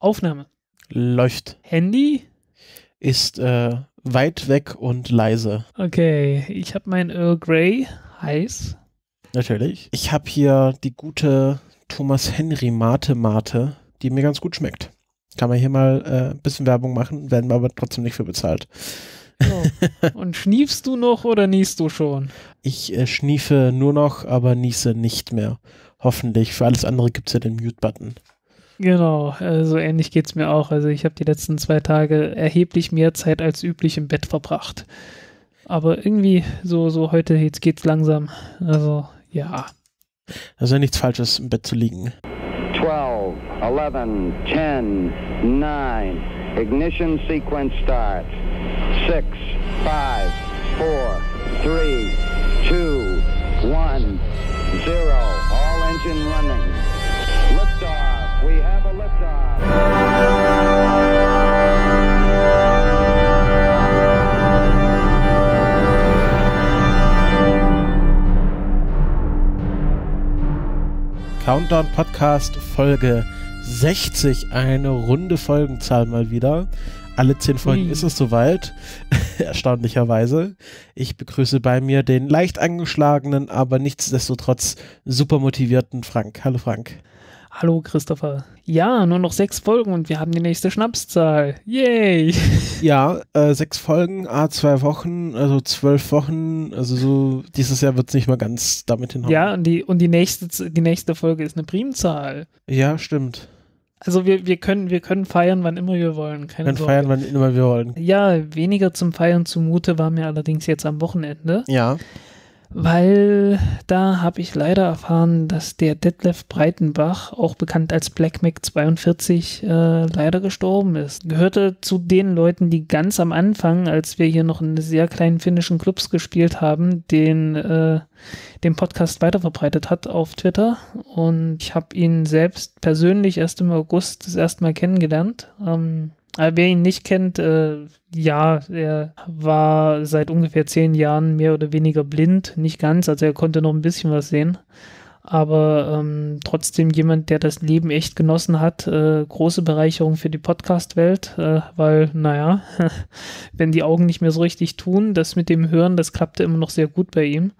Aufnahme. Läuft. Handy? Ist äh, weit weg und leise. Okay, ich habe mein Earl Grey heiß. Natürlich. Ich habe hier die gute Thomas Henry Mate Mate, die mir ganz gut schmeckt. Kann man hier mal äh, ein bisschen Werbung machen, werden wir aber trotzdem nicht für bezahlt. Oh. Und schniefst du noch oder niest du schon? Ich äh, schniefe nur noch, aber niese nicht mehr. Hoffentlich. Für alles andere gibt es ja den Mute-Button. Genau, so ähnlich geht es mir auch. Also ich habe die letzten zwei Tage erheblich mehr Zeit als üblich im Bett verbracht. Aber irgendwie so, so heute, jetzt geht's langsam. Also ja. Also nichts Falsches im Bett zu liegen. 12, 11, 10, 9. Ignition sequence starts. 6, 5, 4, 3, 2, 1, 0. All engine running. Countdown Podcast Folge 60, eine runde Folgenzahl mal wieder. Alle zehn Folgen Ui. ist es soweit, erstaunlicherweise. Ich begrüße bei mir den leicht angeschlagenen, aber nichtsdestotrotz super motivierten Frank. Hallo Frank. Hallo Christopher. Ja, nur noch sechs Folgen und wir haben die nächste Schnapszahl. Yay! Ja, äh, sechs Folgen, a zwei Wochen, also zwölf Wochen, also so dieses Jahr wird es nicht mal ganz damit hinhauen. Ja, und die, und die nächste, die nächste Folge ist eine Primzahl. Ja, stimmt. Also wir, wir können, wir können feiern, wann immer wir wollen. Keine Dann Sorge. feiern, wann immer wir wollen. Ja, weniger zum Feiern zumute war mir allerdings jetzt am Wochenende, Ja. Weil da habe ich leider erfahren, dass der Detlef Breitenbach, auch bekannt als Black Mac 42, äh, leider gestorben ist. Gehörte zu den Leuten, die ganz am Anfang, als wir hier noch in sehr kleinen finnischen Clubs gespielt haben, den, äh, den Podcast weiterverbreitet hat auf Twitter. Und ich habe ihn selbst persönlich erst im August das erste Mal kennengelernt. Ähm, aber wer ihn nicht kennt, äh, ja, er war seit ungefähr zehn Jahren mehr oder weniger blind. Nicht ganz, also er konnte noch ein bisschen was sehen. Aber ähm, trotzdem jemand, der das Leben echt genossen hat. Äh, große Bereicherung für die Podcast-Welt, äh, weil, naja, wenn die Augen nicht mehr so richtig tun, das mit dem Hören, das klappte immer noch sehr gut bei ihm.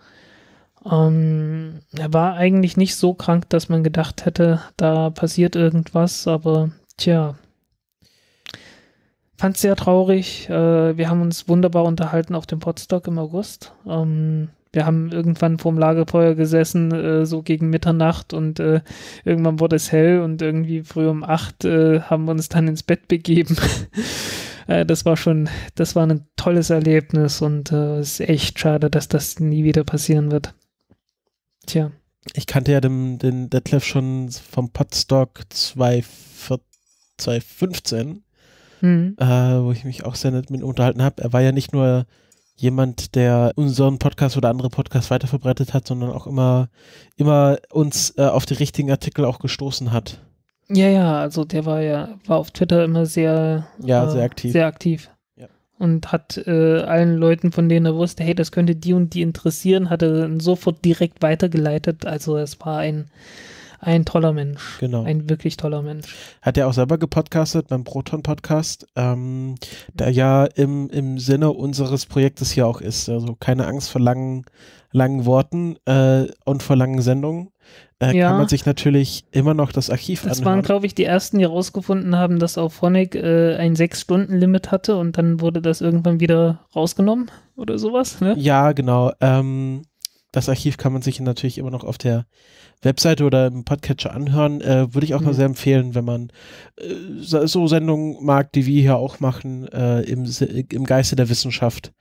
Ähm, er war eigentlich nicht so krank, dass man gedacht hätte, da passiert irgendwas, aber tja, fand es sehr traurig. Äh, wir haben uns wunderbar unterhalten auf dem Podstock im August. Ähm, wir haben irgendwann vorm Lagerfeuer gesessen, äh, so gegen Mitternacht und äh, irgendwann wurde es hell und irgendwie früh um acht äh, haben wir uns dann ins Bett begeben. äh, das war schon, das war ein tolles Erlebnis und äh, es ist echt schade, dass das nie wieder passieren wird. Tja. Ich kannte ja den, den Detlef schon vom Podstock 2014 2015, Hm. äh, wo ich mich auch sehr nett mit ihm unterhalten habe. Er war ja nicht nur jemand, der unseren Podcast oder andere Podcasts weiterverbreitet hat, sondern auch immer, immer uns äh, auf die richtigen Artikel auch gestoßen hat. Ja, ja, also der war ja, war auf Twitter immer sehr, Ja, äh, sehr aktiv. Sehr aktiv. Ja. Und hat äh, allen Leuten, von denen er wusste, hey, das könnte die und die interessieren, hat er sofort direkt weitergeleitet. Also es war ein, ein toller Mensch. Genau. Ein wirklich toller Mensch. Hat er auch selber gepodcastet beim Proton-Podcast, ähm, der ja im, im Sinne unseres Projektes hier auch ist. Also keine Angst vor langen, langen Worten äh, und vor langen Sendungen. Äh, Ja. Kann man sich natürlich immer noch das Archiv Das waren, anhören. glaube ich, die ersten, die herausgefunden haben, dass auch Phonic äh, ein Sechs-Stunden-Limit hatte und dann wurde das irgendwann wieder rausgenommen oder sowas. Ne? Ja, genau. Ähm, das Archiv kann man sich natürlich immer noch auf der Webseite oder im Podcatcher anhören. Äh, Würde ich auch mal Mhm. sehr empfehlen, wenn man äh, so Sendungen mag, die wir hier auch machen, äh, im, im Geiste der Wissenschaft.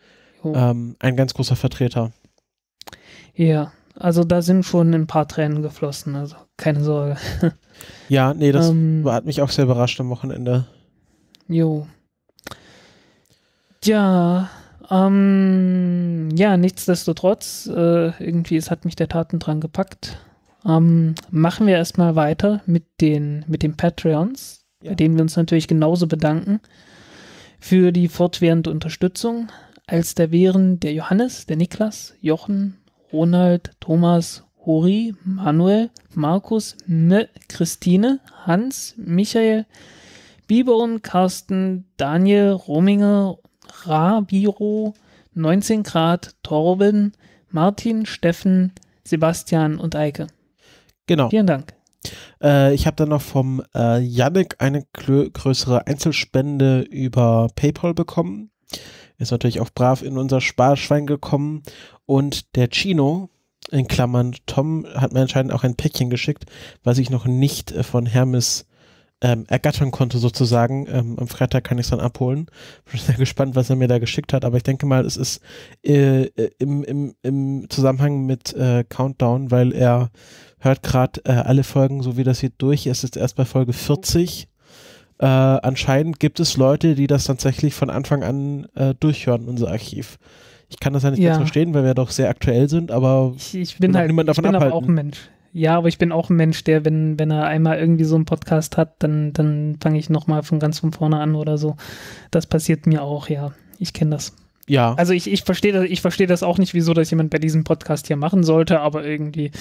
Jo. Ähm, ein ganz großer Vertreter. Ja, also da sind schon ein paar Tränen geflossen, also keine Sorge. Ja, nee, das Ähm, hat mich auch sehr überrascht am Wochenende. Jo. Ja, ähm, ja, nichtsdestotrotz, äh, irgendwie, es hat mich der Tatendrang gepackt. Ähm, machen wir erstmal weiter mit den, mit den Patreons, Ja. bei denen wir uns natürlich genauso bedanken für die fortwährende Unterstützung, als da wären der Johannes, der Niklas, Jochen, Ronald, Thomas, Hori, Manuel, Markus, M, Christine, Hans, Michael, Bibon, Carsten, Daniel, Rominger, Rabiro, 19 Grad, Torben, Martin, Steffen, Sebastian und Eike. Genau. Vielen Dank. Äh, ich habe dann noch vom äh, Yannick eine größere Einzelspende über PayPal bekommen. Ist natürlich auch brav in unser Sparschwein gekommen. Und der Chino, in Klammern Tom, hat mir anscheinend auch ein Päckchen geschickt, was ich noch nicht äh, von Hermes ähm, ergattern konnte sozusagen. Ähm, am Freitag kann ich es dann abholen. Bin sehr gespannt, was er mir da geschickt hat, aber ich denke mal, es ist äh, äh im, im, im Zusammenhang mit äh, Countdown, weil er hört gerade äh, alle Folgen, so wie das hier durch ist, jetzt erst bei Folge 40. Äh, anscheinend gibt es Leute, die das tatsächlich von Anfang an äh, durchhören, unser Archiv. Ich kann das ja nicht Ja. ganz verstehen, weil wir doch sehr aktuell sind, aber Ich, ich bin halt niemand davon ich bin aber abhalten. auch ein Mensch. Ja, aber ich bin auch ein Mensch, der, wenn, wenn er einmal irgendwie so einen Podcast hat, dann, dann fange ich nochmal von ganz von vorne an oder so. Das passiert mir auch, ja. Ich kenne das. Ja. Also ich, ich verstehe das, ich verstehe das auch nicht, wieso das jemand bei diesem Podcast hier machen sollte, aber irgendwie,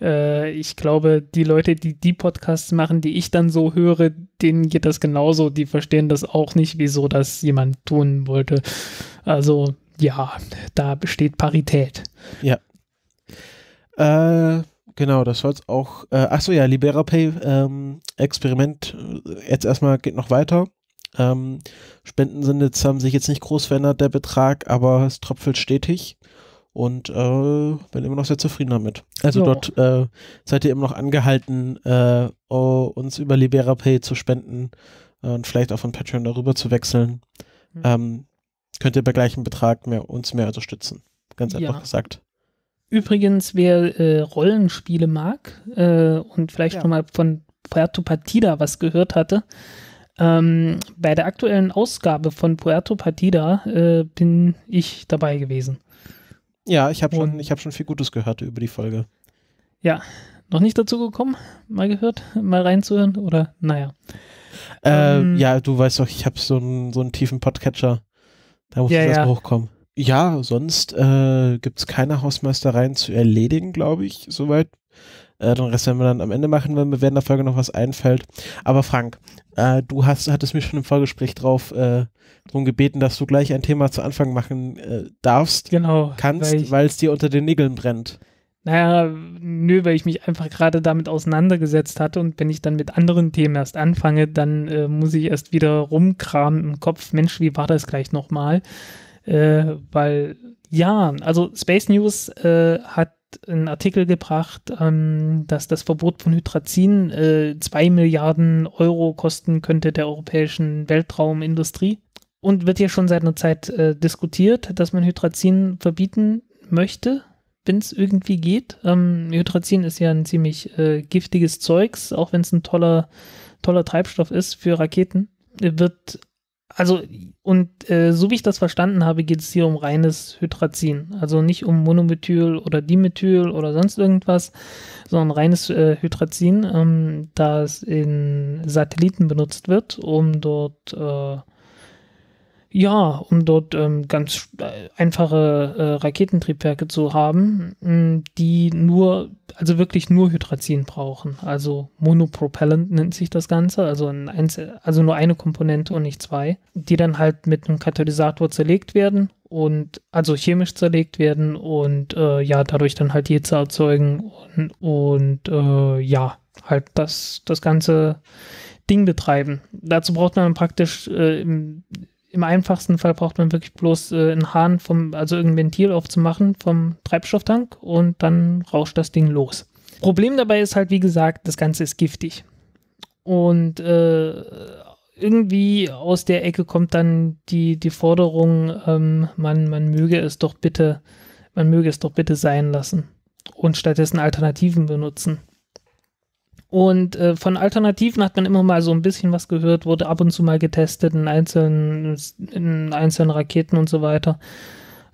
äh, ich glaube, die Leute, die die Podcasts machen, die ich dann so höre, denen geht das genauso. Die verstehen das auch nicht, wieso das jemand tun wollte. Also ja, da besteht Parität. Äh, genau, das soll es auch. Äh, achso, ja, LiberaPay ähm, Experiment äh, jetzt erstmal geht noch weiter. Ähm, Spenden sind jetzt, haben sich jetzt nicht groß verändert, der Betrag, aber es tröpfelt stetig. Und äh, bin immer noch sehr zufrieden damit. Also Ja. dort äh, seid ihr immer noch angehalten, äh, uns über LiberaPay zu spenden äh, und vielleicht auch von Patreon darüber zu wechseln. Mhm. Ähm, könnt ihr bei gleichem Betrag mehr, uns mehr unterstützen. Ganz einfach Ja. gesagt. Übrigens, wer äh, Rollenspiele mag äh, und vielleicht Ja. schon mal von Puerto Partida was gehört hatte, ähm, bei der aktuellen Ausgabe von Puerto Partida äh, bin ich dabei gewesen. Ja, ich habe schon, ich hab schon viel Gutes gehört über die Folge. Noch nicht dazu gekommen, mal gehört, mal reinzuhören oder naja. Äh, Ähm. ja, du weißt doch, ich habe so einen, so einen tiefen Podcatcher. Da muss Ja, ich erstmal ja. hochkommen. Ja, sonst äh, gibt es keine Hausmeistereien zu erledigen, glaube ich, soweit. Äh, den Rest werden wir dann am Ende machen, wenn mir während der Folge noch was einfällt. Aber Frank, äh, du hast, hattest mich schon im Vorgespräch drauf äh, drum gebeten, dass du gleich ein Thema zu Anfang machen äh, darfst, Genau. kannst, weil es dir unter den Nägeln brennt. Naja, nö, weil ich mich einfach gerade damit auseinandergesetzt hatte und wenn ich dann mit anderen Themen erst anfange, dann äh, muss ich erst wieder rumkramen im Kopf, Mensch, wie war das gleich nochmal? Äh, weil, ja, also Space News äh, hat einen Artikel gebracht, ähm, dass das Verbot von Hydrazin äh, zwei Milliarden Euro kosten könnte der europäischen Weltraumindustrie. Und wird ja schon seit einer Zeit äh, diskutiert, dass man Hydrazin verbieten möchte wenn es irgendwie geht. Ähm, Hydrazin ist ja ein ziemlich äh, giftiges Zeugs, auch wenn es ein toller, toller Treibstoff ist für Raketen. Wird, also, und äh, so wie ich das verstanden habe, geht es hier um reines Hydrazin. Also nicht um Monomethyl oder Dimethyl oder sonst irgendwas, sondern reines äh, Hydrazin, ähm, das in Satelliten benutzt wird, um dort äh, ja, um dort ähm, ganz äh, einfache äh, Raketentriebwerke zu haben, mh, die nur, also wirklich nur Hydrazin brauchen. Also Monopropellant nennt sich das Ganze, also, ein Einzel also nur eine Komponente und nicht zwei, die dann halt mit einem Katalysator zerlegt werden und also chemisch zerlegt werden und äh, ja, dadurch dann halt die Hitze erzeugen und, und äh, ja, halt das, das ganze Ding betreiben. Dazu braucht man praktisch äh, im im einfachsten Fall braucht man wirklich bloß äh, einen Hahn vom, also irgendein Ventil aufzumachen vom Treibstofftank und dann rauscht das Ding los. Problem dabei ist halt, wie gesagt, das Ganze ist giftig. Und äh, irgendwie aus der Ecke kommt dann die, die Forderung, ähm, man, man möge es doch bitte, man möge es doch bitte sein lassen und stattdessen Alternativen benutzen. Und äh, von Alternativen hat man immer mal so ein bisschen was gehört, wurde ab und zu mal getestet in einzelnen, in einzelnen Raketen und so weiter.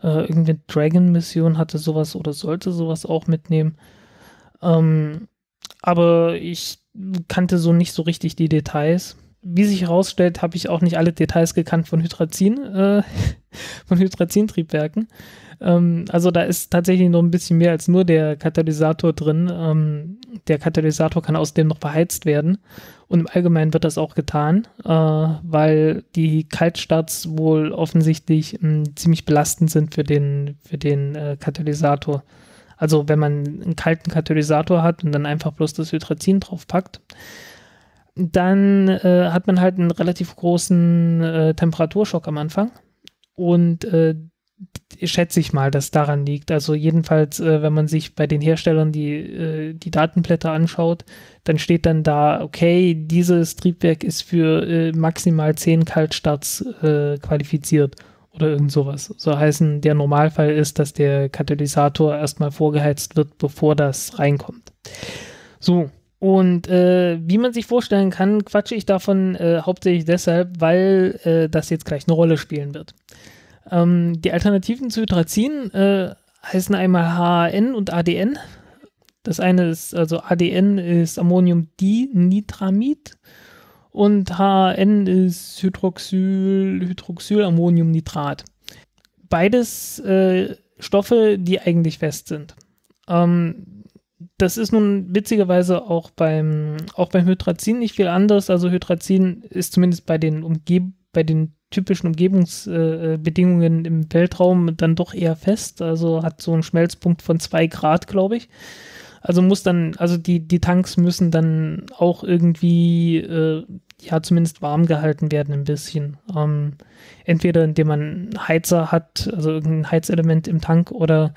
Äh, irgendeine Dragon-Mission hatte sowas oder sollte sowas auch mitnehmen. Ähm, aber ich kannte so nicht so richtig die Details. Wie sich herausstellt, habe ich auch nicht alle Details gekannt von Hydrazin, äh, von Hydrazintriebwerken. Ähm, also da ist tatsächlich noch ein bisschen mehr als nur der Katalysator drin. Ähm, der Katalysator kann außerdem noch beheizt werden. Und im Allgemeinen wird das auch getan, äh, weil die Kaltstarts wohl offensichtlich mh, ähm, ziemlich belastend sind für den, für den äh, Katalysator. Also wenn man einen kalten Katalysator hat und dann einfach bloß das Hydrazin draufpackt, dann äh, hat man halt einen relativ großen äh, Temperaturschock am Anfang. Und äh, schätze ich mal, dass daran liegt. Also jedenfalls, äh, wenn man sich bei den Herstellern die, äh, die Datenblätter anschaut, dann steht dann da, okay, dieses Triebwerk ist für äh, maximal 10 Kaltstarts qualifiziert oder irgend sowas. So heißen, der Normalfall ist, dass der Katalysator erstmal vorgeheizt wird, bevor das reinkommt. So, und äh, wie man sich vorstellen kann, quatsche ich davon äh, hauptsächlich deshalb, weil äh, das jetzt gleich eine Rolle spielen wird. Ähm, die Alternativen zu Hydrazin äh, heißen einmal HAN und ADN. Das eine ist, also ADN ist Ammoniumdinitramid und HAN ist Hydroxyl, Hydroxylammoniumnitrat. Beides äh, Stoffe, die eigentlich fest sind. Ähm, das ist nun witzigerweise auch beim, auch beim Hydrazin nicht viel anders. Also Hydrazin ist zumindest bei den Umgeb bei den typischen Umgebungsbedingungen äh, im Weltraum dann doch eher fest. Also hat so einen Schmelzpunkt von zwei Grad, glaube ich. Also muss dann, also die, die Tanks müssen dann auch irgendwie, äh, ja, zumindest warm gehalten werden ein bisschen. Ähm, entweder indem man Heizer hat, also irgendein Heizelement im Tank oder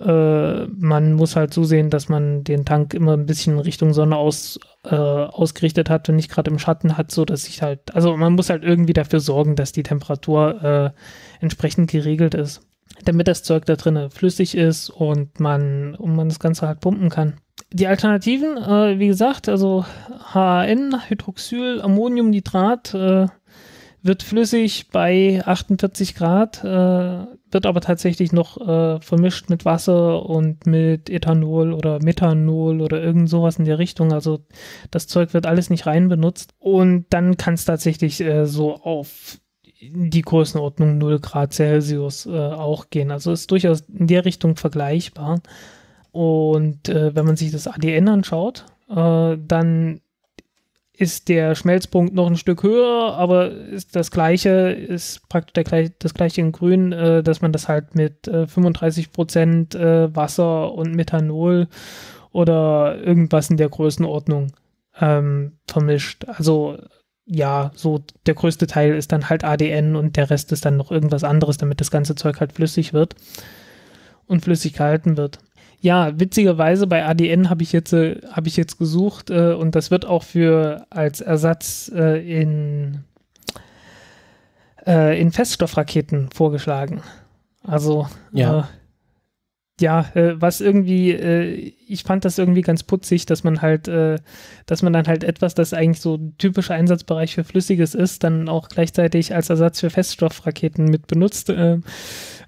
äh, man muss halt zusehen, dass man den Tank immer ein bisschen Richtung Sonne aus, äh, ausgerichtet hat und nicht gerade im Schatten hat, so dass sich halt, also man muss halt irgendwie dafür sorgen, dass die Temperatur äh, entsprechend geregelt ist, damit das Zeug da drinnen flüssig ist und man, und man das Ganze halt pumpen kann. Die Alternativen, äh, wie gesagt, also HAN, Hydroxyl, Ammoniumnitrat, äh, wird flüssig bei 48 Grad, äh, wird aber tatsächlich noch äh, vermischt mit Wasser und mit Ethanol oder Methanol oder irgend sowas in der Richtung. Also das Zeug wird alles nicht rein benutzt. Und dann kann es tatsächlich äh, so auf die Größenordnung 0 Grad Celsius äh, auch gehen. Also ist durchaus in der Richtung vergleichbar. Und äh, wenn man sich das ADN anschaut, äh, dann ist der Schmelzpunkt noch ein Stück höher, aber ist das gleiche, ist praktisch der, das gleiche in Grün, äh, dass man das halt mit äh, 35 Prozent äh, Wasser und Methanol oder irgendwas in der Größenordnung ähm, vermischt. Also ja, so der größte Teil ist dann halt ADN und der Rest ist dann noch irgendwas anderes, damit das ganze Zeug halt flüssig wird und flüssig gehalten wird. Ja, witzigerweise bei ADN habe ich jetzt äh, habe ich jetzt gesucht äh, und das wird auch für als Ersatz äh, in äh, in Feststoffraketen vorgeschlagen. Also ja. Ja, äh, was irgendwie, äh, ich fand das irgendwie ganz putzig, dass man halt, äh, dass man dann halt etwas, das eigentlich so ein typischer Einsatzbereich für Flüssiges ist, dann auch gleichzeitig als Ersatz für Feststoffraketen mit benutzt, äh,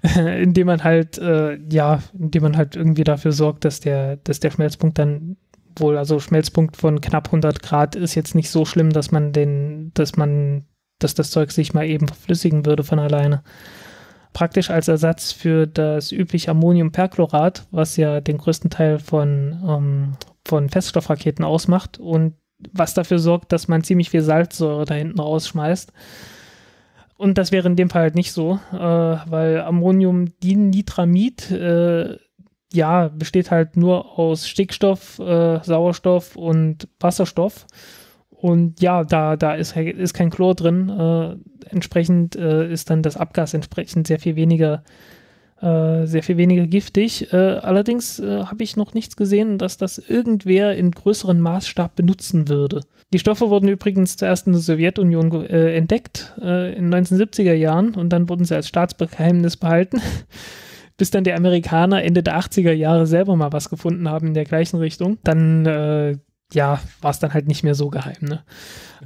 indem man halt, äh, ja, indem man halt irgendwie dafür sorgt, dass der, dass der Schmelzpunkt dann wohl, also Schmelzpunkt von knapp 100 Grad ist jetzt nicht so schlimm, dass man den, dass man, dass das Zeug sich mal eben verflüssigen würde von alleine praktisch als Ersatz für das übliche Ammoniumperchlorat, was ja den größten Teil von, ähm, von Feststoffraketen ausmacht und was dafür sorgt, dass man ziemlich viel Salzsäure da hinten rausschmeißt. Und das wäre in dem Fall halt nicht so, äh, weil Ammoniumdinitramid äh, ja besteht halt nur aus Stickstoff, äh, Sauerstoff und Wasserstoff. Und ja, da, da ist, ist kein Chlor drin. Äh, entsprechend äh, ist dann das Abgas entsprechend sehr viel weniger, äh, sehr viel weniger giftig. Äh, allerdings äh, habe ich noch nichts gesehen, dass das irgendwer in größerem Maßstab benutzen würde. Die Stoffe wurden übrigens zuerst in der Sowjetunion äh, entdeckt, in den 1970er Jahren, und dann wurden sie als Staatsgeheimnis behalten. bis dann die Amerikaner Ende der 80er Jahre selber mal was gefunden haben in der gleichen Richtung. Dann äh, ja, war es dann halt nicht mehr so geheim. Ne?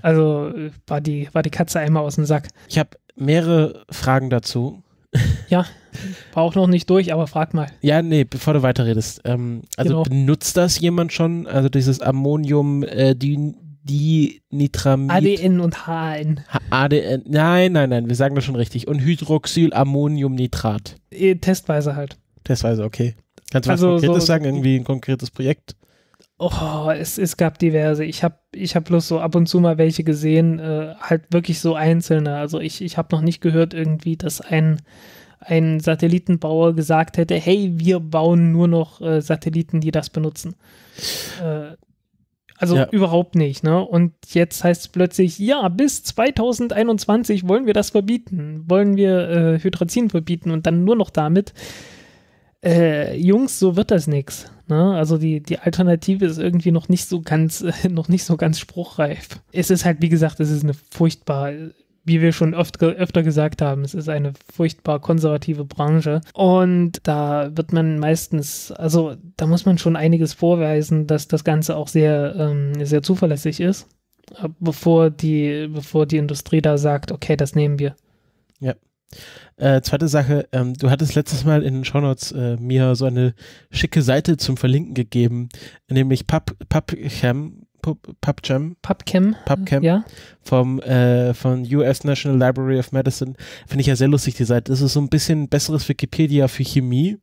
Also war die, war die Katze einmal aus dem Sack. Ich habe mehrere Fragen dazu. Ja, war auch noch nicht durch, aber frag mal. Ja, nee, bevor du weiterredest. Ähm, also genau. benutzt das jemand schon? Also dieses Ammonium äh, Dinitramid. ADN und HN. Ha- ADN. Nein, nein, nein, wir sagen das schon richtig. Und Hydroxylammoniumnitrat. Eh, Testweise halt. Testweise, okay. Kannst du was Also Konkretes so- sagen? Irgendwie ein konkretes Projekt? Oh, es, es gab diverse. Ich habe ich hab bloß so ab und zu mal welche gesehen, äh, halt wirklich so einzelne. Also ich, ich habe noch nicht gehört irgendwie, dass ein, ein Satellitenbauer gesagt hätte, hey, wir bauen nur noch äh, Satelliten, die das benutzen. Äh, also Ja. überhaupt nicht, ne? Und jetzt heißt es plötzlich, ja, bis 2021 wollen wir das verbieten, wollen wir äh, Hydrazin verbieten und dann nur noch damit. Äh, Jungs, so wird das nix. Ne? Also die, die Alternative ist irgendwie noch nicht so ganz, noch nicht so ganz spruchreif. Es ist halt, wie gesagt, es ist eine furchtbar, wie wir schon oft, öfter gesagt haben, es ist eine furchtbar konservative Branche. Und da wird man meistens, also da muss man schon einiges vorweisen, dass das Ganze auch sehr, ähm, sehr zuverlässig ist, äh, bevor die, bevor die Industrie da sagt, okay, das nehmen wir. Äh, zweite Sache, ähm, du hattest letztes Mal in den Shownotes äh, mir so eine schicke Seite zum Verlinken gegeben, nämlich Pub, PubChem, Pub, PubChem, PubChem, PubChem ja? vom äh, von US National Library of Medicine. Finde ich ja sehr lustig, die Seite. Das ist so ein bisschen besseres Wikipedia für Chemie.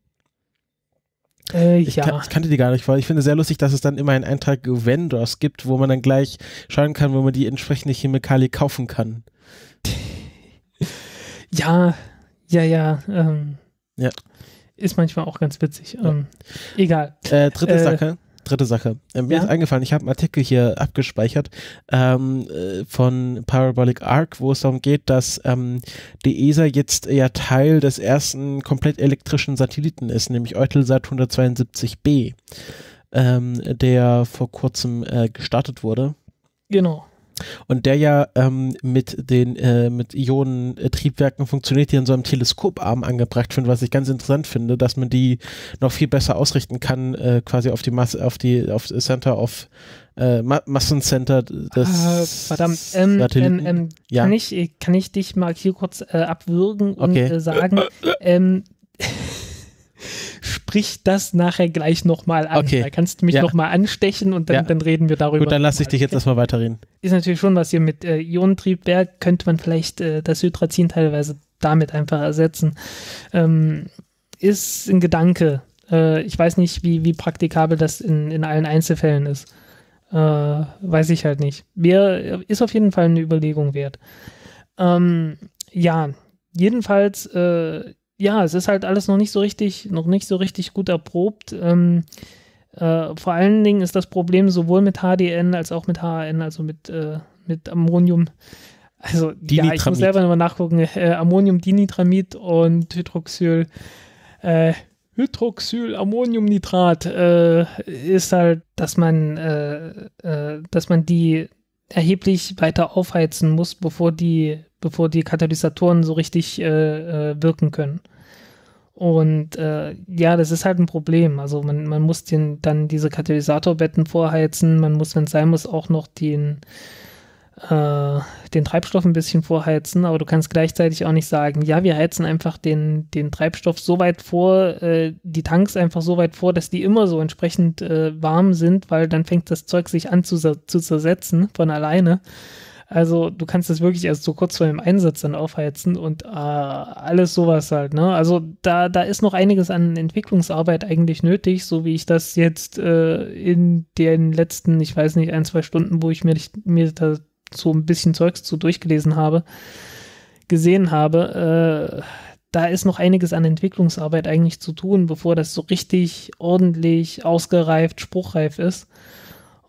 Äh, Ich, ja. kan ich kannte die gar nicht, weil ich finde sehr lustig, dass es dann immer einen Eintrag Vendors gibt, wo man dann gleich schauen kann, wo man die entsprechende Chemikalie kaufen kann. Ja, ja, ja. Ähm, Ja. Ist manchmal auch ganz witzig. Ähm, egal. Äh, dritte Äh, Sache. Dritte Sache. Äh, mir ja? ist eingefallen, ich habe einen Artikel hier abgespeichert ähm, äh, von Parabolic Arc, wo es darum geht, dass ähm, die ESA jetzt ja Teil des ersten komplett elektrischen Satelliten ist, nämlich Eutelsat 172b, ähm, der vor kurzem äh, gestartet wurde. Genau. Und der ja ähm, mit den äh, mit Ionentriebwerken funktioniert, die an so einem Teleskoparm angebracht sind, was ich ganz interessant finde, dass man die noch viel besser ausrichten kann, äh, quasi auf die Masse, auf die auf Center of äh, Ma Massencenter des Äh, verdammt. Ähm, ähm, Satelliten. ähm, Ja. kann, ich, kann ich dich mal hier kurz äh, abwürgen und Okay. äh, sagen, ähm, sprich das nachher gleich nochmal an. Okay. Da kannst du mich Ja. nochmal anstechen und dann, Ja. dann reden wir darüber. Gut, dann lasse ich dich jetzt erstmal weiterreden. Ist natürlich schon was hier mit äh, Ionentriebwerk, könnte man vielleicht äh, das Hydrazin teilweise damit einfach ersetzen. Ähm, ist ein Gedanke. Äh, ich weiß nicht, wie, wie praktikabel das in, in allen Einzelfällen ist. Äh, weiß ich halt nicht. Wär, ist auf jeden Fall eine Überlegung wert. Ähm, ja, jedenfalls, äh, ja, es ist halt alles noch nicht so richtig, noch nicht so richtig gut erprobt. Ähm, äh, vor allen Dingen ist das Problem sowohl mit HDN als auch mit HAN, also mit, äh, mit Ammonium. Also, ja, ich Dinitramid. muss selber nochmal nachgucken. Äh, Ammoniumdinitramid und Hydroxyl. Äh, Hydroxylammoniumnitrat äh, ist halt, dass man, äh, äh, dass man die erheblich weiter aufheizen muss, bevor die, bevor die Katalysatoren so richtig äh, äh, wirken können. Und äh, ja, das ist halt ein Problem. Also man, man muss den, dann diese Katalysatorbetten vorheizen, man muss, wenn es sein muss, auch noch den, äh, den Treibstoff ein bisschen vorheizen, aber du kannst gleichzeitig auch nicht sagen, ja, wir heizen einfach den, den Treibstoff so weit vor, äh, die Tanks einfach so weit vor, dass die immer so entsprechend äh, warm sind, weil dann fängt das Zeug sich an zu, zu zersetzen von alleine. Also du kannst das wirklich erst so kurz vor dem Einsatz dann aufheizen und äh, alles sowas halt, ne? Also da, da ist noch einiges an Entwicklungsarbeit eigentlich nötig, so wie ich das jetzt äh, in den letzten, ich weiß nicht, ein, zwei Stunden, wo ich mir, mir da so ein bisschen Zeugs zu durchgelesen habe, gesehen habe, äh, da ist noch einiges an Entwicklungsarbeit eigentlich zu tun, bevor das so richtig ordentlich ausgereift, spruchreif ist.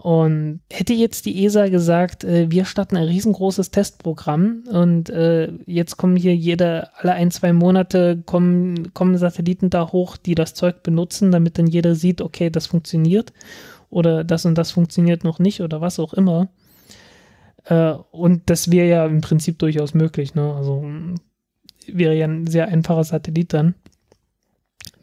Und hätte jetzt die ESA gesagt, äh, wir starten ein riesengroßes Testprogramm und äh, jetzt kommen hier jede, alle ein, zwei Monate kommen, kommen Satelliten da hoch, die das Zeug benutzen, damit dann jeder sieht, okay, das funktioniert oder das und das funktioniert noch nicht oder was auch immer. Äh, und das wäre ja im Prinzip durchaus möglich, ne? Also wäre ja ein sehr einfacher Satellit dann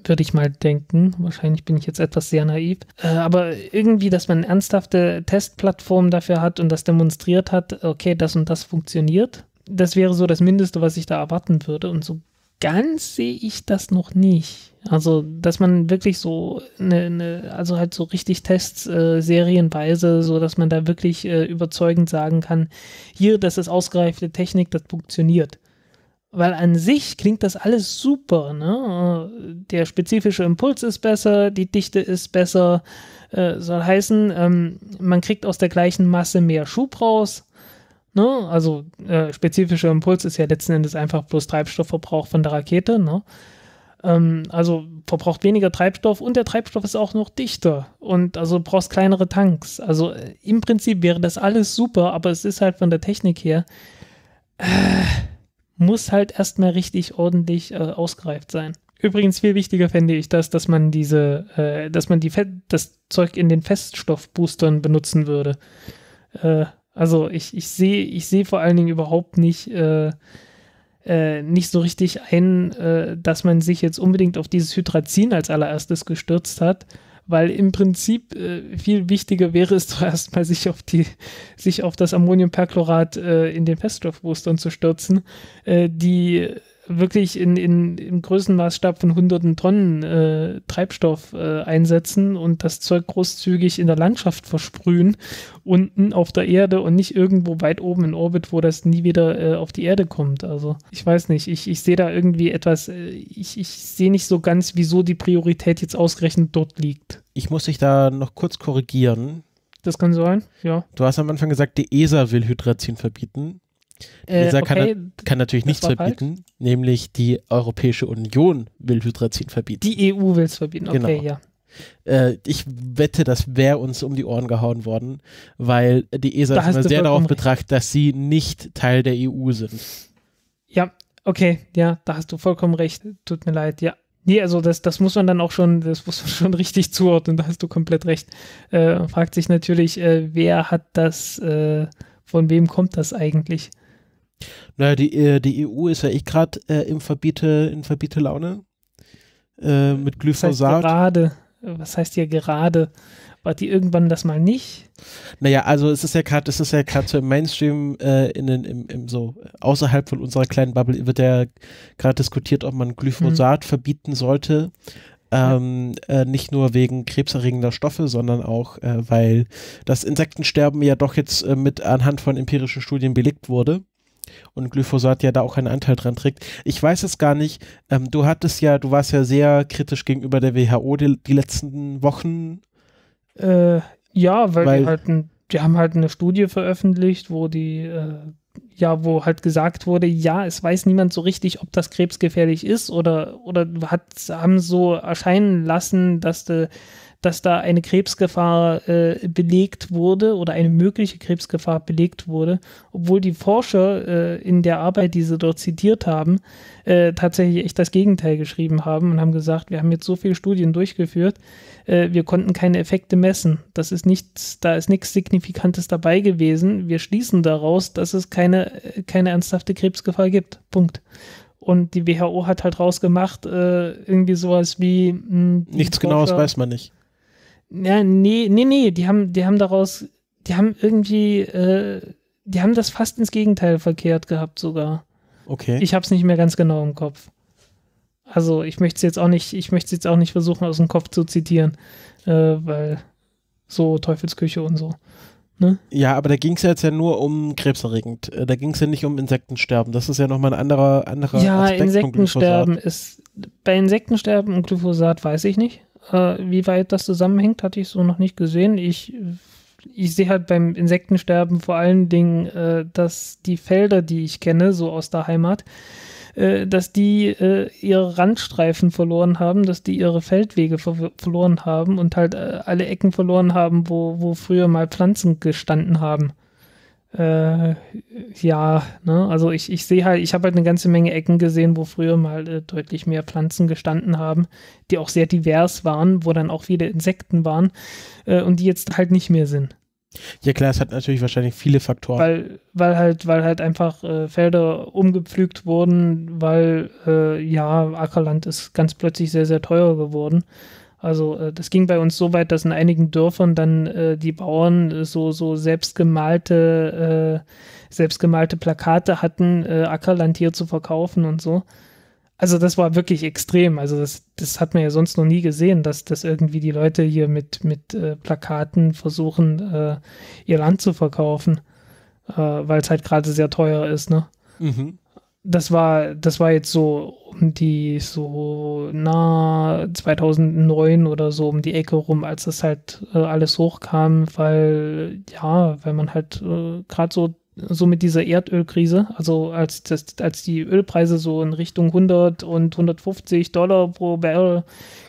würde ich mal denken. Wahrscheinlich bin ich jetzt etwas sehr naiv. Äh, aber irgendwie, dass man ernsthafte Testplattform dafür hat und das demonstriert hat, okay, das und das funktioniert. Das wäre so das Mindeste, was ich da erwarten würde. Und so ganz sehe ich das noch nicht. Also, dass man wirklich so eine, eine also halt so richtig Tests äh, serienweise, so dass man da wirklich äh, überzeugend sagen kann, hier, das ist ausgereifte Technik, das funktioniert. Weil an sich klingt das alles super, ne? Der spezifische Impuls ist besser, die Dichte ist besser, äh, soll heißen, ähm, man kriegt aus der gleichen Masse mehr Schub raus. Ne? Also äh, spezifischer Impuls ist ja letzten Endes einfach bloß Treibstoffverbrauch von der Rakete. Ne? Ähm, also verbraucht weniger Treibstoff und der Treibstoff ist auch noch dichter und also brauchst kleinere Tanks. Also äh, im Prinzip wäre das alles super, aber es ist halt von der Technik her, äh, muss halt erstmal richtig ordentlich äh, ausgereift sein. Übrigens viel wichtiger fände ich das, dass man diese, äh, dass man die Fe das Zeug in den Feststoffboostern benutzen würde. Äh, also ich, ich sehe ich sehe vor allen Dingen überhaupt nicht äh, äh, nicht so richtig ein, äh, dass man sich jetzt unbedingt auf dieses Hydrazin als allererstes gestürzt hat, weil im Prinzip äh, viel wichtiger wäre es doch erstmal, sich auf die, sich auf das Ammoniumperchlorat äh, in den Feststoffboostern zu stürzen, äh, die wirklich in, in, im Größenmaßstab von hunderten Tonnen äh, Treibstoff äh, einsetzen und das Zeug großzügig in der Landschaft versprühen, unten auf der Erde und nicht irgendwo weit oben in Orbit, wo das nie wieder äh, auf die Erde kommt. Also ich weiß nicht, ich, ich sehe da irgendwie etwas, äh, ich, ich sehe nicht so ganz, wieso die Priorität jetzt ausgerechnet dort liegt. Ich muss dich da noch kurz korrigieren. Das kann sein, ja. Du hast am Anfang gesagt, die ESA will Hydrazin verbieten. Äh, ESA okay, kann, kann natürlich nichts verbieten, nämlich die Europäische Union will Hydrazin verbieten. Die EU will es verbieten, okay, Genau. ja. Äh, ich wette, das wäre uns um die Ohren gehauen worden, weil die ESA Da ist immer sehr darauf betrachtet, dass sie nicht Teil der EU sind. Ja, okay, ja, da hast du vollkommen recht. Tut mir leid, ja. Nee, also das, das muss man dann auch schon, das muss man schon richtig zuordnen, da hast du komplett recht. Äh, man fragt sich natürlich, äh, wer hat das, äh, von wem kommt das eigentlich? Naja, die, äh, die EU ist ja eh gerade äh, im Verbiete, in Verbiete-Laune äh, mit Das heißt Glyphosat. gerade, was heißt hier gerade? War die irgendwann das mal nicht? Naja, also es ist ja gerade, es ist ja gerade so im Mainstream, äh, in den, im, im so außerhalb von unserer kleinen Bubble wird ja gerade diskutiert, ob man Glyphosat verbieten sollte. Ähm, äh, nicht nur wegen krebserregender Stoffe, sondern auch, äh, weil das Insektensterben ja doch jetzt äh, mit anhand von empirischen Studien belegt wurde und Glyphosat ja da auch einen Anteil dran trägt. Ich weiß es gar nicht. Ähm, du hattest ja, du warst ja sehr kritisch gegenüber der WHO die, die letzten Wochen. Äh, ja, weil, Weil- die halt ein, die haben halt eine Studie veröffentlicht, wo die, äh, ja, wo halt gesagt wurde, ja, es weiß niemand so richtig, ob das krebsgefährlich ist oder, oder hat, haben so erscheinen lassen, dass, de, dass da eine Krebsgefahr äh, belegt wurde oder eine mögliche Krebsgefahr belegt wurde, obwohl die Forscher äh, in der Arbeit, die sie dort zitiert haben, äh, tatsächlich echt das Gegenteil geschrieben haben und haben gesagt, wir haben jetzt so viele Studien durchgeführt, äh, wir konnten keine Effekte messen. Das ist nichts, da ist nichts Signifikantes dabei gewesen. Wir schließen daraus, dass es keine, äh, keine ernsthafte Krebsgefahr gibt. Punkt. Und die WHO hat halt rausgemacht, äh, irgendwie sowas wie mh, die Nichts Genaues Forscher- weiß man nicht. Ja, nee, nee, nee, die haben, die haben daraus, die haben irgendwie, äh, die haben das fast ins Gegenteil verkehrt gehabt sogar. Okay. Ich habe es nicht mehr ganz genau im Kopf. Also ich möchte es jetzt auch nicht, ich möchte es jetzt auch nicht versuchen aus dem Kopf zu zitieren, äh, weil so Teufelsküche und so. Ja, aber da ging es ja jetzt ja nur um krebserregend. Äh, Da ging es ja nicht um Insektensterben. Das ist ja nochmal ein anderer, anderer Ja, Aspekt von Insektensterben ist, bei Insektensterben und Glyphosat weiß ich nicht. Äh, wie weit das zusammenhängt, hatte ich so noch nicht gesehen. Ich, ich sehe halt beim Insektensterben vor allen Dingen, äh, dass die Felder, die ich kenne, so aus der Heimat, äh, dass die äh, ihre Randstreifen verloren haben, dass die ihre Feldwege ver verloren haben und halt äh, alle Ecken verloren haben, wo, wo früher mal Pflanzen gestanden haben. Äh, ja, ne, also ich, ich sehe halt, ich habe halt eine ganze Menge Ecken gesehen, wo früher mal äh, deutlich mehr Pflanzen gestanden haben, die auch sehr divers waren, wo dann auch viele Insekten waren äh, und die jetzt halt nicht mehr sind. Ja klar, es hat natürlich wahrscheinlich viele Faktoren. Weil, weil halt, weil halt einfach äh, Felder umgepflügt wurden, weil äh, ja, Ackerland ist ganz plötzlich sehr, sehr teuer geworden. Also äh, das ging bei uns so weit, dass in einigen Dörfern dann äh, die Bauern äh, so, so selbstgemalte, äh, selbstgemalte Plakate hatten, äh, Ackerland hier zu verkaufen und so. also das war wirklich extrem. Also das, das hat man ja sonst noch nie gesehen, dass, dass irgendwie die Leute hier mit, mit Plakaten versuchen, ihr Land zu verkaufen, weil es halt gerade sehr teuer ist, ne? Mhm. Das war, das war jetzt so um die so na 2009 oder so um die Ecke rum, als das halt äh, alles hochkam, weil ja, weil man halt äh, gerade so so mit dieser Erdölkrise, also als, das, als die Ölpreise so in Richtung 100 und 150 Dollar pro Barrel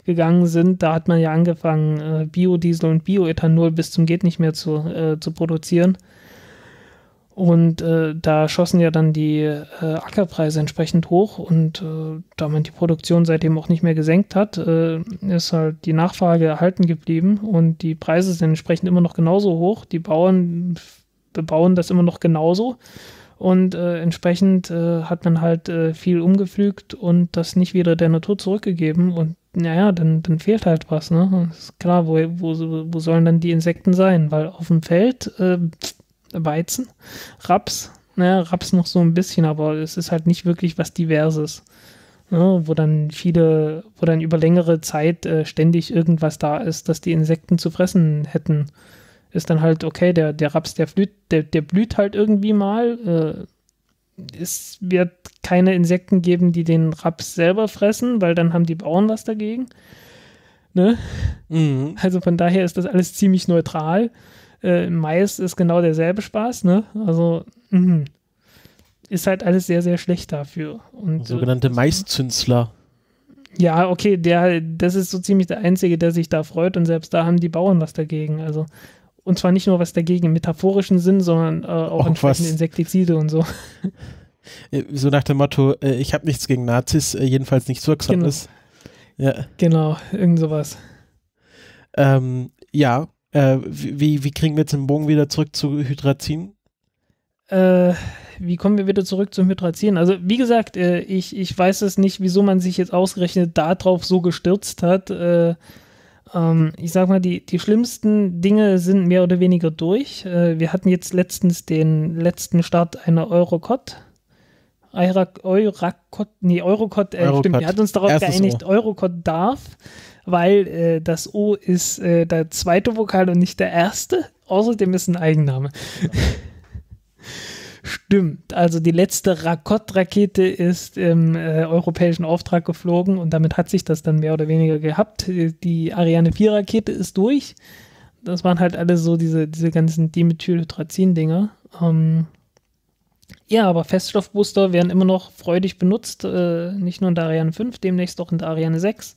gegangen sind, da hat man ja angefangen, äh, Biodiesel und Bioethanol bis zum geht nicht mehr zu, äh, zu produzieren. Und äh, da schossen ja dann die äh, Ackerpreise entsprechend hoch und äh, da man die Produktion seitdem auch nicht mehr gesenkt hat, äh, ist halt die Nachfrage erhalten geblieben und die Preise sind entsprechend immer noch genauso hoch. Die Bauern bebauen das immer noch genauso. Und äh, entsprechend äh, hat man halt äh, viel umgepflügt und das nicht wieder der Natur zurückgegeben. Und naja, dann, dann fehlt halt was. Ne? Ist klar, wo, wo, wo sollen dann die Insekten sein? Weil auf dem Feld äh, Weizen, Raps, naja, Raps noch so ein bisschen, aber es ist halt nicht wirklich was Diverses. Ne? Wo dann viele, wo dann über längere Zeit äh, ständig irgendwas da ist, das die Insekten zu fressen hätten ist dann halt, okay, der, der Raps, der blüht, der, der blüht halt irgendwie mal. Äh, es wird keine Insekten geben, die den Raps selber fressen, weil dann haben die Bauern was dagegen. Ne? Mhm. Also von daher ist das alles ziemlich neutral. Äh, Mais ist genau derselbe Spaß, ne? Also mh. ist halt alles sehr, sehr schlecht dafür. Und, Sogenannte äh, Maiszünsler. Ja, okay, der, das ist so ziemlich der Einzige, der sich da freut und selbst da haben die Bauern was dagegen. Also und zwar nicht nur was dagegen im metaphorischen Sinn, sondern äh, auch, auch entsprechende was. Insektizide und so. So nach dem Motto, äh, ich habe nichts gegen Nazis, äh, jedenfalls nichts Wirksames. Genau. Ja. Genau, irgend sowas. Ähm, ja, äh, wie, wie kriegen wir jetzt den Bogen wieder zurück zu Hydrazin? Äh, wie kommen wir wieder zurück zum Hydrazin? Also, wie gesagt, äh, ich, ich weiß es nicht, wieso man sich jetzt ausgerechnet darauf so gestürzt hat. Äh, ähm, ich sag mal, die, die schlimmsten Dinge sind mehr oder weniger durch. Äh, wir hatten jetzt letztens den letzten Start einer Eurocod. Eurocod, nee, Eurocod, äh, Eurocod. stimmt, wir hatten uns darauf Erstes geeinigt. Eurocod darf, weil äh, das O ist äh, der zweite Vokal und nicht der erste. Außerdem ist ein Eigenname. Stimmt. Also die letzte Rakott-Rakete ist im äh, europäischen Auftrag geflogen und damit hat sich das dann mehr oder weniger gehabt. Die Ariane 4-Rakete ist durch. Das waren halt alle so diese, diese ganzen Dimethylhydrazin-Dinger. Ähm, ja, aber Feststoffbooster werden immer noch freudig benutzt, äh, nicht nur in der Ariane 5, demnächst auch in der Ariane 6.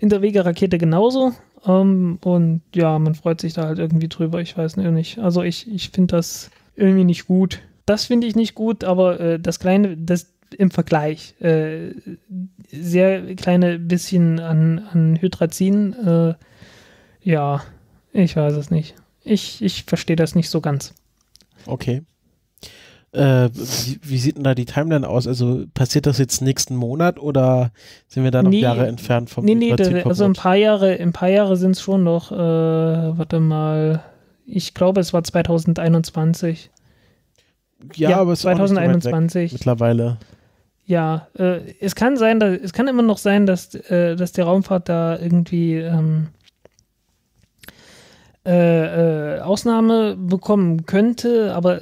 In der Vega-Rakete genauso. Ähm, und ja, man freut sich da halt irgendwie drüber, ich weiß nicht. Also ich, ich finde das irgendwie nicht gut das finde ich nicht gut, aber äh, das kleine, das im Vergleich, äh, sehr kleine bisschen an, an Hydrazin, äh, ja, ich weiß es nicht. Ich, ich verstehe das nicht so ganz. Okay. Äh, wie, wie, sieht denn da die Timeline aus? Also passiert das jetzt nächsten Monat oder sind wir da noch nee, Jahre entfernt vom Nee, nee, also ein paar Jahre, ein paar Jahre sind es schon noch, äh, warte mal, ich glaube, es war 2021. Ja, ja aber es 2021. mittlerweile. Ja, äh, es kann sein, dass, es kann immer noch sein, dass, äh, dass die Raumfahrt da irgendwie ähm, äh, äh Ausnahme bekommen könnte, aber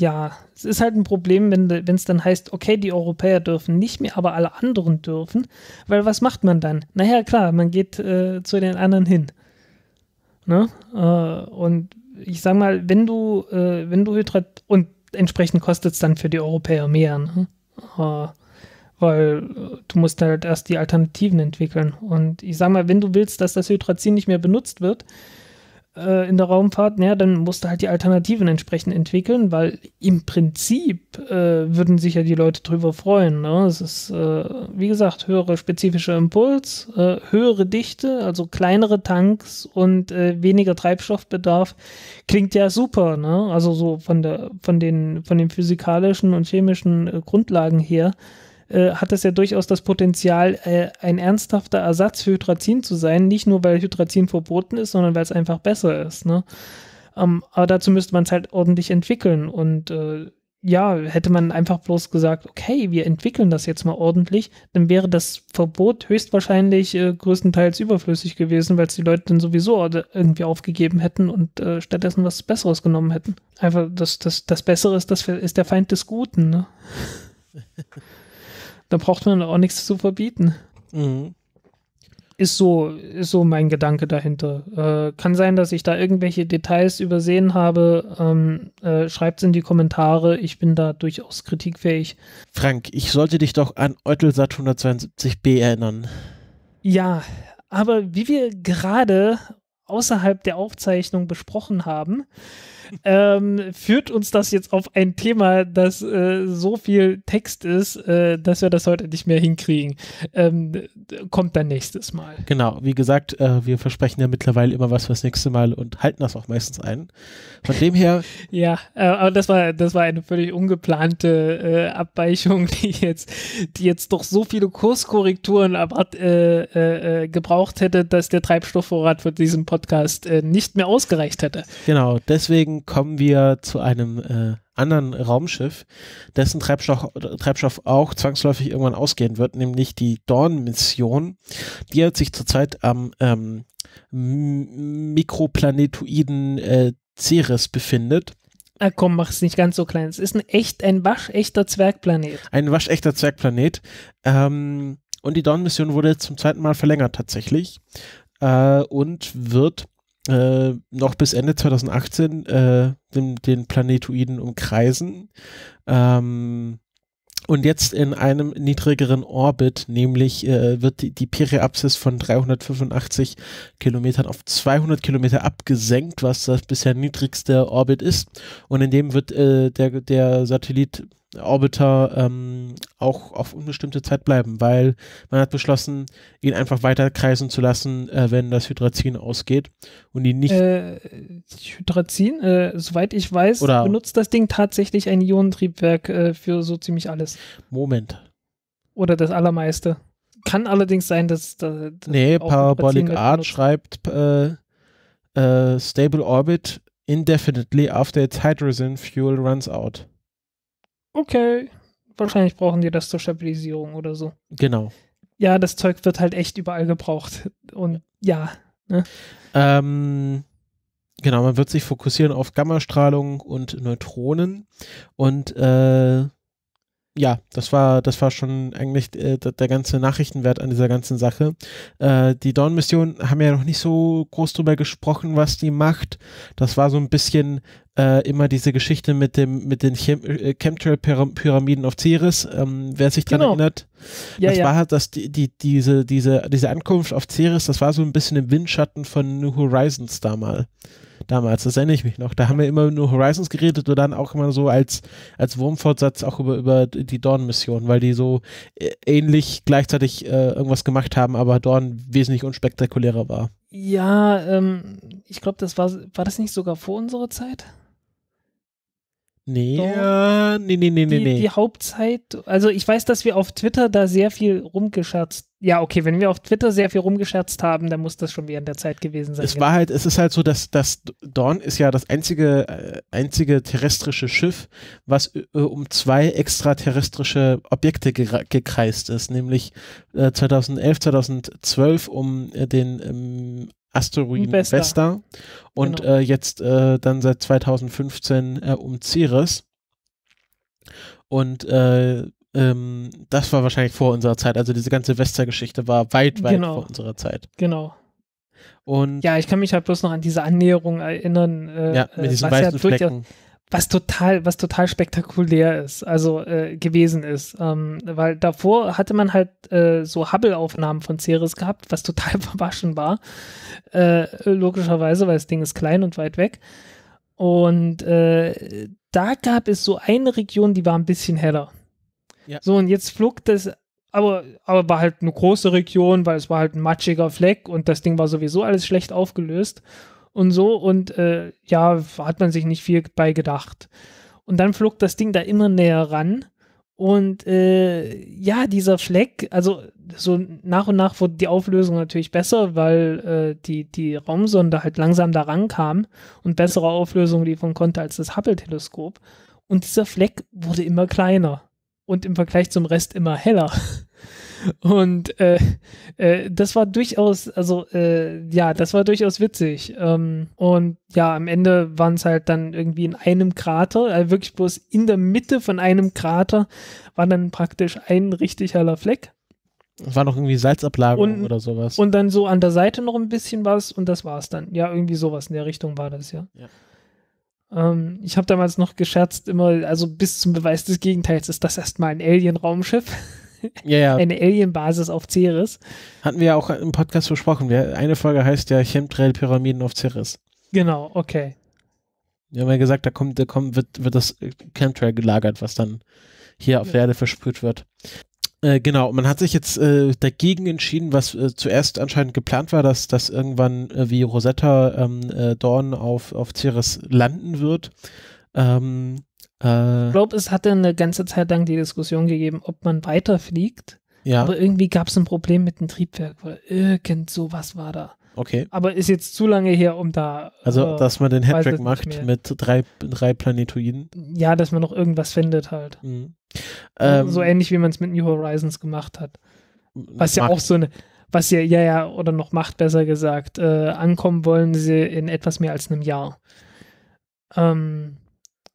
ja, es ist halt ein Problem, wenn es dann heißt, okay, die Europäer dürfen nicht mehr, aber alle anderen dürfen, weil was macht man dann? Naja, klar, man geht äh, zu den anderen hin. Ne? Äh, und ich sag mal, wenn du, wenn du Hydrat und entsprechend kostet es dann für die Europäer mehr. Ne? Uh, weil äh, du musst halt erst die Alternativen entwickeln. Und ich sag mal, wenn du willst, dass das Hydrazin nicht mehr benutzt wird, äh, in der Raumfahrt, ja, dann musst du halt die Alternativen entsprechend entwickeln, weil im Prinzip äh, würden sich ja die Leute drüber freuen. Ne? Es ist, äh, wie gesagt, höhere spezifischer Impuls, äh, höhere Dichte, also kleinere Tanks und äh, weniger Treibstoffbedarf. Klingt ja super, ne? Also so von der, von den, von den physikalischen und chemischen äh, Grundlagen her äh, hat es ja durchaus das Potenzial, äh, ein ernsthafter Ersatz für Hydrazin zu sein. Nicht nur, weil Hydrazin verboten ist, sondern weil es einfach besser ist. Ne? Ähm, aber dazu müsste man es halt ordentlich entwickeln. Und äh, ja, hätte man einfach bloß gesagt, okay, wir entwickeln das jetzt mal ordentlich, dann wäre das Verbot höchstwahrscheinlich äh, größtenteils überflüssig gewesen, weil es die Leute dann sowieso irgendwie aufgegeben hätten und äh, stattdessen was Besseres genommen hätten. Einfach das, das, das Bessere ist, das ist der Feind des Guten. Ne? da braucht man auch nichts zu verbieten. Mhm ist so, ist so mein Gedanke dahinter. Äh, kann sein, dass ich da irgendwelche Details übersehen habe. Ähm, äh, Schreibt es in die Kommentare. Ich bin da durchaus kritikfähig. Frank, ich sollte dich doch an Eutelsat 172b erinnern. Ja, aber wie wir gerade außerhalb der Aufzeichnung besprochen haben, ähm, führt uns das jetzt auf ein Thema, das äh, so viel Text ist, äh, dass wir das heute nicht mehr hinkriegen. Ähm, kommt dann nächstes Mal. Genau, wie gesagt, äh, wir versprechen ja mittlerweile immer was fürs nächste Mal und halten das auch meistens ein. Von dem her. ja, äh, aber das war, das war eine völlig ungeplante äh, Abweichung, die jetzt, die jetzt doch so viele Kurskorrekturen erwart, äh, gebraucht hätte, dass der Treibstoffvorrat für diesen Podcast nicht mehr ausgereicht hätte. Genau, deswegen kommen wir zu einem äh, anderen Raumschiff, dessen Treibstoff, Treibstoff auch zwangsläufig irgendwann ausgehen wird, nämlich die Dawn-Mission. Die hat sich zurzeit am ähm, Mikroplanetoiden äh, Ceres befindet. Ah, komm, mach es nicht ganz so klein. Es ist ein echt, ein waschechter Zwergplanet. Ein waschechter Zwergplanet. Ähm, und die Dawn-Mission wurde zum zweiten Mal verlängert tatsächlich äh, und wird äh, noch bis Ende 2018 äh, den, den Planetoiden umkreisen. Ähm, und jetzt in einem niedrigeren Orbit, nämlich äh, wird die, die Periapsis von 385 Kilometern auf 200 Kilometer abgesenkt, was das bisher niedrigste Orbit ist. Und in dem wird äh, der, der Satellit Orbiter ähm, auch auf unbestimmte Zeit bleiben, weil man hat beschlossen, ihn einfach weiter kreisen zu lassen, äh, wenn das Hydrazin ausgeht und ihn nicht. Äh, Hydrazin, äh, soweit ich weiß, Oder benutzt das Ding tatsächlich ein Ionentriebwerk äh, für so ziemlich alles. Moment. Oder das Allermeiste. Kann allerdings sein, dass. dass nee, Parabolic Art schreibt äh, äh, Stable Orbit indefinitely after its hydrogen fuel runs out okay, wahrscheinlich brauchen die das zur Stabilisierung oder so. Genau. Ja, das Zeug wird halt echt überall gebraucht. Und ja. Ne? Ähm, genau, man wird sich fokussieren auf Gammastrahlung und Neutronen. Und äh, ja, das war, das war schon eigentlich äh, der ganze Nachrichtenwert an dieser ganzen Sache. Äh, die Dawn-Mission haben ja noch nicht so groß drüber gesprochen, was die macht. Das war so ein bisschen äh, immer diese Geschichte mit dem, mit den Chem äh, Chemtrail-Pyramiden auf Ceres, ähm, wer sich daran genau. erinnert. Ja, das ja. war halt, dass die, die, diese, diese, diese Ankunft auf Ceres, das war so ein bisschen im Windschatten von New Horizons damals damals, das erinnere ich mich noch. Da haben wir immer nur Horizons geredet und dann auch immer so als, als Wurmfortsatz auch über, über die Dawn-Mission, weil die so äh, ähnlich gleichzeitig äh, irgendwas gemacht haben, aber Dawn wesentlich unspektakulärer war. Ja, ähm, ich glaube, das war, war das nicht sogar vor unserer Zeit? Nee, äh, nee, nee, nee, die, nee. Die Hauptzeit, also ich weiß, dass wir auf Twitter da sehr viel rumgescherzt. Ja, okay, wenn wir auf Twitter sehr viel rumgescherzt haben, dann muss das schon während der Zeit gewesen sein. Es genau. war halt, es ist halt so, dass das Dawn ist ja das einzige, äh, einzige terrestrische Schiff, was äh, um zwei extraterrestrische Objekte ge gekreist ist, nämlich äh, 2011, 2012 um äh, den ähm, Asteroiden Vesta, Vesta und genau. äh, jetzt äh, dann seit 2015 äh, um Ceres. Und äh, ähm, das war wahrscheinlich vor unserer Zeit. Also diese ganze Vesta-Geschichte war weit, weit genau. vor unserer Zeit. Genau. Und ja, ich kann mich halt bloß noch an diese Annäherung erinnern. Äh, ja, mit diesen weißen ja Flecken was total, was total spektakulär ist, also äh, gewesen ist. Ähm, weil davor hatte man halt äh, so Hubble-Aufnahmen von Ceres gehabt, was total verwaschen war. Äh, logischerweise, weil das Ding ist klein und weit weg. Und äh, da gab es so eine Region, die war ein bisschen heller. Ja. So, und jetzt flog das, aber, aber war halt eine große Region, weil es war halt ein matschiger Fleck und das Ding war sowieso alles schlecht aufgelöst und so und äh, ja, hat man sich nicht viel bei gedacht. Und dann flog das Ding da immer näher ran und äh, ja, dieser Fleck, also so nach und nach wurde die Auflösung natürlich besser, weil äh, die, die Raumsonde halt langsam da rankam und bessere Auflösung liefern konnte als das Hubble-Teleskop. Und dieser Fleck wurde immer kleiner und im Vergleich zum Rest immer heller. Und äh, äh, das war durchaus, also äh, ja, das war durchaus witzig. Ähm, und ja, am Ende waren es halt dann irgendwie in einem Krater, also wirklich bloß in der Mitte von einem Krater war dann praktisch ein richtig heller Fleck. War noch irgendwie Salzablagerung Und- oder sowas. Und dann so an der Seite noch ein bisschen was und das war's dann. Ja, irgendwie sowas in der Richtung war das, ja. Ja. Ähm, ich habe damals noch gescherzt, immer, also bis zum Beweis des Gegenteils ist das erstmal ein Alien-Raumschiff, ja, ja, eine Alien-Basis auf Ceres. hatten wir ja auch im Podcast besprochen. Wir, eine Folge heißt ja Chemtrail-Pyramiden auf Ceres. Genau, okay. Wir haben ja gesagt, da kommt, da kommt, wird, wird das Chemtrail gelagert, was dann hier auf Ja. der Erde versprüht wird. Äh, genau, man hat sich jetzt äh, dagegen entschieden, was äh, zuerst anscheinend geplant war, dass, dass irgendwann äh, wie Rosetta ähm, äh, Dawn auf, auf Ceres landen wird. Ähm, äh, Ich glaube, es hatte eine ganze Zeit lang die Diskussion gegeben, ob man weiterfliegt. ja, Aber irgendwie gab es ein Problem mit dem Triebwerk oder irgend sowas war da. okay. Aber ist jetzt zu lange her, um da. Also, äh, dass man den Hattrick macht mit drei, drei Planetoiden. ja, dass man noch irgendwas findet halt. Mhm. Ähm, so ähnlich wie man es mit New Horizons gemacht hat. Was ja mag- auch so eine, was ja, ja, ja, oder noch macht, besser gesagt, äh, ankommen wollen sie in etwas mehr als einem Jahr. Ähm,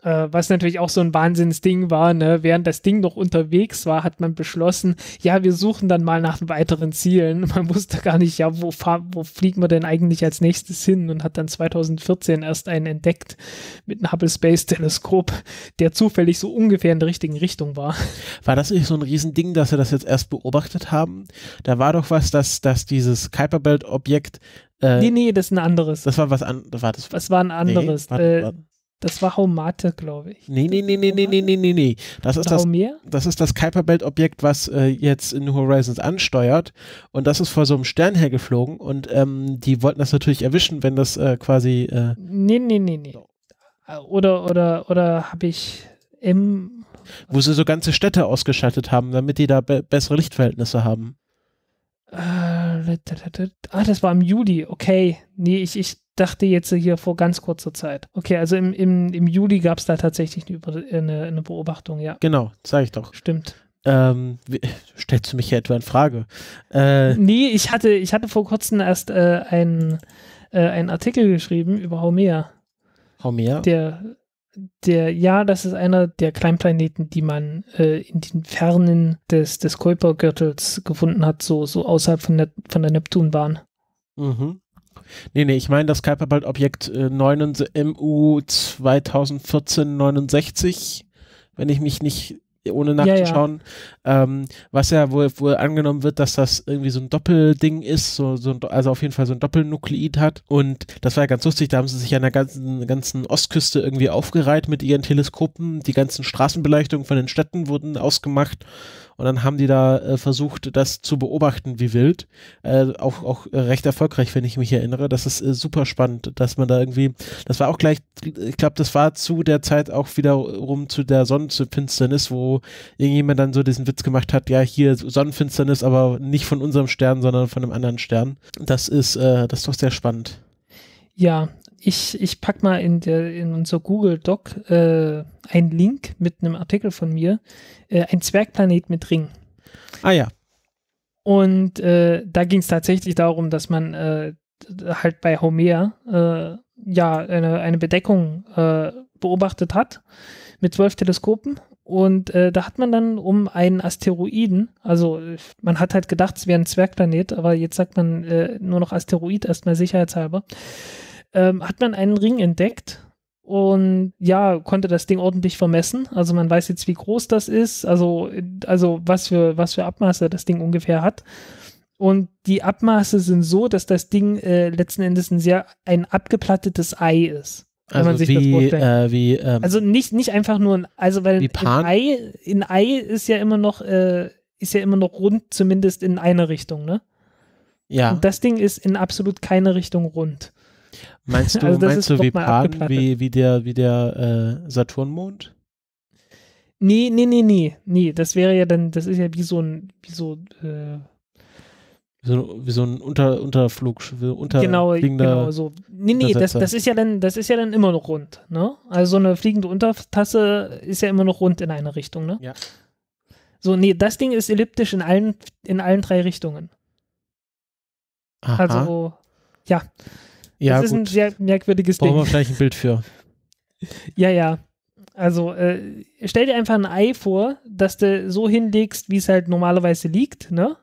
äh, was natürlich auch so ein Wahnsinnsding war, ne? Während das Ding noch unterwegs war, hat man beschlossen, ja, wir suchen dann mal nach weiteren Zielen. Man wusste gar nicht, ja, wo, wo fliegen wir denn eigentlich als nächstes hin und hat dann 2014 erst einen entdeckt mit einem Hubble Space Teleskop, der zufällig so ungefähr in der richtigen Richtung war. War das nicht so ein Riesending, dass wir das jetzt erst beobachtet haben? Da war doch was, dass, dass dieses Kuiperbelt-Objekt, äh, nee, nee, das ist ein anderes. das war was anderes. Das, Das war ein anderes. Nee, warte, äh, warte. Das war Haumate, glaube ich. nee, nee, nee, nee, nee, nee, nee, nee, nee. Das ist das, das ist das Kuiperbelt-Objekt, was äh, jetzt in New Horizons ansteuert. Und das ist vor so einem Stern hergeflogen. Und ähm, die wollten das natürlich erwischen, wenn das äh, quasi, äh, Nee, nee, nee, nee. Oder, oder, oder habe ich im. wo sie so ganze Städte ausgeschaltet haben, damit die da be bessere Lichtverhältnisse haben. Äh, ah, das war im Juli. Okay. Nee, ich, ich dachte jetzt hier vor ganz kurzer Zeit. Okay, also im, im, im Juli gab es da tatsächlich eine, Über- eine, eine Beobachtung, ja. Genau, sag ich doch. Stimmt. Ähm, wie, stellst du mich hier etwa in Frage? Äh, Nee, ich hatte, ich hatte vor kurzem erst äh, einen, äh, einen Artikel geschrieben über Haumea. Homer? Der, der, ja, das ist einer der Kleinplaneten, die man äh, in den Fernen des, des Kuipergürtels gefunden hat, so, so außerhalb von der, von der Neptunbahn. Mhm. Nee, nee, ich meine das Kuiperbelt-Objekt äh, 9 MU 2014-69, wenn ich mich nicht ohne Ja, ja. nachzuschauen, Ähm, was ja wohl, wohl angenommen wird, dass das irgendwie so ein Doppelding ist, so, so ein, also auf jeden Fall so ein Doppelnukleid hat. Und das war ja ganz lustig, da haben sie sich an der ganzen, ganzen Ostküste irgendwie aufgereiht mit ihren Teleskopen. Die ganzen Straßenbeleuchtungen von den Städten wurden ausgemacht. Und dann haben die da äh, versucht, das zu beobachten, wie wild. Äh, auch, auch äh, recht erfolgreich, wenn ich mich erinnere. Das ist äh, super spannend, dass man da irgendwie, das war auch gleich, ich glaube, das war zu der Zeit auch wiederum zu der Sonnenfinsternis, wo irgendjemand dann so diesen Witz gemacht hat, ja, hier Sonnenfinsternis, aber nicht von unserem Stern, sondern von einem anderen Stern. Das ist, äh, das ist doch sehr spannend. Ja, ich, ich pack mal in, der, in unser Google Doc äh, einen Link mit einem Artikel von mir. Äh, ein Zwergplanet mit Ring. Ah ja, Und äh, da ging es tatsächlich darum, dass man äh, halt bei Homer äh, ja eine, eine Bedeckung äh, beobachtet hat mit zwölf Teleskopen. Und äh, da hat man dann um einen Asteroiden, also man hat halt gedacht, es wäre ein Zwergplanet, aber jetzt sagt man äh, nur noch Asteroid, erstmal sicherheitshalber, ähm, hat man einen Ring entdeckt und ja, konnte das Ding ordentlich vermessen. Also man weiß jetzt, wie groß das ist, also, also was für, was für Abmaße das Ding ungefähr hat. Und die Abmaße sind so, dass das Ding äh, letzten Endes ein sehr ein abgeplattetes Ei ist. Wenn also man sich das wie, äh, wie, ähm, Also nicht, nicht einfach nur ein, also weil ein? Ei, ein Ei ist ja immer noch, äh, ist ja immer noch rund, zumindest in eine Richtung, ne? ja, Und das Ding ist in absolut keine Richtung rund. Meinst du, also das meinst ist du wie Pan, wie, wie der, wie der äh, Saturnmond? Nee, nee, nee, nee, nee, das wäre ja dann, das ist ja wie so ein, wie so, äh, Wie so, wie so ein Unter, Unterflug, unter genau, genau so. Nee, nee, das, das ist ja dann, das ist ja dann immer noch rund, ne? Also so eine fliegende Untertasse ist ja immer noch rund in eine Richtung, ne? Ja. So, nee, das Ding ist elliptisch in allen, in allen drei Richtungen. Aha. Also, ja. Ja, das ist gut. ein sehr merkwürdiges Brauchen Ding. wir vielleicht ein Bild für. Ja, ja. Also äh, stell dir einfach ein Ei vor, dass du so hinlegst, wie es halt normalerweise liegt, ne?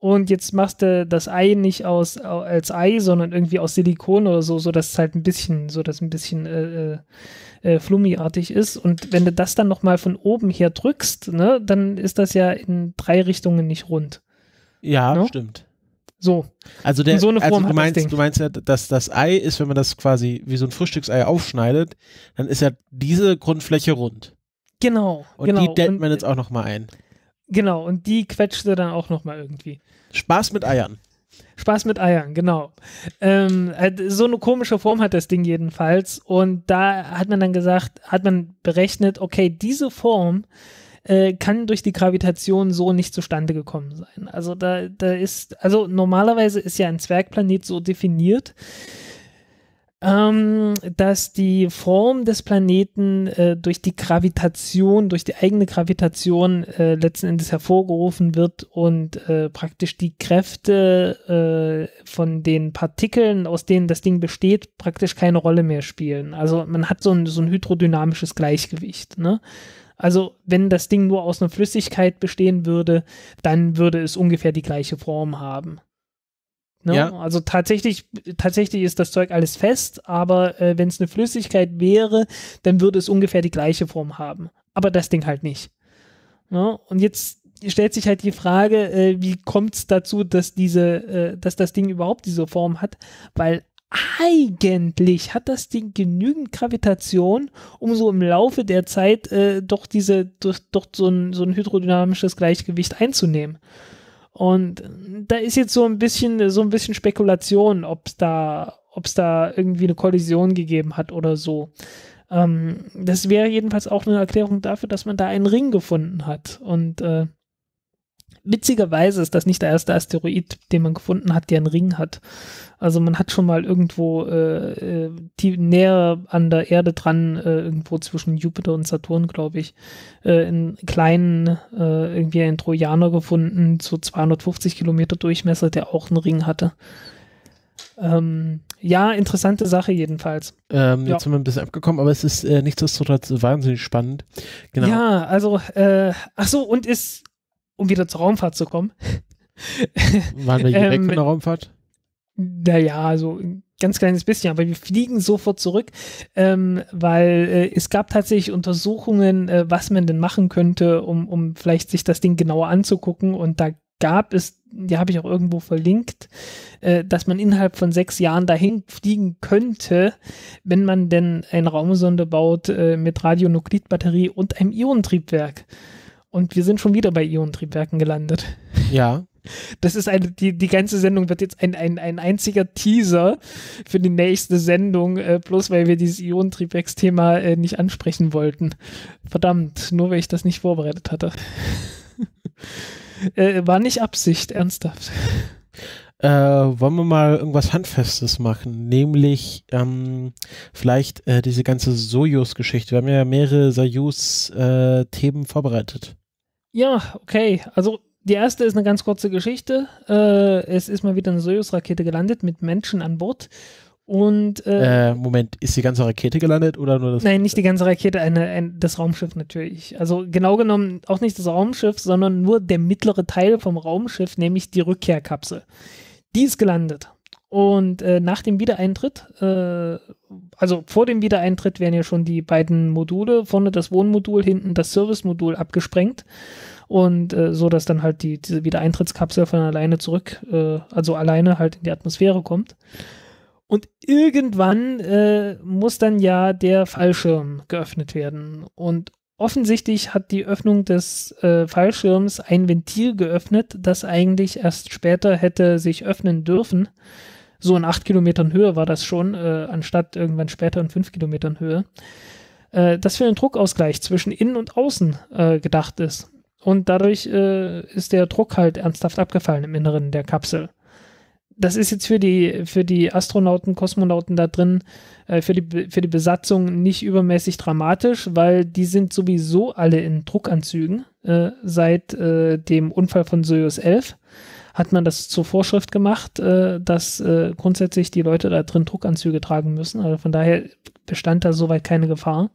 Und jetzt machst du das Ei nicht aus au- als Ei, sondern irgendwie aus Silikon oder so, so dass es halt ein bisschen, so dass ein bisschen äh, äh, äh, flummiartig ist. Und wenn du das dann nochmal von oben her drückst, ne, dann ist das ja in drei Richtungen nicht rund. Ja, No? stimmt. So. Also, der, so eine also Form du hat das meinst, du meinst ja, dass das Ei ist, wenn man das quasi wie so ein Frühstücksei aufschneidet, dann ist ja diese Grundfläche rund. Genau. Und genau. die dämmt man jetzt auch nochmal ein. Genau, und die quetscht du dann auch nochmal irgendwie. Spaß mit Eiern. Spaß mit Eiern, genau. Ähm, halt so eine komische Form hat das Ding jedenfalls. Und da hat man dann gesagt, hat man berechnet, okay, diese Form äh, kann durch die Gravitation so nicht zustande gekommen sein. Also da, da ist, also normalerweise ist ja ein Zwergplanet so definiert, ähm, dass die Form des Planeten äh, durch die Gravitation, durch die eigene Gravitation äh, letzten Endes hervorgerufen wird und äh, praktisch die Kräfte äh, von den Partikeln, aus denen das Ding besteht, praktisch keine Rolle mehr spielen. Also man hat so ein, so ein hydrodynamisches Gleichgewicht. Ne? Also wenn das Ding nur aus einer Flüssigkeit bestehen würde, dann würde es ungefähr die gleiche Form haben. Ne? Ja. Also tatsächlich, tatsächlich ist das Zeug alles fest, aber äh, wenn es eine Flüssigkeit wäre, dann würde es ungefähr die gleiche Form haben. Aber das Ding halt nicht. Ne? Und jetzt stellt sich halt die Frage, äh, wie kommt es dazu, dass diese, äh, dass das Ding überhaupt diese Form hat? Weil eigentlich hat das Ding genügend Gravitation, um so im Laufe der Zeit äh, doch diese, durch, doch so ein, so ein hydrodynamisches Gleichgewicht einzunehmen. Und da ist jetzt so ein bisschen, so ein bisschen Spekulation, ob es da, ob es da irgendwie eine Kollision gegeben hat oder so. Ähm, das wäre jedenfalls auch eine Erklärung dafür, dass man da einen Ring gefunden hat. Und äh, witzigerweise ist das nicht der erste Asteroid, den man gefunden hat, der einen Ring hat. Also man hat schon mal irgendwo äh, äh, die, näher an der Erde dran, äh, irgendwo zwischen Jupiter und Saturn, glaube ich, äh, einen kleinen, äh, irgendwie einen Trojaner gefunden, so 250 Kilometer Durchmesser, der auch einen Ring hatte. Ähm, ja, interessante Sache jedenfalls. Ähm, Ja. Jetzt sind wir ein bisschen abgekommen, aber es ist äh, nichtsdestotrotz wahnsinnig spannend. Genau. Ja, also, äh, ach so, und ist, um wieder zur Raumfahrt zu kommen, Waren wir hier weg Ähm, von der Raumfahrt? Naja, so ein ganz kleines bisschen, aber wir fliegen sofort zurück, ähm, weil äh, es gab tatsächlich Untersuchungen, äh, was man denn machen könnte, um, um vielleicht sich das Ding genauer anzugucken. Und da gab es, die habe ich auch irgendwo verlinkt, äh, dass man innerhalb von sechs Jahren dahin fliegen könnte, wenn man denn eine Raumsonde baut äh, mit Radionuklidbatterie und einem Ionentriebwerk. Und wir sind schon wieder bei Ionentriebwerken gelandet. Ja. Das ist eine, die, die ganze Sendung wird jetzt ein, ein, ein einziger Teaser für die nächste Sendung, äh, bloß weil wir dieses Ionentriebwerksthema äh, nicht ansprechen wollten. Verdammt, nur weil ich das nicht vorbereitet hatte. äh, war nicht Absicht, ernsthaft. Äh, wollen wir mal irgendwas Handfestes machen, nämlich ähm, vielleicht äh, diese ganze Sojus-Geschichte. Wir haben ja mehrere Soyuz-Themen vorbereitet. Ja, okay. Also die erste ist eine ganz kurze Geschichte. Äh, es ist mal wieder eine Soyuz-Rakete gelandet mit Menschen an Bord. Und äh, Äh, Moment, ist die ganze Rakete gelandet oder nur das? Nein, nicht die ganze Rakete, eine, ein, das Raumschiff natürlich. Also genau genommen auch nicht das Raumschiff, sondern nur der mittlere Teil vom Raumschiff, nämlich die Rückkehrkapsel. Die ist gelandet. Und äh, nach dem Wiedereintritt, äh, also vor dem Wiedereintritt werden ja schon die beiden Module, vorne das Wohnmodul, hinten das Servicemodul abgesprengt. Und äh, so, dass dann halt die, diese Wiedereintrittskapsel von alleine zurück, äh, also alleine halt in die Atmosphäre kommt. Und irgendwann äh, muss dann ja der Fallschirm geöffnet werden. Und offensichtlich hat die Öffnung des äh, Fallschirms ein Ventil geöffnet, das eigentlich erst später hätte sich öffnen dürfen. So in acht Kilometern Höhe war das schon, äh, anstatt irgendwann später in fünf Kilometern Höhe. Äh, das für einen Druckausgleich zwischen innen und außen äh, gedacht ist. und dadurch äh, ist der Druck halt ernsthaft abgefallen im Inneren der Kapsel. Das ist jetzt für die, für die Astronauten, Kosmonauten da drin, äh, für, die, für die Besatzung nicht übermäßig dramatisch, weil die sind sowieso alle in Druckanzügen äh, seit dem Unfall von Soyuz 11 hat man das zur Vorschrift gemacht, äh, dass äh, grundsätzlich die Leute da drin Druckanzüge tragen müssen. Also von daher bestand da soweit keine Gefahr,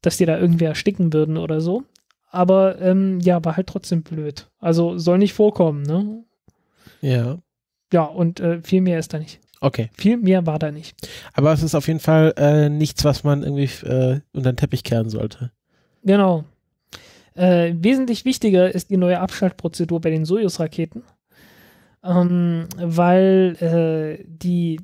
dass die da irgendwie ersticken würden oder so. Aber ähm, ja, war halt trotzdem blöd. Also soll nicht vorkommen, ne? Ja. Ja, und äh, viel mehr ist da nicht. Okay. Viel mehr war da nicht. Aber es ist auf jeden Fall äh, nichts, was man irgendwie äh, unter den Teppich kehren sollte. Genau. Äh, wesentlich wichtiger ist die neue Abschaltprozedur bei den Soyuz-Raketen ähm, weil äh, die,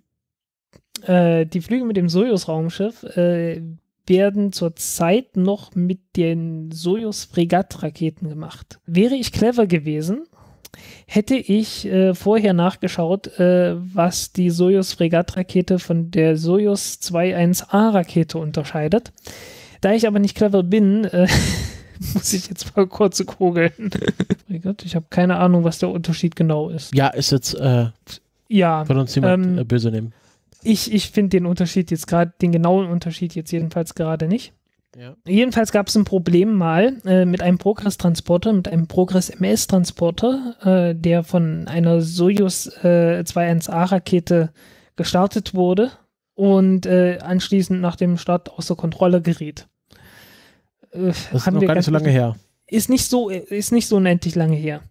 äh, die Flüge mit dem Soyuz-Raumschiff äh, werden zurzeit noch mit den Soyuz-Fregatt-Raketen gemacht. Wäre ich clever gewesen, hätte ich äh, vorher nachgeschaut, äh, was die Soyuz-Fregatt-Rakete von der Soyuz 21A-Rakete unterscheidet. Da ich aber nicht clever bin, äh, muss ich jetzt mal kurz googeln. ich habe keine Ahnung, was der Unterschied genau ist. Ja, ist jetzt äh, ja, von uns jemand ähm, äh, böse nehmen. Ich, ich finde den Unterschied jetzt gerade, den genauen Unterschied jetzt jedenfalls gerade nicht. Ja. Jedenfalls gab es ein Problem mal äh, mit einem Progress-Transporter, mit einem Progress-MS-Transporter, äh, der von einer Soyuz äh, 21A-Rakete gestartet wurde und äh, anschließend nach dem Start außer Kontrolle geriet. Äh, das ist noch gar nicht so lange her. Ist nicht so, ist nicht so unendlich lange her.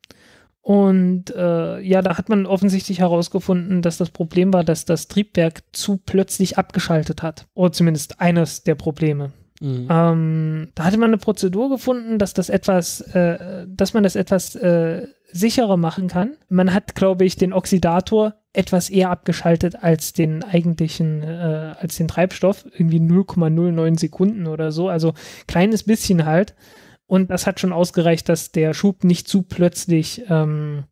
Und äh, ja, da hat man offensichtlich herausgefunden, dass das Problem war, dass das Triebwerk zu plötzlich abgeschaltet hat. Oder zumindest eines der Probleme. Mhm. Ähm, da hatte man eine Prozedur gefunden, dass das etwas, äh, dass man das etwas äh, sicherer machen kann. Man hat, glaube ich, den Oxidator etwas eher abgeschaltet als den eigentlichen, äh, als den Treibstoff, irgendwie 0,09 Sekunden oder so, also kleines bisschen halt. Und das hat schon ausgereicht, dass der Schub nicht zu plötzlich, ähm,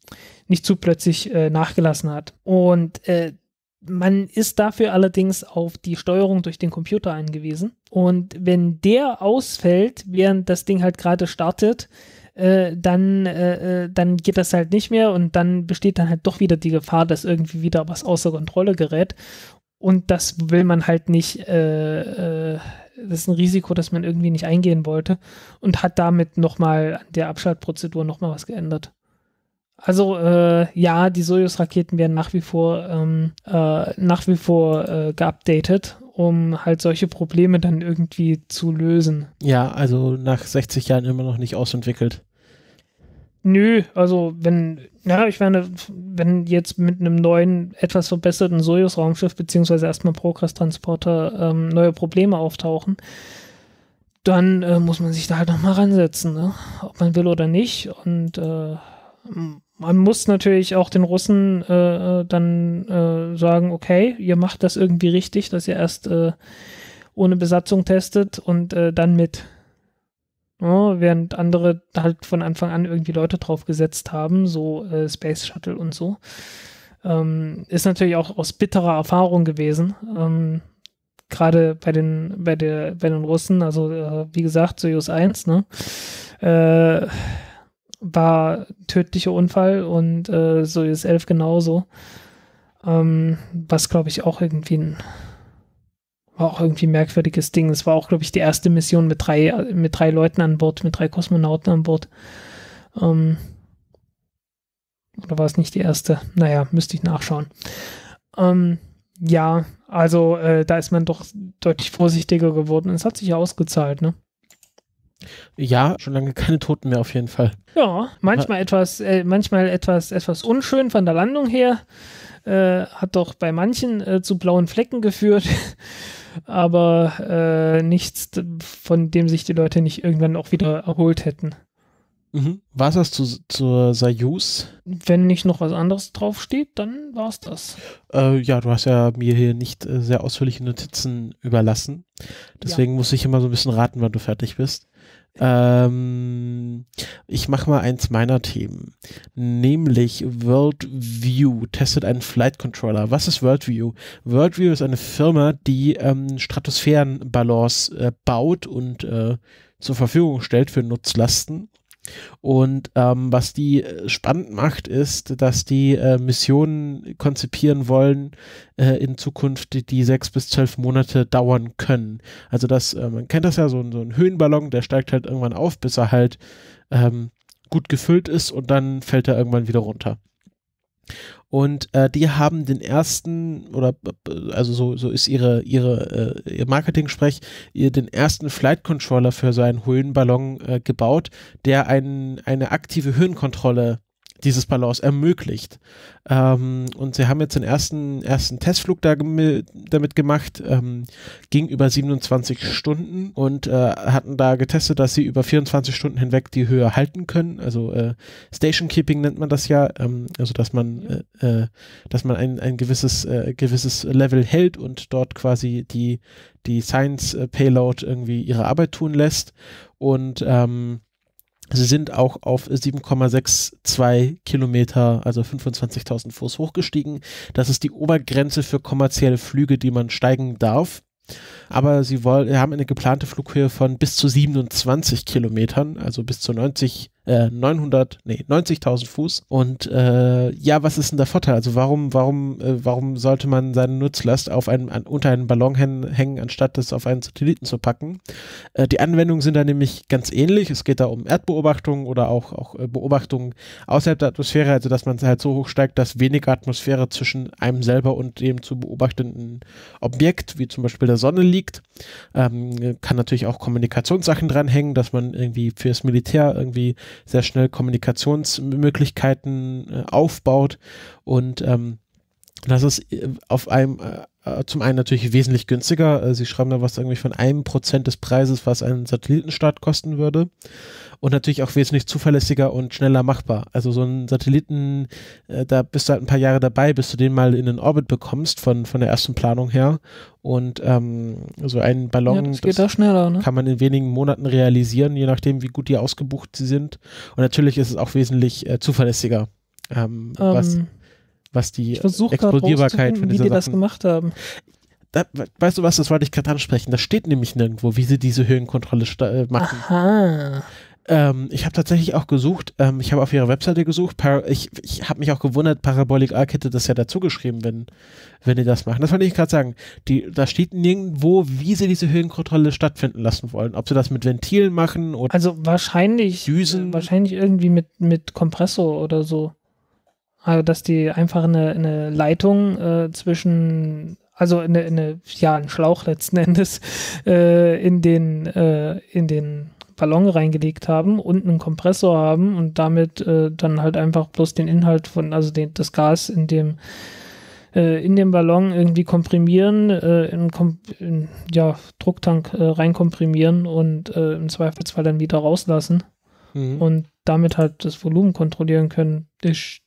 nicht zu plötzlich äh, nachgelassen hat. Und äh, man ist dafür allerdings auf die Steuerung durch den Computer angewiesen. Und wenn der ausfällt, während das Ding halt gerade startet, äh, dann, äh, äh, dann geht das halt nicht mehr und dann besteht dann halt doch wieder die Gefahr, dass irgendwie wieder was außer Kontrolle gerät. Und das will man halt nicht, äh, äh, das ist ein Risiko, das man irgendwie nicht eingehen wollte und hat damit nochmal an der Abschaltprozedur nochmal was geändert. Also äh, ja, die Soyuz-Raketen werden nach wie vor ähm, äh, nach wie vor äh, geupdatet, um halt solche Probleme dann irgendwie zu lösen. Ja, also nach 60 Jahren immer noch nicht ausentwickelt. Nö, also wenn, ja, ich meine, wenn jetzt mit einem neuen, etwas verbesserten Soyuz-Raumschiff beziehungsweise erstmal Progress-Transporter ähm, neue Probleme auftauchen, dann äh, muss man sich da halt nochmal ransetzen, ne? ob man will oder nicht. Und äh, man muss natürlich auch den Russen äh, äh, dann äh, sagen, okay, ihr macht das irgendwie richtig, dass ihr erst äh, ohne Besatzung testet und äh, dann mit. Ja, während andere halt von Anfang an irgendwie Leute drauf gesetzt haben, so äh, Space Shuttle und so. Ähm, ist natürlich auch aus bitterer Erfahrung gewesen. Ähm, Gerade bei den, bei der, bei den Russen, also wie gesagt, Soyuz 1, ne? War tödlicher Unfall und äh, so ist 11 genauso. Ähm, was glaube ich auch irgendwie ein war auch irgendwie ein merkwürdiges Ding. Es war auch, glaube ich, die erste Mission mit drei, mit drei Leuten an Bord, mit drei Kosmonauten an Bord. Ähm, oder war es nicht die erste? Naja, müsste ich nachschauen. Ähm, ja, also äh, da ist man doch deutlich vorsichtiger geworden. Es hat sich ja ausgezahlt, ne? Ja, schon lange keine Toten mehr auf jeden Fall. Ja, manchmal etwas, äh, manchmal etwas, etwas unschön von der Landung her. Äh, hat doch bei manchen äh, zu blauen Flecken geführt, aber äh, nichts, von dem sich die Leute nicht irgendwann auch wieder erholt hätten. Mhm. War es das zu, zur Soyuz? Wenn nicht noch was anderes draufsteht, dann war es das. Äh, ja, du hast ja mir hier nicht äh, sehr ausführliche Notizen überlassen. Deswegen ja. muss ich immer so ein bisschen raten, wann du fertig bist. Ähm, ich mache mal eins meiner Themen, nämlich Worldview testet einen Flight Controller. Was ist Worldview? Worldview ist eine Firma, die ähm, Stratosphärenbalance äh, baut und äh, zur Verfügung stellt für Nutzlasten. Und ähm, was die äh, spannend macht, ist, dass die äh, Missionen konzipieren wollen äh, in Zukunft, die, die, sechs bis zwölf Monate dauern können. Also das, äh, man kennt das ja, so, so ein Höhenballon, der steigt halt irgendwann auf, bis er halt ähm, gut gefüllt ist und dann fällt er irgendwann wieder runter. Und äh, die haben den ersten, oder also so, so ist ihre, ihre, äh, ihr Marketing-Sprech, ihr den ersten Flight Controller für so einen Höhenballon äh, gebaut, der ein, eine aktive Höhenkontrolle dieses Ballons ermöglicht. Ähm, und sie haben jetzt den ersten, ersten Testflug da damit gemacht, ähm, ging über 27 Stunden und äh, hatten da getestet, dass sie über 24 Stunden hinweg die Höhe halten können. Also äh, Station Keeping nennt man das ja, ähm, also dass man, äh, äh dass man ein, ein gewisses, äh, gewisses Level hält und dort quasi die, die Science Payload irgendwie ihre Arbeit tun lässt. Und ähm, Sie sind auch auf 7,62 Kilometer, also 25.000 Fuß hochgestiegen. Das ist die Obergrenze für kommerzielle Flüge, die man steigen darf. Aber sie wollen, haben eine geplante Flughöhe von bis zu 27 Kilometern, also bis zu 90 äh, 900, nee, 90.000 Fuß. Und äh, ja, was ist denn der Vorteil? Also warum, warum, äh, warum sollte man seine Nutzlast auf einen, an, unter einen Ballon hängen, anstatt das auf einen Satelliten zu packen? Äh, die Anwendungen sind da nämlich ganz ähnlich. Es geht da um Erdbeobachtung oder auch, auch äh, Beobachtungen außerhalb der Atmosphäre, also dass man halt so hoch steigt, dass weniger Atmosphäre zwischen einem selber und dem zu beobachtenden Objekt, wie zum Beispiel der Sonne, liegt. Ähm, kann natürlich auch Kommunikationssachen dranhängen, dass man irgendwie fürs Militär irgendwie sehr schnell Kommunikationsmöglichkeiten äh, aufbaut. Und ähm, das ist äh, auf einem äh, zum einen natürlich wesentlich günstiger. Äh, sie schreiben da was irgendwie von einem Prozent des Preises, was ein Satellitenstart kosten würde. Und natürlich auch wesentlich zuverlässiger und schneller machbar. Also so ein Satelliten, äh, da bist du halt ein paar Jahre dabei, bis du den mal in den Orbit bekommst von, von der ersten Planung her. Und ähm, so ein Ballon, ja, ne? kann man in wenigen Monaten realisieren, je nachdem, wie gut die ausgebucht sie sind. Und natürlich ist es auch wesentlich äh, zuverlässiger. Ähm, ähm, was, was die Explodierbarkeit von dieser wie die Sachen, das gemacht haben. Da, weißt du was, das wollte ich gerade ansprechen. Da steht nämlich nirgendwo, wie sie diese Höhenkontrolle äh, machen. Aha. Ähm, ich habe tatsächlich auch gesucht, ähm, ich habe auf ihrer Webseite gesucht, Par ich, ich habe mich auch gewundert, Parabolic Arc hätte das ja dazu geschrieben, wenn, wenn die das machen. Das wollte ich gerade sagen. Die, da steht nirgendwo, wie sie diese Höhenkontrolle stattfinden lassen wollen. Ob sie das mit Ventilen machen oder Also wahrscheinlich, Düsen. wahrscheinlich irgendwie mit, mit Kompressor oder so. Also, dass die einfach eine, eine Leitung äh, zwischen, also eine, eine, ja, ein Schlauch letzten Endes äh, in den, äh, in den Ballon reingelegt haben und einen Kompressor haben und damit äh, dann halt einfach bloß den Inhalt von, also den, das Gas in dem äh, in dem Ballon irgendwie komprimieren, in, in, ja, Drucktank reinkomprimieren und im Zweifelsfall dann wieder rauslassen mhm. und damit halt das Volumen kontrollieren können. Ich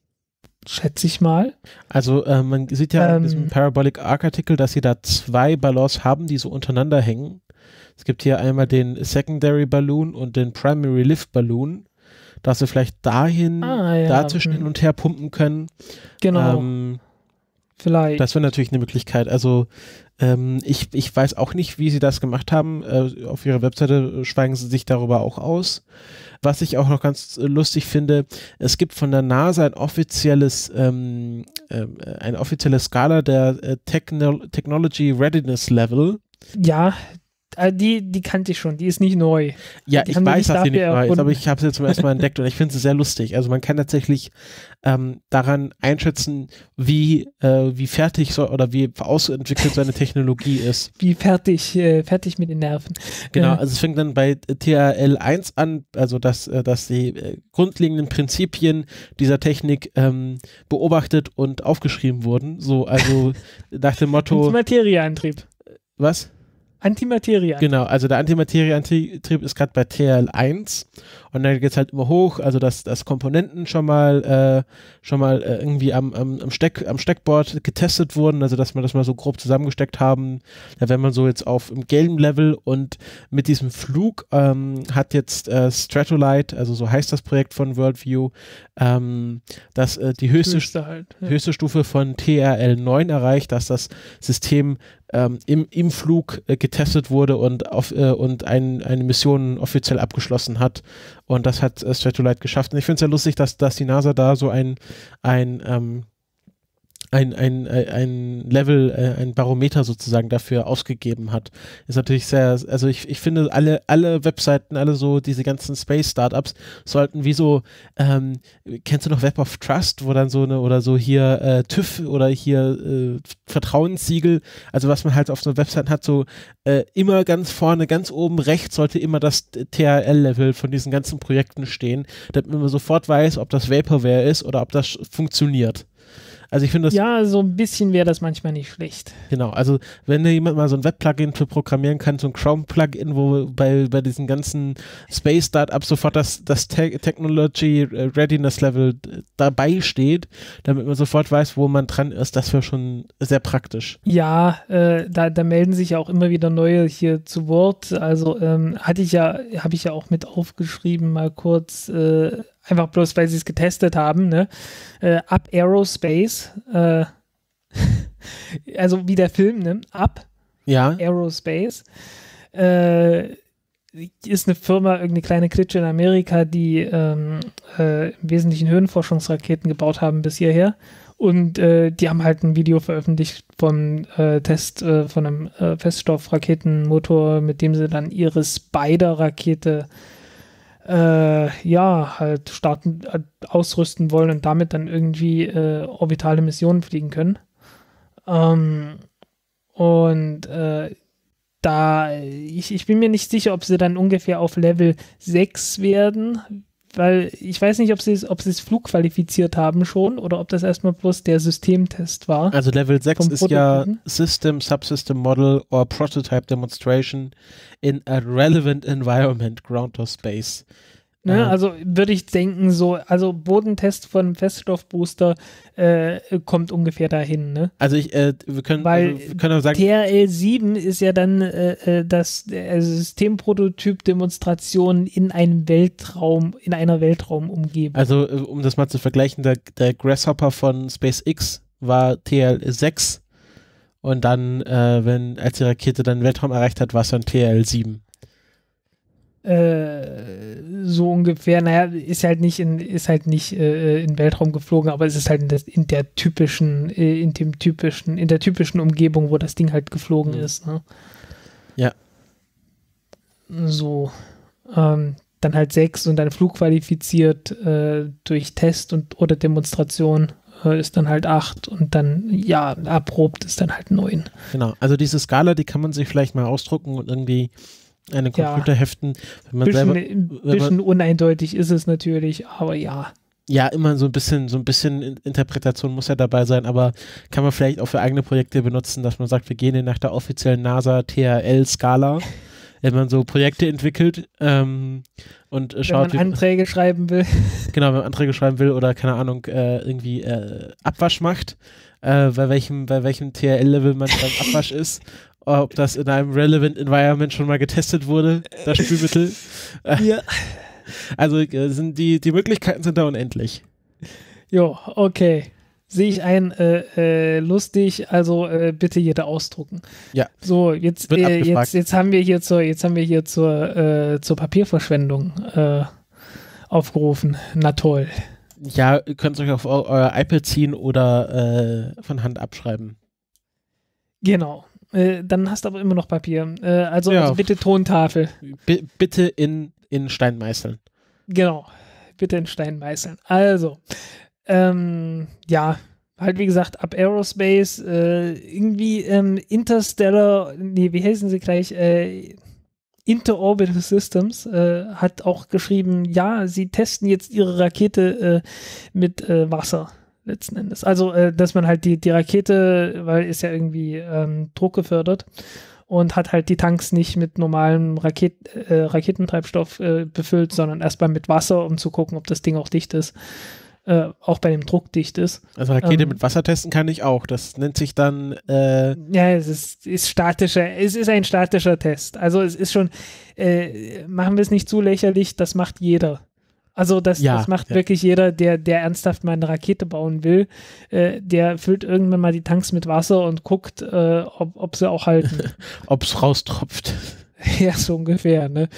schätze ich mal. Also äh, man sieht ja ähm, in diesem Parabolic Arc Artikel, dass sie da zwei Ballons haben, die so untereinander hängen. Es gibt hier einmal den Secondary Balloon und den Primary Lift Balloon, dass sie vielleicht dahin, ah, ja. dazwischen hin und her pumpen können. Genau. Ähm, vielleicht. Das wäre natürlich eine Möglichkeit. Also ähm, ich, ich weiß auch nicht, wie sie das gemacht haben. Äh, auf ihrer Webseite schweigen sie sich darüber auch aus. Was ich auch noch ganz äh, lustig finde, es gibt von der NASA ein offizielles, ähm, äh, eine offizielle Skala der äh, Techno Technology Readiness Level. Ja, äh, die, die kannte ich schon, die ist nicht neu. Ja, die ich weiß, dass die nicht neu ist, aber ich habe sie zum ersten Mal entdeckt und ich finde sie sehr lustig. Also man kann tatsächlich ähm, daran einschätzen, wie, äh, wie fertig so oder wie ausentwickelt seine Technologie ist. Wie fertig, äh, fertig mit den Nerven. Genau, also es fängt dann bei TRL 1 an, also dass, äh, dass die äh, grundlegenden Prinzipien dieser Technik ähm, beobachtet und aufgeschrieben wurden. So, also nach dem Motto. Materieantrieb. Was? Antimaterie. Genau, also der Antimaterieantrieb ist gerade bei TL1 und dann geht es halt immer hoch, also dass, dass Komponenten schon mal äh, schon mal äh, irgendwie am, am, am, Steck, am Steckboard getestet wurden, also dass wir das mal so grob zusammengesteckt haben. Da wäre man so jetzt auf im gelben Level und mit diesem Flug ähm, hat jetzt äh, Stratolite, also so heißt das Projekt von Worldview, ähm, dass äh, die höchste, höchste, halt, ja. höchste Stufe von TRL 9 erreicht, dass das System ähm, im, im Flug äh, getestet wurde und, auf, äh, und ein, eine Mission offiziell abgeschlossen hat. Und das hat äh, Stratolite geschafft. Und ich finde es ja lustig, dass, dass die NASA da so ein, ein ähm, ein, ein, ein Level, äh, ein Barometer sozusagen dafür ausgegeben hat. Ist natürlich sehr, also ich, ich finde, alle, alle Webseiten, alle so diese ganzen Space-Startups sollten wie so, ähm, kennst du noch Web of Trust, wo dann so eine, oder so hier äh, TÜV oder hier äh, Vertrauenssiegel, also was man halt auf so Webseiten hat, so äh, immer ganz vorne, ganz oben rechts sollte immer das THL-Level von diesen ganzen Projekten stehen, damit man sofort weiß, ob das Vaporware ist oder ob das funktioniert. Also ich finde das. Ja, so ein bisschen wäre das manchmal nicht schlecht. Genau, also wenn da jemand mal so ein Web-Plugin für programmieren kann, so ein Chrome-Plugin, wo bei, bei diesen ganzen Space-Startups sofort das, das Te Technology Readiness Level dabei steht, damit man sofort weiß, wo man dran ist, das wäre schon sehr praktisch. Ja, äh, da, da melden sich ja auch immer wieder neue hier zu Wort. Also ähm, hatte ich ja, habe ich ja auch mit aufgeschrieben, mal kurz. Äh, einfach bloß, weil sie es getestet haben, ne? Äh, Up Aerospace, äh, also wie der Film, ne? Up ja. Aerospace, äh, ist eine Firma, irgendeine kleine Klitsche in Amerika, die ähm, äh, im Wesentlichen Höhenforschungsraketen gebaut haben bis hierher. Und äh, die haben halt ein Video veröffentlicht vom äh, Test äh, von einem äh, Feststoffraketenmotor, mit dem sie dann ihre Spider-Rakete äh, ja, halt starten, äh, ausrüsten wollen und damit dann irgendwie äh, orbitale Missionen fliegen können. Ähm, und äh, da, ich, ich bin mir nicht sicher, ob sie dann ungefähr auf Level 6 werden, weil ich weiß nicht, ob sie es, ob es flugqualifiziert haben schon oder ob das erstmal bloß der Systemtest war. Also Level 6 ist ja System, Subsystem Model or Prototype Demonstration in a relevant environment, ground or space. Ne, also würde ich denken, so, also Bodentest von Feststoffbooster äh, kommt ungefähr dahin, ne? Also ich, äh, wir können, Weil also wir können auch sagen. TRL7 ist ja dann äh, äh das äh, Systemprototyp-Demonstration in einem Weltraum, in einer Weltraumumgebung. Also, äh, um das mal zu vergleichen, der, der Grasshopper von SpaceX war TL6 und dann, wenn, als die Rakete dann den Weltraum erreicht hat, war es dann TL7. Äh, so ungefähr, naja, ist halt nicht in, ist halt nicht äh, in Weltraum geflogen, aber es ist halt in, der, in der typischen, äh, in dem typischen, in der typischen Umgebung, wo das Ding halt geflogen mhm. ist. Ne? Ja. So. Ähm, dann halt sechs und dann flugqualifiziert äh, durch Test und oder Demonstration äh, ist dann halt acht und dann, ja, erprobt ist dann halt neun. Genau, also diese Skala, die kann man sich vielleicht mal ausdrucken und irgendwie eine Computer ja. heften. Wenn man bisschen, selber, ein bisschen man, uneindeutig ist es natürlich, aber ja. Ja, immer so ein bisschen, so ein bisschen Interpretation muss ja dabei sein, aber kann man vielleicht auch für eigene Projekte benutzen, dass man sagt, wir gehen nach der offiziellen NASA THL-Skala, wenn man so Projekte entwickelt ähm, und äh, schaut. Wenn man Anträge schreiben will. Genau, wenn man Anträge schreiben will oder keine Ahnung, äh, irgendwie äh, Abwasch macht, äh, bei welchem, bei welchem THL-Level man beim Abwasch ist ob das in einem Relevant Environment schon mal getestet wurde, das Spülmittel. ja. Also äh, sind die, die Möglichkeiten sind da unendlich. Jo, okay. Sehe ich ein, äh, äh, lustig, also äh, bitte jeder ausdrucken. Ja. So, jetzt, äh, jetzt, jetzt haben wir hier zur, jetzt haben wir hier zur, äh, zur Papierverschwendung aufgerufen. Na toll. Ja, ihr könnt es euch auf euer iPad ziehen oder von Hand abschreiben. Genau. Äh, dann hast du aber immer noch Papier. Äh, also, ja. also, bitte Tontafel. B bitte in, in Stein meißeln. Genau. Bitte in Stein meißeln. Also, ähm, ja, halt wie gesagt, ab Aerospace, äh, irgendwie ähm, Interstellar, nee, wie heißen sie gleich? Äh, Interorbital Systems äh, hat auch geschrieben, ja, sie testen jetzt ihre Rakete äh, mit äh, Wasser letzten Endes. Also, äh, dass man halt die, die Rakete, weil ist ja irgendwie ähm, Druck gefördert und hat halt die Tanks nicht mit normalem Raket, äh, Raketentreibstoff äh, befüllt, sondern erstmal mit Wasser, um zu gucken, ob das Ding auch dicht ist. Äh, auch bei dem Druck dicht ist. Also Rakete ähm, mit Wasser testen kann ich auch. Das nennt sich dann äh Ja, es ist, ist statischer, es ist ein statischer Test. Also es ist schon, äh, machen wir es nicht zu lächerlich, das macht jeder. Also das, Ja, das macht ja. wirklich jeder, der, der ernsthaft mal eine Rakete bauen will. Äh, der füllt irgendwann mal die Tanks mit Wasser und guckt, äh, ob, ob sie auch halten. Ob's raustropft. ja, so ungefähr, ne?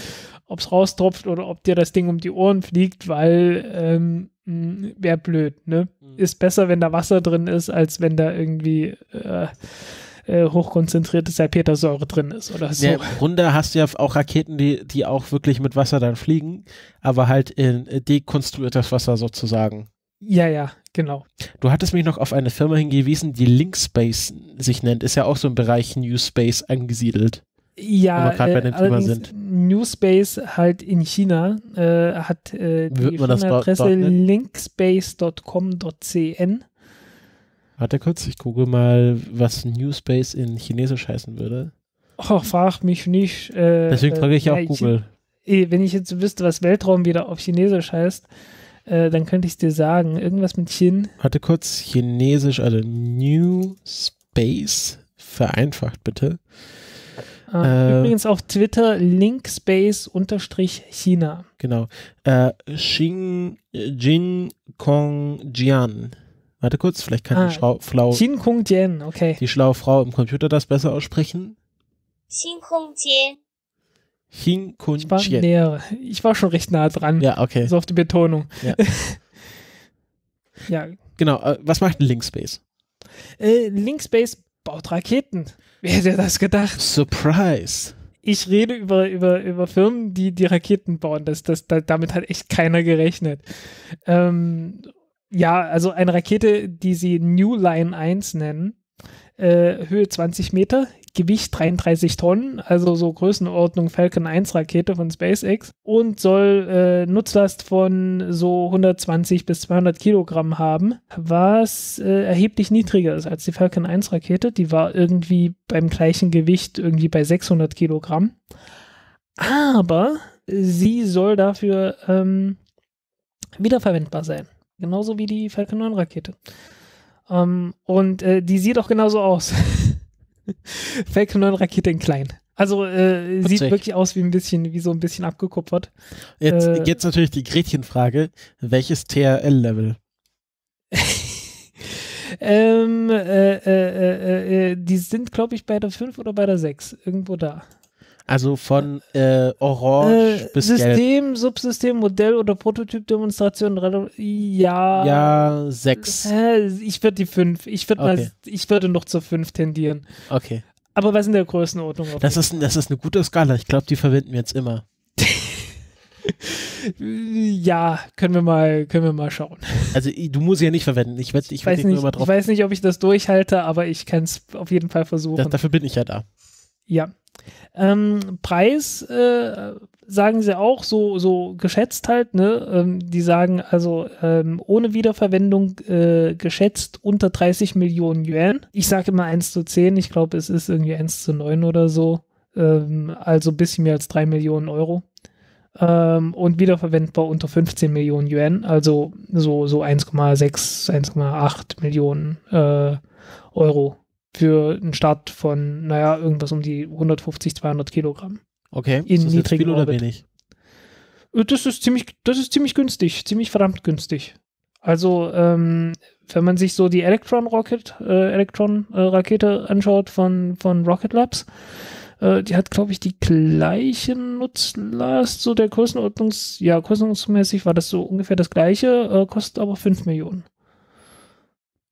Ob es raustropft oder ob dir das Ding um die Ohren fliegt, weil ähm, wäre blöd, ne? Mhm. Ist besser, wenn da Wasser drin ist, als wenn da irgendwie äh, äh, hochkonzentrierte Salpetersäure drin ist oder so. Ja, Im Grunde hast du ja auch Raketen, die, die auch wirklich mit Wasser dann fliegen, aber halt in äh, dekonstruiertes Wasser sozusagen. Ja, ja, genau. Du hattest mich noch auf eine Firma hingewiesen, die Linkspace sich nennt. Ist ja auch so im Bereich New Space angesiedelt. Ja, Thema allerdings sind. New Space halt in China äh, hat äh, die Adresse linkspace.com.cn. Warte kurz, ich google mal, was New Space in Chinesisch heißen würde. Oh, frag mich nicht. Äh, Deswegen frage ich äh, auch ja, Google. eh, wenn ich jetzt wüsste, was Weltraum wieder auf Chinesisch heißt, äh, dann könnte ich es dir sagen. Irgendwas mit Chin. Warte kurz, Chinesisch, also New Space, vereinfacht bitte. Äh, Äh. Übrigens auf Twitter linkspace-china. Genau. Äh, Xing Jin Kong Jian. Warte kurz, vielleicht kann ah, die Schlau Flau Xin Kung Jian, okay. Die schlaue Frau im Computer das besser aussprechen. Xin Kung Jian. Xin Kung Jian. Ich war, näher. ich war schon recht nah dran. Ja, okay. So auf die Betonung. Ja. ja. Genau, äh, was macht ein Linkspace? Äh, Linkspace baut Raketen. Wer hätte das gedacht? Surprise. Ich rede über, über, über Firmen, die die Raketen bauen. Das, das, da, damit hat echt keiner gerechnet. Ähm, ja, also eine Rakete, die sie New Line 1 nennen, äh, Höhe 20 Meter, Gewicht 33 Tonnen, also so Größenordnung Falcon 1 Rakete von SpaceX und soll äh, Nutzlast von so 120 bis 200 Kilogramm haben, was äh, erheblich niedriger ist als die Falcon 1 Rakete. Die war irgendwie beim gleichen Gewicht irgendwie bei 600 Kilogramm. Aber sie soll dafür ähm, wiederverwendbar sein. Genauso wie die Falcon 9 Rakete. Ähm, und äh, die sieht auch genauso aus. Falcon 9 Rakete in klein. Also äh, sieht wirklich aus wie ein bisschen, wie so ein bisschen abgekupfert. Jetzt, Äh. jetzt natürlich die Gretchenfrage. Welches TRL-Level? ähm, äh, äh, äh, äh, die sind, glaube ich, bei der 5 oder bei der 6. Irgendwo da. Also von äh, Orange Äh, bis Gelb. System, Subsystem, Modell oder Prototyp-Demonstration. Ja. Ja, sechs. Ich würde die 5. Ich würde Okay. mal, ich würde noch zur 5 tendieren. Okay. Aber was in der Größenordnung? Das ist, das ist eine gute Skala. Ich glaube, die verwenden wir jetzt immer. Ja, können wir mal, können wir mal schauen. Also du musst sie ja nicht verwenden. Ich werde ich Ich werd weiß, nicht, ich weiß nicht, ob ich das durchhalte, aber ich kann es auf jeden Fall versuchen. Das, dafür bin ich ja da. Ja. Ähm, Preis äh, sagen sie auch so, so geschätzt halt, ne? Ähm, die sagen also ähm, ohne Wiederverwendung äh, geschätzt unter 30 Millionen Yuan. Ich sage immer 1 zu 10, ich glaube, es ist irgendwie 1 zu 9 oder so. Ähm, also ein bisschen mehr als 3 Millionen Euro. Ähm, und wiederverwendbar unter 15 Millionen Yuan, also so, so 1,6, 1,8 Millionen äh, Euro für einen Start von, naja, irgendwas um die 150, 200 Kilogramm. Okay. In ist das viel oder Orbit. wenig? Äh, Das ist ziemlich, das ist ziemlich günstig, ziemlich verdammt günstig. Also, ähm, wenn man sich so die Electron Rocket, äh, Electron äh, Rakete anschaut von, von Rocket Labs, äh, die hat, glaube ich, die gleiche Nutzlast, so der Größenordnungs, ja, größenordnungsmäßig war das so ungefähr das gleiche, äh, kostet aber 5 Millionen.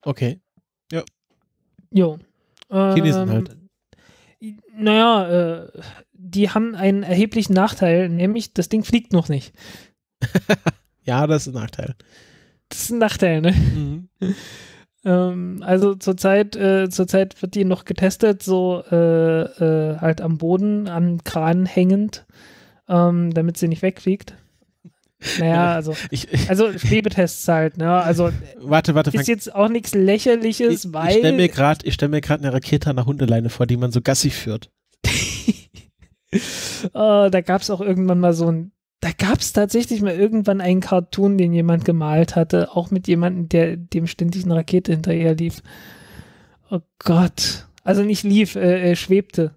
Okay. Jo. Chinesen Ähm, halt. Naja, äh, die haben einen erheblichen Nachteil, nämlich das Ding fliegt noch nicht. Ja, das ist ein Nachteil. Das ist ein Nachteil, ne? Mhm. Ähm, also zurzeit, äh, zurzeit wird die noch getestet, so äh, äh, halt am Boden, an Kran hängend, ähm, damit sie nicht wegfliegt. Naja, also, Ich, ich, also Schwebetests halt, ne? Also warte, warte. ist jetzt auch nichts lächerliches, ich, weil ich stelle mir gerade stell mir eine Rakete an der Hundeleine vor, die man so Gassi führt. äh, da gab es auch irgendwann mal so ein, da gab es tatsächlich mal irgendwann einen Cartoon, den jemand gemalt hatte, auch mit jemandem, der dem ständig eine Rakete hinterher lief. Oh Gott. Also nicht lief, äh, äh, schwebte.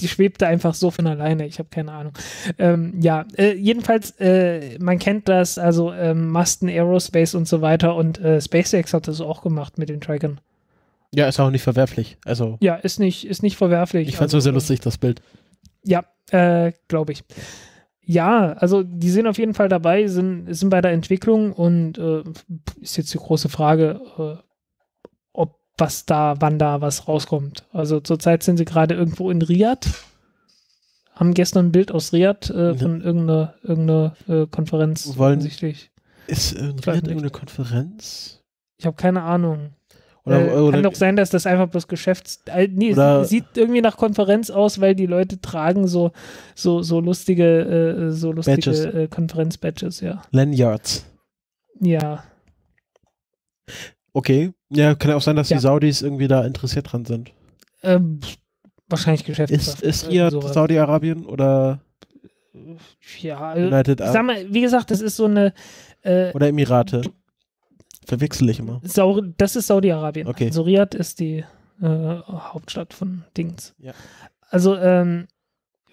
Die schwebte einfach so von alleine. Ich habe keine Ahnung. Ähm, ja, äh, jedenfalls, äh, man kennt das, also ähm, Masten Aerospace und so weiter und äh, SpaceX hat das auch gemacht mit den Trackern. Ja, ist auch nicht verwerflich. Also, Ja, ist nicht, ist nicht verwerflich. ich fand es also, sehr lustig, das Bild. Ja, äh, glaube ich. Ja, also die sind auf jeden Fall dabei, sind, sind bei der Entwicklung und äh, ist jetzt die große Frage, äh, was da, wann da was rauskommt. Also zurzeit sind sie gerade irgendwo in Riyadh, haben gestern ein Bild aus Riyadh äh, von irgendeiner, irgendeiner äh, Konferenz Wollen- offensichtlich. Ist in Riyadh irgendeine Konferenz? Ich habe keine Ahnung. Oder, äh, oder kann doch sein, dass das einfach bloß Geschäfts... Äh, nee, Oder- es sieht irgendwie nach Konferenz aus, weil die Leute tragen so, so, so lustige, äh, so lustige Badges. äh, Konferenz-Badges, ja. Lanyards. Ja, Okay. Ja, kann ja auch sein, dass Ja. die Saudis irgendwie da interessiert dran sind. ähm, wahrscheinlich Ist, Geschäftssache. ist hier sowas. Saudi-Arabien oder Ja, äh, United Arab sag mal, wie gesagt, das ist so eine äh, oder Emirate? Verwechsel ich immer. Sau das ist Saudi-Arabien. Okay. Also Riyadh ist die äh, Hauptstadt von Dings. Ja. Also, ähm,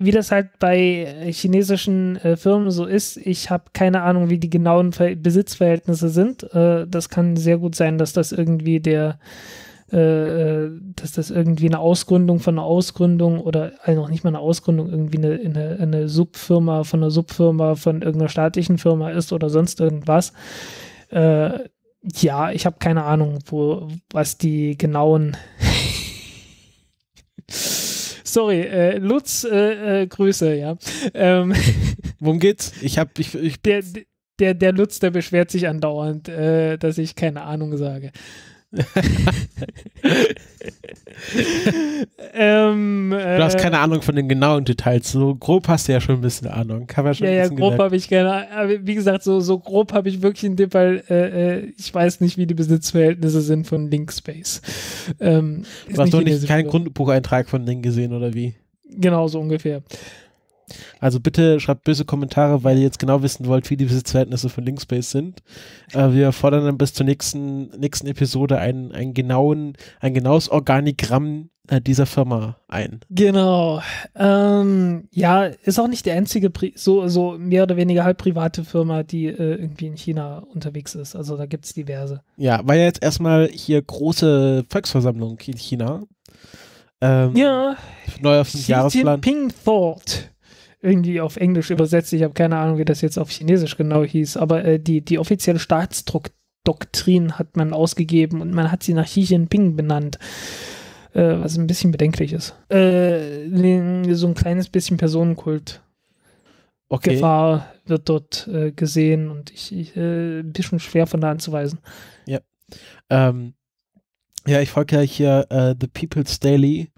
wie das halt bei äh, chinesischen äh, Firmen so ist, ich habe keine Ahnung, wie die genauen Ver Besitzverhältnisse sind. Äh, das kann sehr gut sein, dass das irgendwie der äh, äh, dass das irgendwie eine Ausgründung von einer Ausgründung oder äh, noch nicht mal eine Ausgründung, irgendwie eine, eine, eine Subfirma von einer Subfirma von irgendeiner staatlichen Firma ist oder sonst irgendwas. Äh, ja, ich habe keine Ahnung, wo, was die genauen. Sorry, äh, Lutz, äh, äh, Grüße, ja. Ähm, Worum geht's? Ich hab, ich, ich, der, der, der Lutz, der beschwert sich andauernd, äh, dass ich keine Ahnung sage. Ähm, äh, du hast keine Ahnung von den genauen Details. So grob hast du ja schon ein bisschen Ahnung. Kann man schon Ja, ja, grob habe ich keine Ahnung. Wie gesagt, so, so grob habe ich wirklich in dem Fall, äh, äh, ich weiß nicht, wie die Besitzverhältnisse sind von Linkspace. Ähm, Du hast doch nicht keinen. Grundbucheintrag von denen gesehen, oder wie? Genau, so ungefähr. Also bitte schreibt böse Kommentare, weil ihr jetzt genau wissen wollt, wie die Besitzverhältnisse von Linkspace sind. Äh, wir fordern dann bis zur nächsten, nächsten Episode einen, einen genauen, ein genaues Organigramm äh, dieser Firma ein. Genau. Ähm, ja, ist auch nicht die einzige, Pri so, so mehr oder weniger halb private Firma, die äh, irgendwie in China unterwegs ist. Also da gibt es diverse. Ja, war ja jetzt erstmal hier große Volksversammlung in China. Ähm, Ja, Neu auf den Jahresplan. Jinping Thought. Irgendwie auf Englisch übersetzt. Ich habe keine Ahnung, wie das jetzt auf Chinesisch genau hieß. Aber äh, die, die offizielle Staatsdoktrin hat man ausgegeben und man hat sie nach Xi Jinping benannt. Äh, was ein bisschen bedenklich ist. Äh, so ein kleines bisschen Personenkult. Okay. Gefahr wird dort äh, gesehen und ich, ich äh, ein bisschen schwer von da anzuweisen. Ähm, ja, ich folge ja hier äh, The People's Daily,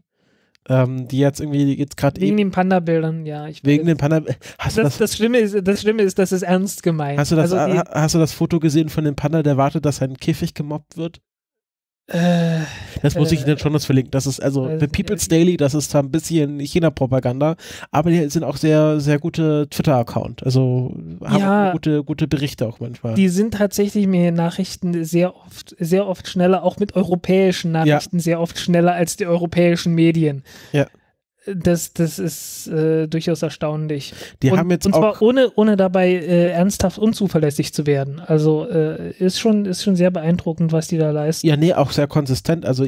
ähm, die jetzt irgendwie jetzt gerade Wegen eben den Panda-Bildern, ja. Wegen den Panda. Hast du das, das, das, Schlimme ist, das Schlimme ist, das ist ernst gemeint. hast du das, also die, ha- hast du das Foto gesehen von dem Panda, der wartet, dass sein Käfig gemobbt wird? Äh, Das muss ich Äh, Ihnen schon was verlinken. Das ist also weiß The People's äh, Daily, das ist zwar ein bisschen China-Propaganda, aber die sind auch sehr, sehr gute Twitter-Account. Also haben Ja. gute, gute Berichte auch manchmal. die sind tatsächlich mit den Nachrichten sehr oft, sehr oft schneller, auch mit europäischen Nachrichten sehr oft schneller als die europäischen Medien. Ja. Das, das ist äh, durchaus erstaunlich. die und, haben jetzt und auch zwar ohne, ohne dabei äh, ernsthaft unzuverlässig zu werden. Also äh, ist schon, ist schon sehr beeindruckend, was die da leisten. Ja, nee, auch sehr konsistent. Also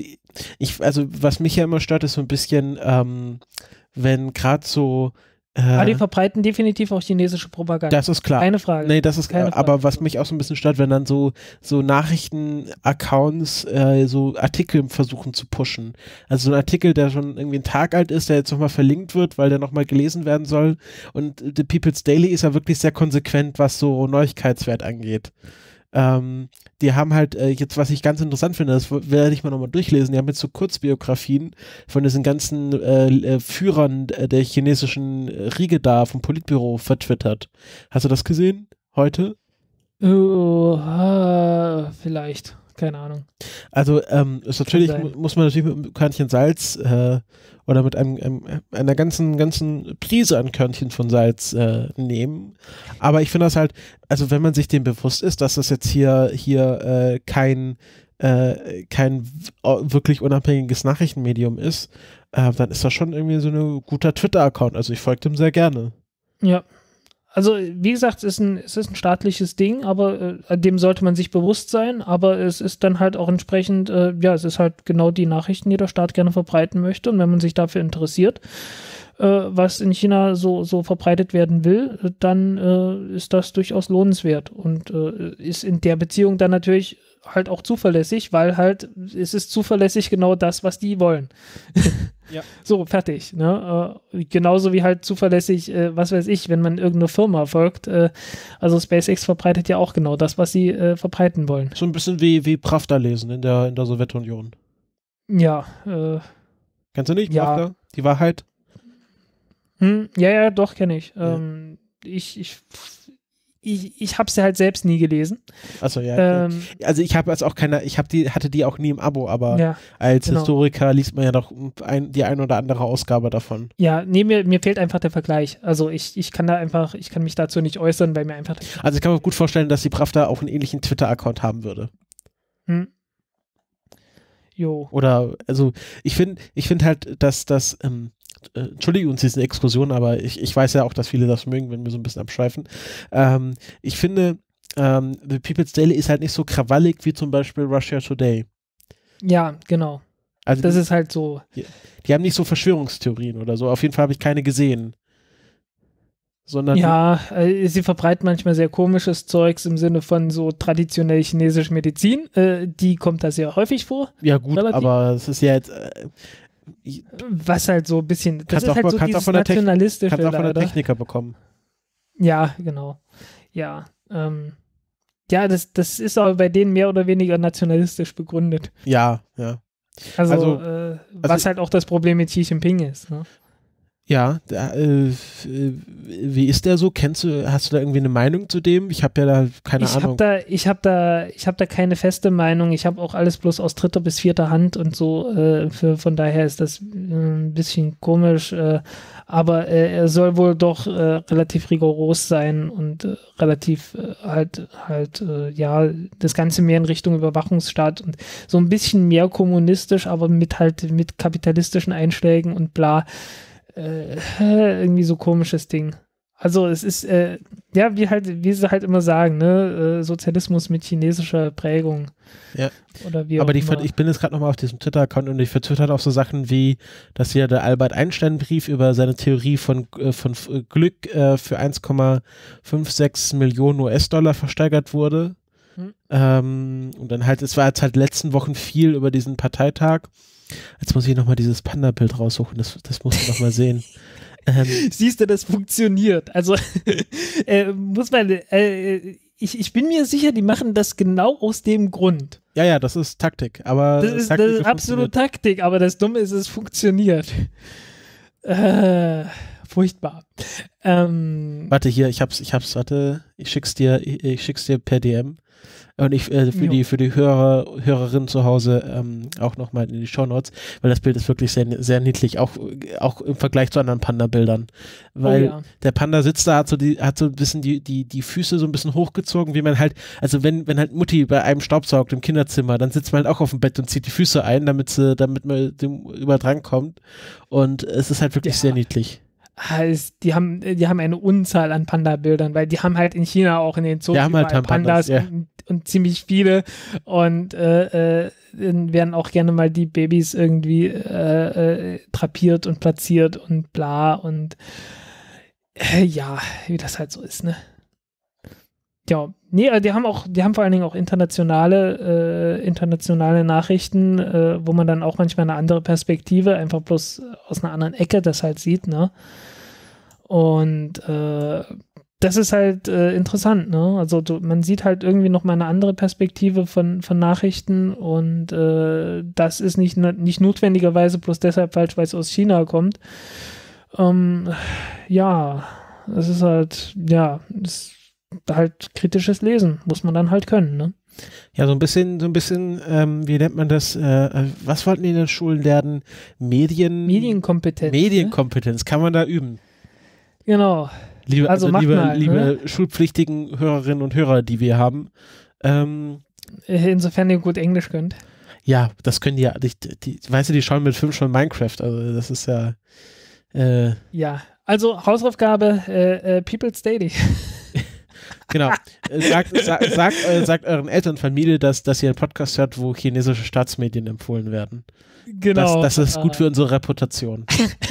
ich, also was mich ja immer stört, ist so ein bisschen, ähm, wenn gerade so Aber die äh, verbreiten definitiv auch chinesische Propaganda. das ist klar. Keine Frage. Nee, das ist Keine Frage. aber was mich auch so ein bisschen stört, wenn dann so so Nachrichten-Accounts äh, so Artikel versuchen zu pushen. Also so ein Artikel, der schon irgendwie einen Tag alt ist, der jetzt nochmal verlinkt wird, weil der nochmal gelesen werden soll. Und The People's Daily ist ja wirklich sehr konsequent, was so Neuigkeitswert angeht. Ähm, die haben halt äh, jetzt, was ich ganz interessant finde, das werde ich mal nochmal durchlesen, die haben jetzt so Kurzbiografien von diesen ganzen äh, äh, Führern der chinesischen äh, Riege da vom Politbüro vertwittert. Hast du das gesehen heute? Oh, vielleicht. Keine Ahnung. Also ähm, ist natürlich mu- muss man natürlich mit einem Körnchen Salz äh, oder mit einem, einem einer ganzen ganzen Prise an Körnchen von Salz äh, nehmen. Aber ich finde das halt, also wenn man sich dem bewusst ist, dass das jetzt hier hier äh, kein äh, kein wirklich unabhängiges Nachrichtenmedium ist, äh, dann ist das schon irgendwie so ein guter Twitter-Account. Also ich folge dem sehr gerne. Ja. Also, wie gesagt, es ist ein, es ist ein staatliches Ding, aber äh, dem sollte man sich bewusst sein. Aber es ist dann halt auch entsprechend, äh, ja, es ist halt genau die Nachrichten, die der Staat gerne verbreiten möchte. Und wenn man sich dafür interessiert, äh, was in China so, so verbreitet werden will, dann äh, ist das durchaus lohnenswert und äh, ist in der Beziehung dann natürlich halt auch zuverlässig, weil halt es ist zuverlässig genau das, was die wollen. Ja. So, fertig. Ne? Äh, genauso wie halt zuverlässig, äh, was weiß ich, wenn man irgendeine Firma folgt. Äh, also SpaceX verbreitet ja auch genau das, was sie äh, verbreiten wollen. So ein bisschen wie, wie Pravda lesen in der, in der Sowjetunion. Ja. Äh, Kennst du nicht, Ja. Pravda? Die Wahrheit? hm, ja, ja, doch, kenne ich. Ähm, ich. Ich, ich, ich habe sie halt selbst nie gelesen. Achso, ja. Ähm, also ich habe jetzt auch keine, ich habe die, hatte die auch nie im Abo, aber ja. als genau. Historiker liest man ja doch ein, die ein oder andere Ausgabe davon. Ja, nee, mir, mir fehlt einfach der Vergleich. Also ich, ich kann da einfach, ich kann mich dazu nicht äußern, weil mir einfach. Also ich kann mir gut vorstellen, dass die Pravda auch einen ähnlichen Twitter-Account haben würde. Hm. Jo. Oder, also ich finde, ich finde halt, dass das, ähm, äh, Entschuldigung, uns ist eine Exkursion, aber ich, ich weiß ja auch, dass viele das mögen, wenn wir so ein bisschen abschweifen. Ähm, ich finde, ähm, The People's Daily ist halt nicht so krawallig wie zum Beispiel Russia Today. Ja, genau. Also Das die, ist halt so. die haben nicht so Verschwörungstheorien oder so. Auf jeden Fall habe ich keine gesehen. Sondern Ja, äh, sie verbreiten manchmal sehr komisches Zeugs im Sinne von so traditionell chinesische Medizin. Äh, die kommt da sehr häufig vor. ja gut, relativ- aber es ist ja jetzt, äh, Was halt so ein bisschen. Das Kannst ist auch halt so kannst auch dieses von der nationalistische kannst auch von der leider. Techniker bekommen. Ja, genau. Ja. Ähm, ja, das, das ist aber bei denen mehr oder weniger nationalistisch begründet. Ja, ja. Also, Also- äh, was halt auch das Problem mit Xi Jinping ist. Ne? Ja, da, äh, wie ist der so? Kennst du, hast du da irgendwie eine Meinung zu dem? Ich habe ja da keine ich Ahnung. da, ich habe da, ich habe da keine feste Meinung. Ich habe auch alles bloß aus dritter bis vierter Hand und so. Äh, für, von daher ist das äh, ein bisschen komisch. Äh, aber äh, er soll wohl doch äh, relativ rigoros sein und relativ halt halt äh, ja das Ganze mehr in Richtung Überwachungsstaat und so ein bisschen mehr kommunistisch, aber mit halt mit kapitalistischen Einschlägen und bla. Äh, irgendwie so komisches Ding. Also es ist, äh, ja, wie halt, wie sie halt immer sagen, ne, äh, Sozialismus mit chinesischer Prägung. Ja. Oder wie Aber auch die, immer. ich bin jetzt gerade nochmal auf diesem Twitter-Account und ich vertwittert auch so Sachen wie, dass hier der Albert Einstein-Brief über seine Theorie von, äh, von äh, Glück äh, für 1,56 Millionen US-Dollar versteigert wurde. Hm. Ähm, und dann halt, es war jetzt halt letzten Wochen viel über diesen Parteitag. Jetzt muss ich nochmal dieses Panda-Bild raussuchen, das, das musst du nochmal sehen. Ähm, Siehst du, das funktioniert. Also äh, muss man, äh, ich, ich bin mir sicher, die machen das genau aus dem Grund. ja, ja, das ist Taktik, aber Das ist, Taktik das ist absolut funktioniert. Taktik, aber das Dumme ist, es funktioniert. Äh, furchtbar. Ähm, Warte hier, ich hab's, ich hab's, warte, ich schick's dir, ich, ich schick's dir per DM. Und ich äh, für Jo. die für die Hörer Hörerinnen zu Hause ähm, auch nochmal in die Shownotes, weil das Bild ist wirklich sehr sehr niedlich, auch auch im Vergleich zu anderen Panda-Bildern, weil oh ja. der Panda sitzt da, hat so die hat so ein bisschen die die die Füße so ein bisschen hochgezogen, wie man halt, also wenn wenn halt Mutti bei einem staubsaugt im Kinderzimmer, dann sitzt man halt auch auf dem Bett und zieht die Füße ein, damit sie damit man dem über dran kommt und es ist halt wirklich Ja. sehr niedlich. Es- die haben, die haben eine Unzahl an Panda-Bildern, weil die haben halt in China auch in den Zoos halt überall Pandas, ja. und, und ziemlich viele und äh, äh, werden auch gerne mal die Babys irgendwie äh, äh, drapiert und platziert und bla und äh, ja, wie das halt so ist, ne? Ja, nee, äh, die haben auch, die haben vor allen Dingen auch internationale, äh, internationale Nachrichten, äh, wo man dann auch manchmal eine andere Perspektive, einfach bloß aus einer anderen Ecke das halt sieht, ne? Und äh, das ist halt äh, interessant, ne? Also du, man sieht halt irgendwie noch mal eine andere Perspektive von, von Nachrichten und äh, das ist nicht, nicht notwendigerweise bloß deshalb falsch, weil es aus China kommt. Ähm, ja, es ist halt, ja, es halt kritisches Lesen, muss man dann halt können, ne? Ja, so ein bisschen, so ein bisschen, ähm, wie nennt man das? Äh, äh, was wollten die in den Schulen lernen? Medien. Medienkompetenz. ne? Medienkompetenz, kann man da üben. Genau. Liebe, Also also, liebe, mal, liebe ne? schulpflichtigen Hörerinnen und Hörer, die wir haben. Ähm, Äh, Insofern ihr gut Englisch könnt. Ja, das können die ja, die, die, weißt du, die schauen mit fünf schon Minecraft, also das ist ja, äh, Ja, also Hausaufgabe, äh, äh, People's Daily. genau. Äh, sagt, sa, sagt, äh, sagt euren Eltern und Familie, dass, dass ihr einen Podcast hört, wo chinesische Staatsmedien empfohlen werden. Genau. Das, das ist gut für unsere Reputation.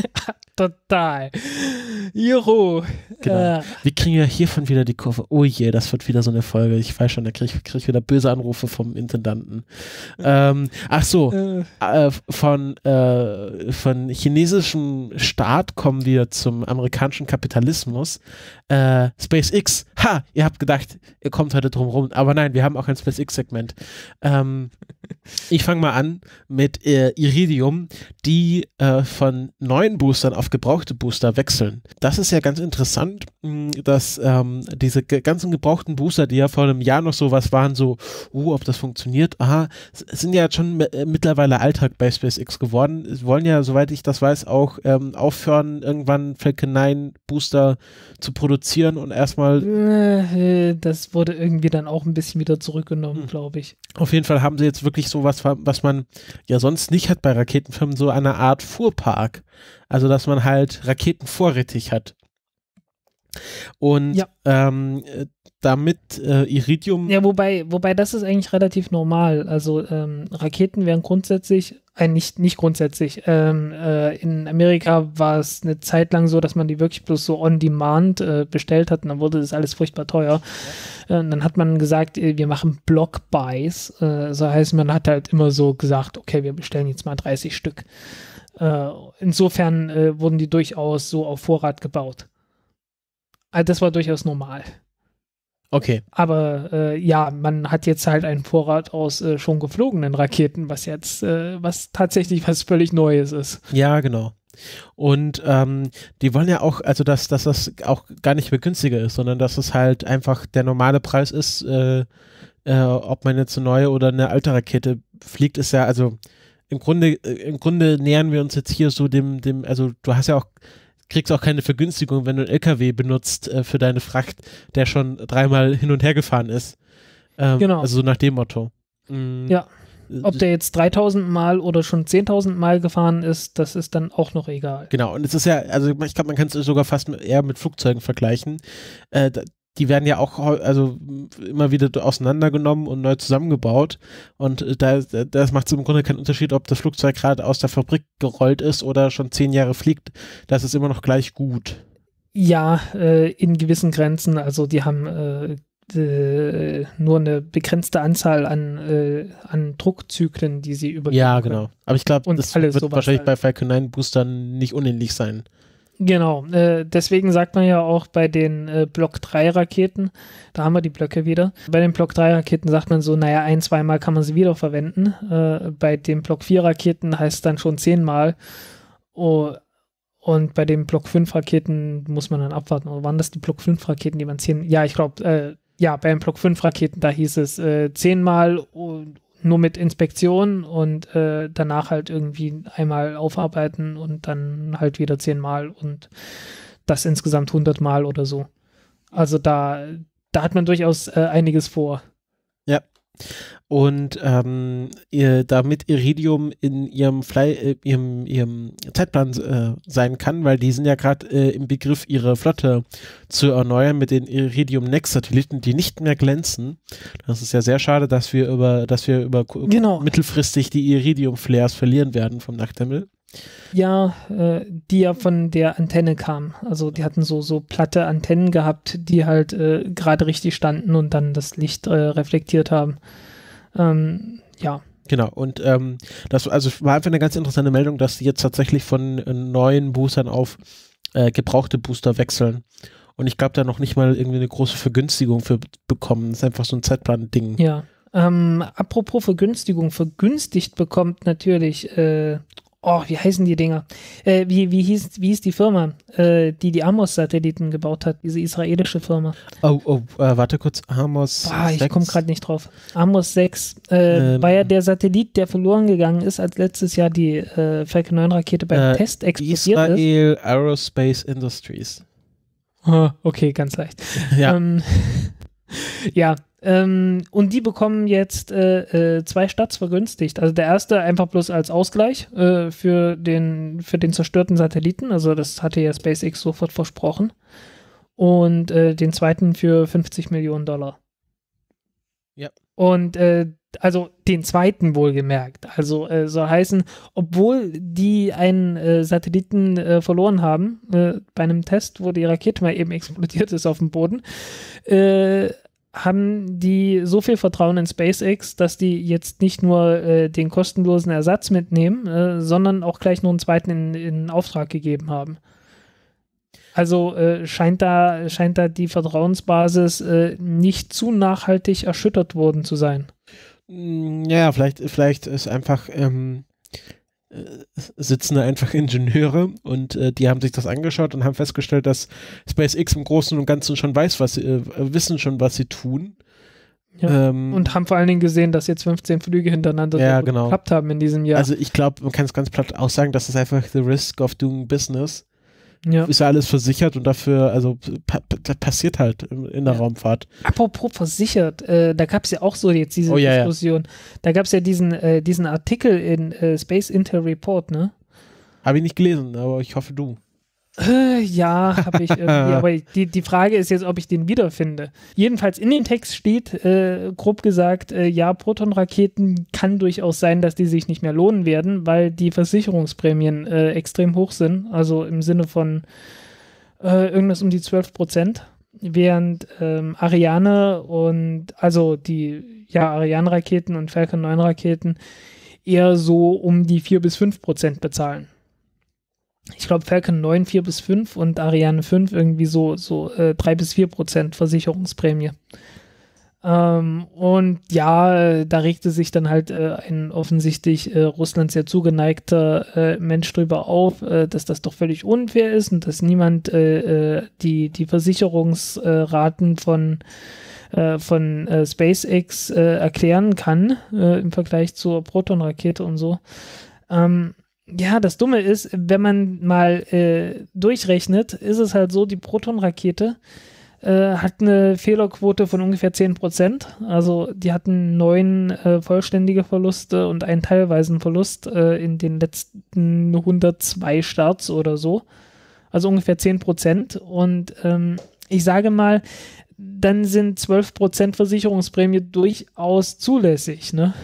Total. Juhu. Genau. Äh, Wir kriegen ja hiervon wieder die Kurve. Oh je, das wird wieder so eine Folge. Ich weiß schon, da kriege ich, krieg ich wieder böse Anrufe vom Intendanten. Ähm, ach so, äh, äh, von, äh, von chinesischem Staat kommen wir zum amerikanischen Kapitalismus. Äh, SpaceX, ha, ihr habt gedacht, ihr kommt heute drum rum, aber nein, wir haben auch ein SpaceX-Segment. Ähm, ich fange mal an mit äh, Iridium, die von neuen Boostern auf gebrauchte Booster wechseln. Das ist ja ganz interessant, mh, dass ähm, diese ganzen gebrauchten Booster, die ja vor einem Jahr noch so was waren, so, uh, ob das funktioniert, aha, sind ja jetzt schon äh, mittlerweile Alltag bei SpaceX geworden. Sie wollen ja, soweit ich das weiß, auch ähm, aufhören, irgendwann Falcon 9 Booster zu produzieren und erstmal äh, das wurde irgendwie dann auch ein bisschen wieder zurückgenommen, Hm. glaube ich. Auf jeden Fall haben sie jetzt wirklich so was, was man ja sonst nicht hat bei Raketenfirmen, so eine Art Fuhrpark. Also, dass man halt Raketen vorrätig hat. Und Ja. ähm, äh, damit äh, Iridium, Ja, wobei, wobei das ist eigentlich relativ normal. Also ähm, Raketen werden grundsätzlich, äh, nicht, nicht grundsätzlich, ähm, äh, in Amerika war es eine Zeit lang so, dass man die wirklich bloß so on demand äh, bestellt hat und dann wurde das alles furchtbar teuer. Äh, und dann hat man gesagt, äh, wir machen Block Buys. Äh, so heißt, man hat halt immer so gesagt, okay, wir bestellen jetzt mal 30 Stück. Äh, insofern äh, wurden die durchaus so auf Vorrat gebaut. Also das war durchaus normal. okay, Aber äh, ja, man hat jetzt halt einen Vorrat aus äh, schon geflogenen Raketen, was jetzt, äh, was tatsächlich was völlig Neues ist. ja, genau. Und ähm, die wollen ja auch, also dass, dass das auch gar nicht mehr günstiger ist, sondern dass es halt einfach der normale Preis ist, äh, äh, ob man jetzt eine neue oder eine alte Rakete fliegt, ist ja, also im Grunde, äh, im Grunde nähern wir uns jetzt hier so dem, dem, also du hast ja auch, kriegst auch keine Vergünstigung, wenn du einen LKW benutzt äh, für deine Fracht, der schon dreimal hin und her gefahren ist. Ähm, Genau. Also so nach dem Motto. Mm, Ja. Ob der jetzt 3000 Mal oder schon 10.000 Mal gefahren ist, das ist dann auch noch egal. Genau, und es ist ja, also ich glaube, man kann es sogar fast eher mit Flugzeugen vergleichen. Äh, die werden ja auch also immer wieder auseinandergenommen und neu zusammengebaut. Und äh, da, da- das macht im Grunde keinen Unterschied, ob das Flugzeug gerade aus der Fabrik gerollt ist oder schon zehn Jahre fliegt. Das ist immer noch gleich gut. Ja, äh, in gewissen Grenzen, also die haben äh, nur eine begrenzte Anzahl an, äh, an Druckzyklen, die sie über Ja, genau. Aber ich glaube, das wird wahrscheinlich halt. bei Falcon 9 Boostern nicht unähnlich sein. Genau, äh, deswegen sagt man ja auch bei den äh, Block 3 Raketen, da haben wir die Blöcke wieder. Bei den Block 3 Raketen sagt man so, naja, ein, zweimal kann man sie wiederverwenden. Äh, bei den Block 4 Raketen heißt es dann schon zehnmal. Oh, und bei den Block 5 Raketen muss man dann abwarten. Oder waren das die Block 5 Raketen, die man zehn? Ja, ich glaube, äh, ja, bei den Block 5 Raketen, da hieß es äh, zehnmal und nur mit Inspektion und äh, danach halt irgendwie einmal aufarbeiten und dann halt wieder zehnmal und das insgesamt hundertmal oder so. Also da, da hat man durchaus äh, einiges vor. Und ähm, ihr, damit Iridium in ihrem, Fly, äh, ihrem, ihrem Zeitplan äh, sein kann, weil die sind ja gerade äh, im Begriff, ihre Flotte zu erneuern mit den Iridium Next Satelliten, die nicht mehr glänzen. Das ist ja sehr schade, dass wir über, dass wir über Genau. mittelfristig die Iridium Flares verlieren werden vom Nachthimmel. Ja, äh, die ja von der Antenne kamen. Also die hatten so, so platte Antennen gehabt, die halt äh, gerade richtig standen und dann das Licht äh, reflektiert haben. Ähm, ja, Genau, und ähm, das also war einfach eine ganz interessante Meldung, dass die jetzt tatsächlich von äh, neuen Boostern auf äh, gebrauchte Booster wechseln. Und ich glaube, da noch nicht mal irgendwie eine große Vergünstigung für bekommen. Das ist einfach so ein Zeitplan-Ding. ja. Ähm, apropos Vergünstigung, vergünstigt bekommt natürlich, äh, oh, wie heißen die Dinger? Äh, wie, wie, hieß, wie hieß die Firma, äh, die die Amos-Satelliten gebaut hat, diese israelische Firma? Oh, oh, äh, warte kurz. Amos. Ah, ich 6. komme gerade nicht drauf. Amos 6 äh, Ähm. war ja der Satellit, der verloren gegangen ist, als letztes Jahr die äh, Falcon 9 Rakete beim Äh, Test explodiert ist. Israel Aerospace Industries. Ah, okay, ganz leicht. Ja, Ähm, ja, Ähm, und die bekommen jetzt äh, äh, zwei Starts vergünstigt. Also der erste einfach bloß als Ausgleich äh, für, den, für den zerstörten Satelliten. Also das hatte ja SpaceX sofort versprochen. Und äh, den zweiten für 50 Millionen Dollar. Ja. Und äh, also den zweiten wohlgemerkt. Also äh, soll heißen, obwohl die einen Satelliten verloren haben, bei einem Test, wo die Rakete mal eben explodiert ist auf dem Boden, äh, haben die so viel Vertrauen in SpaceX, dass die jetzt nicht nur äh, den kostenlosen Ersatz mitnehmen, sondern auch gleich noch einen zweiten in, in Auftrag gegeben haben. Also äh, scheint, da, scheint da die Vertrauensbasis äh, nicht zu nachhaltig erschüttert worden zu sein. Mm, ja, vielleicht, vielleicht ist einfach, ähm, äh, sitzen da einfach Ingenieure und äh, die haben sich das angeschaut und haben festgestellt, dass SpaceX im Großen und Ganzen schon weiß, was sie, äh, wissen schon, was sie tun. Ja. Ähm, und haben vor allen Dingen gesehen, dass jetzt 15 Flüge hintereinander ja, genau. geklappt haben in diesem Jahr. Also ich glaube, man kann es ganz platt auch sagen, das ist einfach the risk of doing business ja. ist ja alles versichert und dafür, also pa passiert halt in der ja. Raumfahrt. Apropos versichert, äh, da gab es ja auch so jetzt diese oh, ja, Diskussion. Da gab es ja diesen, äh, diesen Artikel in äh, Space Intel Report, ne? Habe ich nicht gelesen, aber ich hoffe du. Äh, ja, habe ich irgendwie. aber die, die Frage ist jetzt, ob ich den wiederfinde. Jedenfalls in den Text steht, äh, grob gesagt, äh, ja, Proton-Raketen kann durchaus sein, dass die sich nicht mehr lohnen werden, weil die Versicherungsprämien äh, extrem hoch sind. Also im Sinne von äh, irgendwas um die 12 Prozent. Während ähm, Ariane und also die ja, Ariane-Raketen und Falcon 9-Raketen eher so um die 4 bis 5 Prozent bezahlen ich glaube, Falcon 9 4 bis 5 und Ariane 5 irgendwie so, so äh, 3 bis 4 Prozent Versicherungsprämie. Ähm, und ja, da regte sich dann halt äh, ein offensichtlich äh, Russland sehr zugeneigter äh, Mensch drüber auf, äh, dass das doch völlig unfair ist und dass niemand äh, äh, die, die Versicherungsraten von von SpaceX erklären kann im Vergleich zur Proton-Rakete und so. Ähm, ja, das Dumme ist, wenn man mal äh, durchrechnet, ist es halt so, die Proton-Rakete äh, hat eine Fehlerquote von ungefähr 10%. Also die hatten neun äh, vollständige Verluste und einen teilweisen Verlust äh, in den letzten 102 Starts oder so. Also ungefähr 10%. Und ähm, ich sage mal, dann sind 12% Versicherungsprämie durchaus zulässig, ne?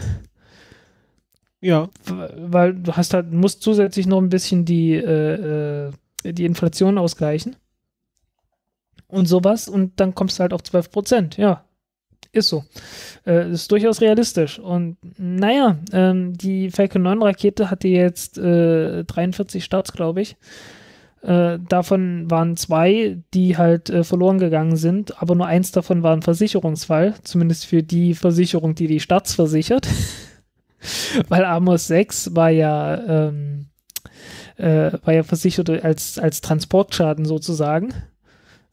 Ja. Weil du hast halt, musst zusätzlich noch ein bisschen die, äh, äh, die Inflation ausgleichen. Und sowas. Und dann kommst du halt auf 12 Prozent. Ja. Ist so. Äh, ist durchaus realistisch. Und naja, ähm, die Falcon 9 Rakete hatte jetzt äh, 43 Starts, glaube ich. Äh, davon waren zwei, die halt äh, verloren gegangen sind, aber nur eins davon war ein Versicherungsfall, zumindest für die Versicherung, die die Starts versichert. Weil Amos 6 war ja, ähm, äh, war ja versichert als, als Transportschaden sozusagen.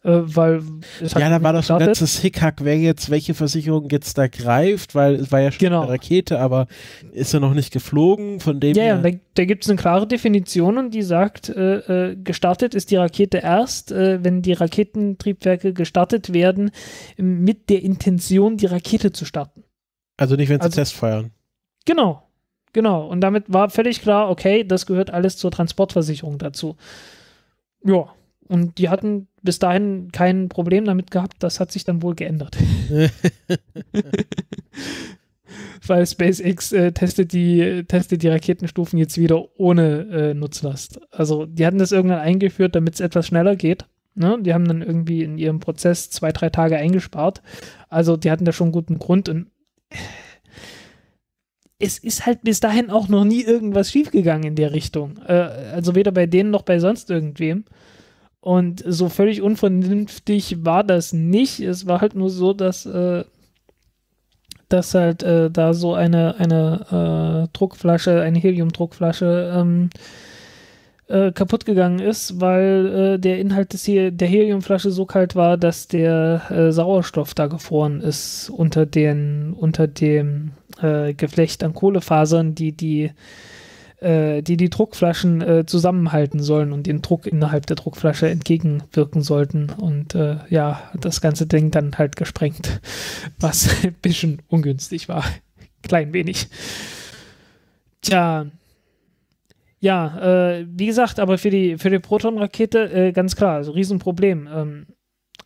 Äh, weil ja, da war doch ein ganzes Hickhack, wer jetzt, welche Versicherung jetzt da greift, weil es war ja schon genau. eine Rakete, aber ist ja noch nicht geflogen, von dem Ja, ja da, da gibt es eine klare Definition und die sagt, äh, äh, gestartet ist die Rakete erst, äh, wenn die Raketentriebwerke gestartet werden, mit der Intention, die Rakete zu starten. Also nicht, wenn sie also, Test feiern. Genau, genau. Und damit war völlig klar, okay, das gehört alles zur Transportversicherung dazu. Ja, und die hatten bis dahin kein Problem damit gehabt. Das hat sich dann wohl geändert. Weil SpaceX äh, testet, die, testet die Raketenstufen jetzt wieder ohne äh, Nutzlast. Also die hatten das irgendwann eingeführt, damit es etwas schneller geht. Ne? Die haben dann irgendwie in ihrem Prozess zwei, drei Tage eingespart. Also die hatten da schon guten Grund und es ist halt bis dahin auch noch nie irgendwas schiefgegangen in der Richtung. Äh, also weder bei denen noch bei sonst irgendwem. Und so völlig unvernünftig war das nicht. Es war halt nur so, dass, äh, dass halt äh, da so eine, eine äh, Druckflasche, eine Heliumdruckflasche ähm, äh, kaputt gegangen ist, weil äh, der Inhalt des He der Heliumflasche so kalt war, dass der Sauerstoff da gefroren ist unter den unter dem äh, Geflecht an Kohlefasern, die die äh, die die Druckflaschen äh, zusammenhalten sollen und den Druck innerhalb der Druckflasche entgegenwirken sollten. Und äh, ja, das ganze Ding dann halt gesprengt, was ein bisschen ungünstig war. Klein wenig. Tja, ja, äh, wie gesagt, aber für die, für die Proton-Rakete äh, ganz klar, also Riesenproblem. Ähm,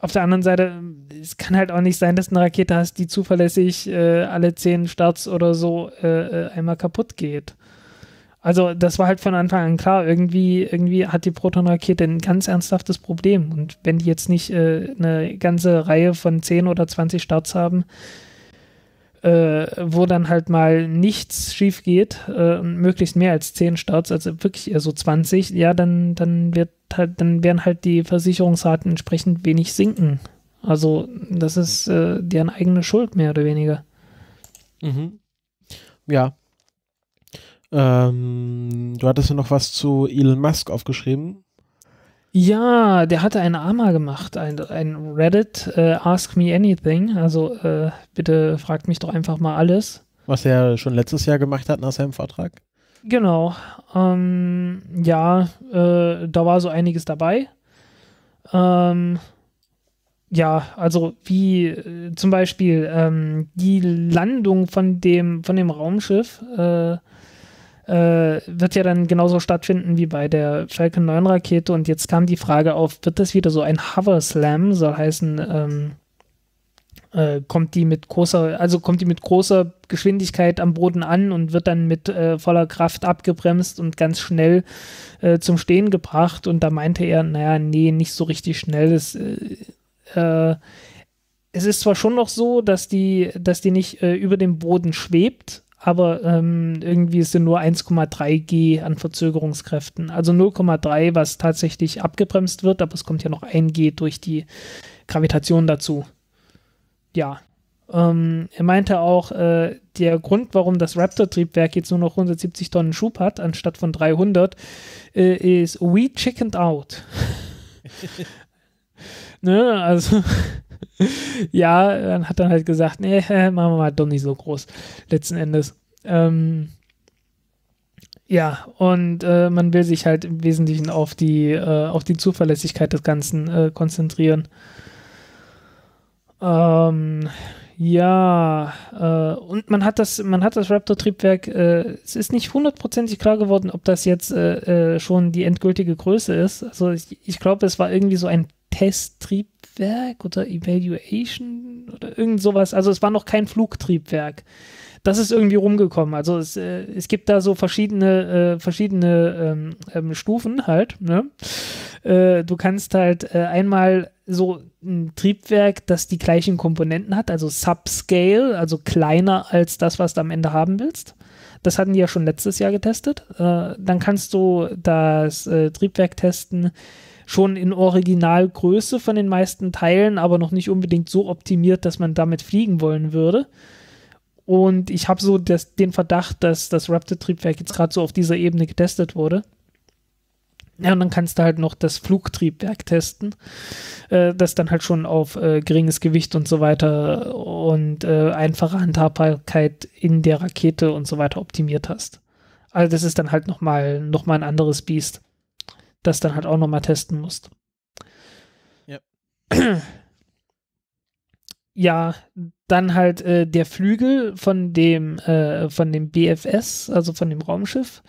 auf der anderen Seite, es kann halt auch nicht sein, dass du eine Rakete hast, die zuverlässig äh, alle zehn Starts oder so äh, äh, einmal kaputt geht. Also das war halt von Anfang an klar, irgendwie, irgendwie hat die Proton-Rakete ein ganz ernsthaftes Problem. Und wenn die jetzt nicht äh, eine ganze Reihe von 10 oder 20 Starts haben, äh, wo dann halt mal nichts schief geht, äh, möglichst mehr als 10 Starts, also wirklich eher so 20, ja, dann, dann wird halt, dann werden halt die Versicherungsraten entsprechend wenig sinken. Also das ist äh, deren eigene Schuld, mehr oder weniger. Mhm. Ja. Ähm, du hattest ja noch was zu Elon Musk aufgeschrieben. Ja, der hatte ein AMA gemacht, ein, ein Reddit, äh, Ask Me Anything. Also äh, bitte fragt mich doch einfach mal alles. Was er schon letztes Jahr gemacht hat nach seinem Vortrag. Genau. Ähm, ja, äh, da war so einiges dabei. Ähm, ja, also wie äh, zum Beispiel ähm, die Landung von dem, von dem Raumschiff äh, äh, wird ja dann genauso stattfinden wie bei der Falcon 9 Rakete. Und jetzt kam die Frage auf, wird das wieder so ein Hover Slam, soll heißen, ähm, äh, kommt die mit großer, also kommt die mit großer Geschwindigkeit am Boden an und wird dann mit äh, voller Kraft abgebremst und ganz schnell äh, zum Stehen gebracht. Und da meinte er, naja, nee, nicht so richtig schnell. Das, äh, äh, es ist zwar schon noch so, dass die, dass die nicht äh, über dem Boden schwebt, aber ähm, irgendwie sind nur 1,3 G an Verzögerungskräften. Also 0,3, was tatsächlich abgebremst wird, aber es kommt ja noch 1 G durch die Gravitation dazu. Ja. Ähm, er meinte auch, äh, der Grund, warum das Raptor-Triebwerk jetzt nur noch 170 Tonnen Schub hat, anstatt von 300, äh, ist we chickened out. ne, also ja, dann hat er halt gesagt, nee, machen wir mal doch nicht so groß, letzten Endes. Ähm, ja, und äh, man will sich halt im Wesentlichen auf die, äh, auf die Zuverlässigkeit des Ganzen äh, konzentrieren. Ähm, ja, äh, und man hat das, man hat das Raptor-Triebwerk, äh, es ist nicht hundertprozentig klar geworden, ob das jetzt äh, schon die endgültige Größe ist. Also ich, ich glaube, es war irgendwie so ein Testtriebwerk oder Evaluation oder irgend sowas. Also es war noch kein Flugtriebwerk. Das ist irgendwie rumgekommen. Also es, äh, es gibt da so verschiedene, äh, verschiedene ähm, ähm, Stufen halt. Ne? Äh, du kannst halt äh, einmal so ein Triebwerk, das die gleichen Komponenten hat, also Subscale, also kleiner als das, was du am Ende haben willst. Das hatten die ja schon letztes Jahr getestet. Äh, dann kannst du das äh, Triebwerk testen, schon in Originalgröße von den meisten Teilen, aber noch nicht unbedingt so optimiert, dass man damit fliegen wollen würde. Und ich habe so das, den Verdacht, dass das Raptor-Triebwerk jetzt gerade so auf dieser Ebene getestet wurde. Ja, und dann kannst du halt noch das Flugtriebwerk testen, äh, das dann halt schon auf äh, geringes Gewicht und so weiter und äh, einfache Handhabbarkeit in der Rakete und so weiter optimiert hast. Also das ist dann halt nochmal noch mal ein anderes Biest das dann halt auch nochmal testen musst. Ja. Ja, dann halt äh, der Flügel von dem, äh, von dem BFS, also von dem Raumschiff,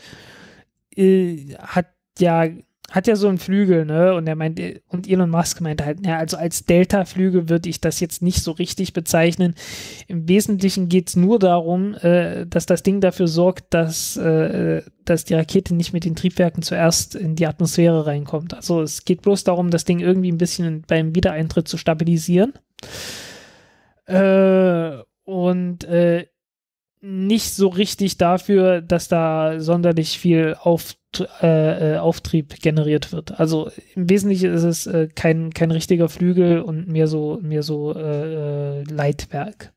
äh, hat ja hat ja so einen Flügel, ne? Und er meint, und Elon Musk meinte halt, ja, also als Delta-Flügel würde ich das jetzt nicht so richtig bezeichnen. Im Wesentlichen geht es nur darum, äh, dass das Ding dafür sorgt, dass, äh, dass die Rakete nicht mit den Triebwerken zuerst in die Atmosphäre reinkommt. Also es geht bloß darum, das Ding irgendwie ein bisschen beim Wiedereintritt zu stabilisieren. Äh, und äh, nicht so richtig dafür, dass da sonderlich viel auf, äh, äh, Auftrieb generiert wird. Also im Wesentlichen ist es äh, kein, kein richtiger Flügel und mehr so, mehr so äh, äh Leitwerk.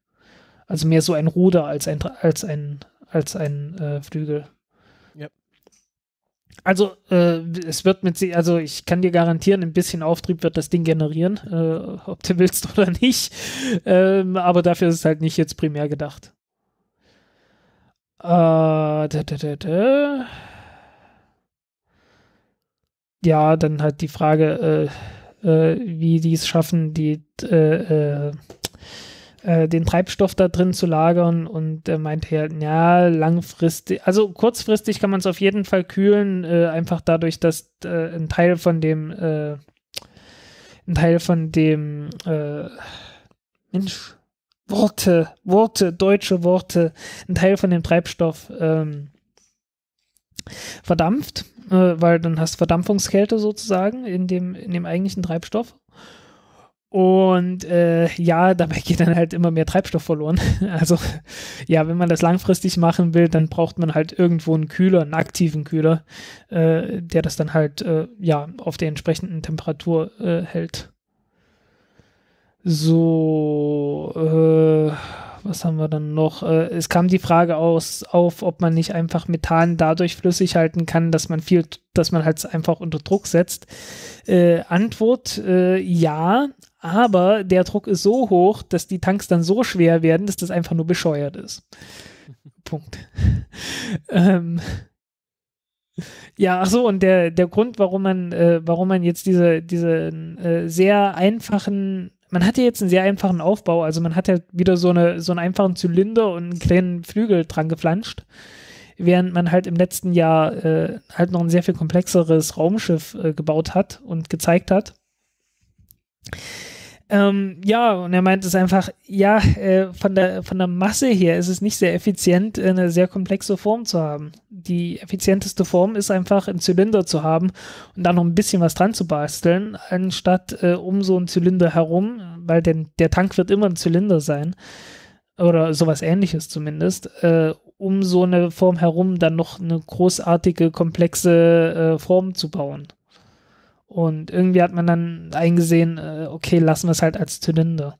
Also mehr so ein Ruder als ein, als ein, als ein äh, Flügel. Ja. Also es wird mit sich, also ich kann dir garantieren, ein bisschen Auftrieb wird das Ding generieren, ob du willst oder nicht. Ähm, aber dafür ist es halt nicht jetzt primär gedacht. Äh, da, da, da, ja, dann halt die Frage, äh, äh, wie die es schaffen, die äh, äh, äh, den Treibstoff da drin zu lagern. Und er meinte ja, ja, langfristig, also kurzfristig kann man es auf jeden Fall kühlen, äh, einfach dadurch, dass ein Teil von dem, ein Teil von dem, Mensch, Worte, Worte, deutsche Worte, ein Teil von dem Treibstoff ähm, verdampft, äh, weil dann hast Verdampfungskälte sozusagen in dem, in dem eigentlichen Treibstoff. Und äh, ja, dabei geht dann halt immer mehr Treibstoff verloren. Also ja, wenn man das langfristig machen will, dann braucht man halt irgendwo einen Kühler, einen aktiven Kühler, äh, der das dann halt äh, ja auf der entsprechenden Temperatur äh, hält. So, äh, was haben wir dann noch? Äh, es kam die Frage aus, auf, ob man nicht einfach Methan dadurch flüssig halten kann, dass man viel, dass man halt einfach unter Druck setzt. Äh, Antwort, äh, ja, aber der Druck ist so hoch, dass die Tanks dann so schwer werden, dass das einfach nur bescheuert ist. Punkt. ähm, ja, ach so, und der, der Grund, warum man, äh, warum man jetzt diese, diese äh, sehr einfachen, man hat ja jetzt einen sehr einfachen Aufbau, also man hat ja wieder so, eine, so einen einfachen Zylinder und einen kleinen Flügel dran geflanscht, während man halt im letzten Jahr äh, halt noch ein sehr viel komplexeres Raumschiff äh, gebaut hat und gezeigt hat. Ähm, ja, und er meint es einfach, ja, äh, von, der, von der Masse her ist es nicht sehr effizient, eine sehr komplexe Form zu haben. Die effizienteste Form ist einfach, einen Zylinder zu haben und dann noch ein bisschen was dran zu basteln, anstatt äh, um so einen Zylinder herum, weil der, der Tank wird immer ein Zylinder sein, oder sowas ähnliches zumindest, äh, um so eine Form herum dann noch eine großartige, komplexe äh, Form zu bauen. Und irgendwie hat man dann eingesehen, äh, okay, lassen wir es halt als Zylinder.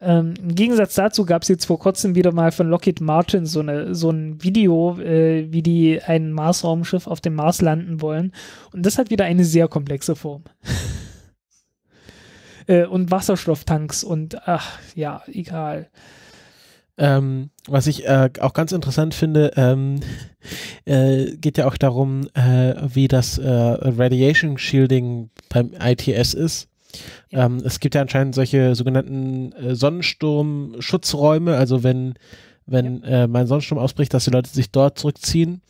Ähm, Im Gegensatz dazu gab es jetzt vor kurzem wieder mal von Lockheed Martin so, eine, so ein Video, äh, wie die ein Mars-Raumschiff auf dem Mars landen wollen. Und das hat wieder eine sehr komplexe Form. äh, und Wasserstofftanks und ach ja, egal. Ähm, was ich äh, auch ganz interessant finde, ähm, äh, geht ja auch darum, äh, wie das äh, Radiation Shielding beim ITS ist. Ja. Ähm, es gibt ja anscheinend solche sogenannten äh, Sonnensturm-Schutzräume, also wenn, wenn ja. Äh, mein Sonnensturm ausbricht, dass die Leute sich dort zurückziehen.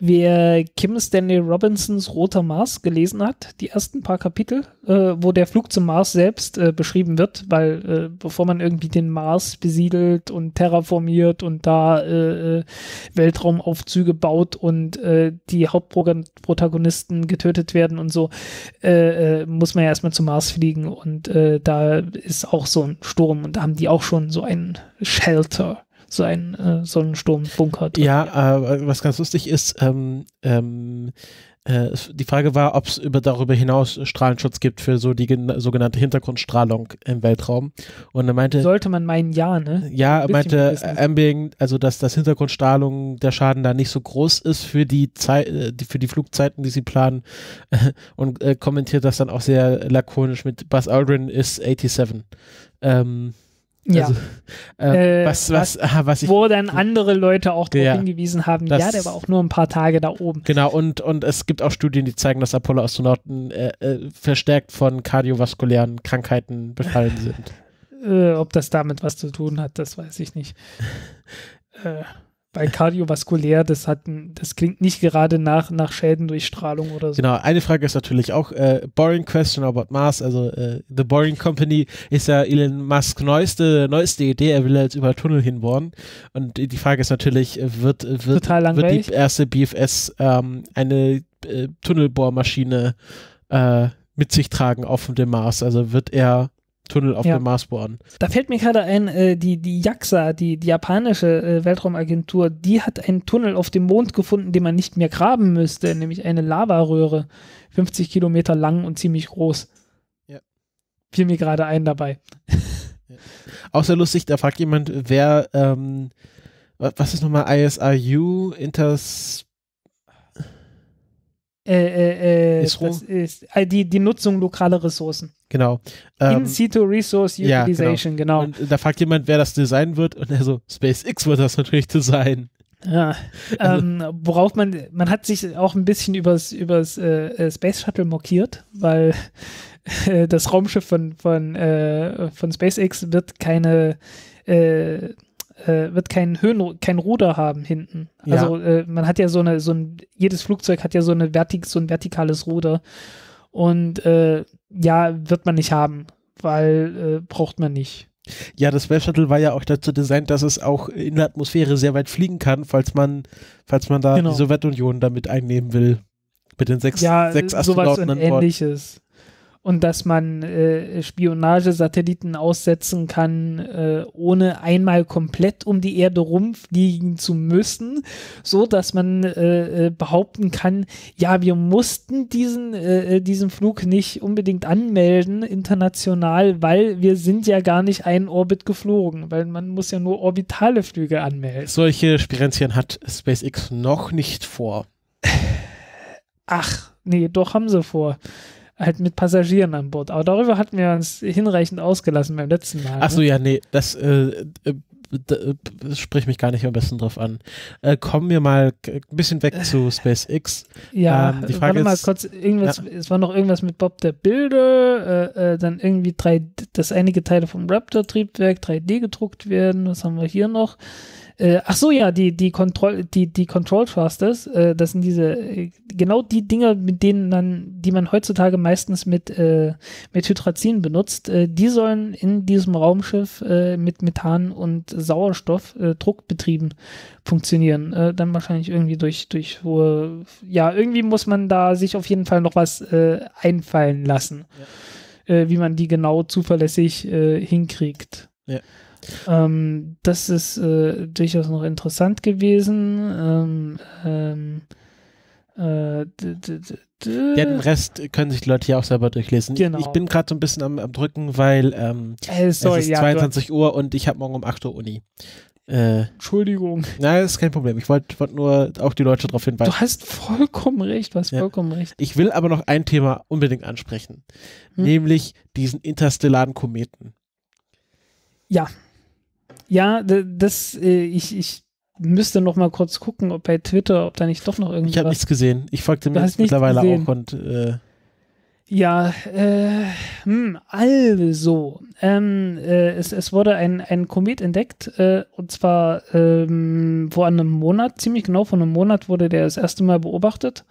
Wer Kim Stanley Robinsons Roter Mars gelesen hat, die ersten paar Kapitel, äh, wo der Flug zum Mars selbst äh, beschrieben wird, weil äh, bevor man irgendwie den Mars besiedelt und terraformiert und da äh, äh, Weltraumaufzüge baut und äh, die Hauptprotagonisten getötet werden und so, muss man ja erstmal zum Mars fliegen und da ist auch so ein Sturm und da haben die auch schon so einen Shelter so ein äh, Sonnensturmbunker drin. Ja, äh, was ganz lustig ist, ähm, ähm, äh, die Frage war, ob es über, darüber hinaus Strahlenschutz gibt für so die sogenannte Hintergrundstrahlung im Weltraum. Und er meinte. Sollte man meinen, ja, ne? Ja, er meinte Ambient, also dass das Hintergrundstrahlung, der Schaden da nicht so groß ist für die Zeit, äh, für die Flugzeiten, die sie planen. und äh, kommentiert das dann auch sehr lakonisch mit Buzz Aldrin ist 87. Ähm, ja. Also, äh, äh, was, was, was, aha, was ich, wo dann andere Leute auch darauf ja, hingewiesen haben, das, ja, der war auch nur ein paar Tage da oben. Genau, und, und es gibt auch Studien, die zeigen, dass Apollo-Astronauten äh, äh, verstärkt von kardiovaskulären Krankheiten befallen sind. Äh, ob das damit was zu tun hat, das weiß ich nicht. bei kardiovaskulär, das hat, das klingt nicht gerade nach, nach Schäden durch Strahlung oder so. Genau, eine Frage ist natürlich auch, äh, boring question about Mars, also äh, The Boring Company ist ja Elon Musk neueste, neueste Idee, er will jetzt über Tunnel hinbohren. Und die Frage ist natürlich, wird, wird, wird die erste BFS ähm, eine äh, Tunnelbohrmaschine äh, mit sich tragen auf dem Mars, also wird er Tunnel auf ja. dem Mars bohren. Da fällt mir gerade ein, äh, die, die JAXA, die, die japanische äh, Weltraumagentur, die hat einen Tunnel auf dem Mond gefunden, den man nicht mehr graben müsste, nämlich eine Lavaröhre, 50 Kilometer lang und ziemlich groß. Ja. Fiel mir gerade ein dabei. Ja. Auch sehr lustig, da fragt jemand, wer, ähm, was ist nochmal ISRU, Inters äh, äh, äh, das ist äh, die, die Nutzung lokaler Ressourcen. Genau. Ähm, In situ Resource Utilization, ja, genau. genau. Und da fragt jemand, wer das designen wird, und er so, SpaceX wird das natürlich designen. Ja, ähm, worauf man, man hat sich auch ein bisschen übers, übers äh, Space Shuttle mokiert, weil äh, das Raumschiff von, von, äh, von SpaceX wird keine, äh, äh, wird kein Höhen, kein Ruder haben hinten. Ja. Also äh, man hat ja so eine, so ein, jedes Flugzeug hat ja so eine vertik, so ein vertikales Ruder. Und äh, ja, wird man nicht haben, weil äh, braucht man nicht. Ja, das Space Shuttle war ja auch dazu designt, dass es auch in der Atmosphäre sehr weit fliegen kann, falls man, falls man da Genau. die Sowjetunion damit einnehmen will. Mit den sechs, ja, sechs sowas Astronauten und an Bord. ähnliches. Und dass man äh, Spionagesatelliten aussetzen kann, äh, ohne einmal komplett um die Erde rumfliegen zu müssen, so dass man äh, äh, behaupten kann, ja, wir mussten diesen, äh, äh, diesen Flug nicht unbedingt anmelden international, weil wir sind ja gar nicht einen Orbit geflogen, weil man muss ja nur orbitale Flüge anmelden. Solche Spirenzchen hat SpaceX noch nicht vor. Ach, nee, doch haben sie vor. Halt mit Passagieren an Bord. Aber darüber hatten wir uns hinreichend ausgelassen beim letzten Mal. Ach so, ne? ja, nee, das, äh, äh, äh, das spricht mich gar nicht am besten drauf an. Äh, kommen wir mal ein bisschen weg zu SpaceX. Ja, ähm, die Frage warte mal ist- kurz, irgendwas, es war noch irgendwas mit Bob der Bilder, äh, äh, dann irgendwie drei, dass einige Teile vom Raptor-Triebwerk 3D gedruckt werden. Was haben wir hier noch? Äh, ach so, ja, die, die Control, die, die Control Thrusters, äh, das sind diese, äh, genau die Dinger, mit denen dann, die man heutzutage meistens mit, äh, mit Hydrazin benutzt, äh, die sollen in diesem Raumschiff äh, mit Methan und Sauerstoff druckbetrieben funktionieren. Dann wahrscheinlich irgendwie durch, durch hohe, ja, irgendwie muss man da sich auf jeden Fall noch was einfallen lassen, äh, wie man die genau zuverlässig hinkriegt. Ja. Ähm, das ist äh, durchaus noch interessant gewesen. Ähm, ähm, äh, Ja, den Rest können sich die Leute hier auch selber durchlesen. Genau. Ich, bin gerade so ein bisschen am, am Drücken, weil ähm, äh, sorry, es ist ja, 22 Uhr und ich habe morgen um 8 Uhr Uni. Äh, Entschuldigung. na, ist kein Problem. Ich wollte wollt nur auch die Leute darauf hinweisen. Du hast vollkommen recht, du hast Ja. vollkommen recht. Ich will aber noch ein Thema unbedingt ansprechen, Hm? nämlich diesen interstellaren Kometen. Ja, d- das, äh, ich, ich müsste noch mal kurz gucken, ob bei Twitter, ob da nicht doch noch Ich habe irgendwas. nichts gesehen. Ich folge dem Du jetzt mittlerweile gesehen. auch und äh, Ja, äh, hm, also, ähm, äh, es, es wurde ein, ein Komet entdeckt, äh, und zwar ähm, vor einem Monat, ziemlich genau vor einem Monat wurde der das erste Mal beobachtet.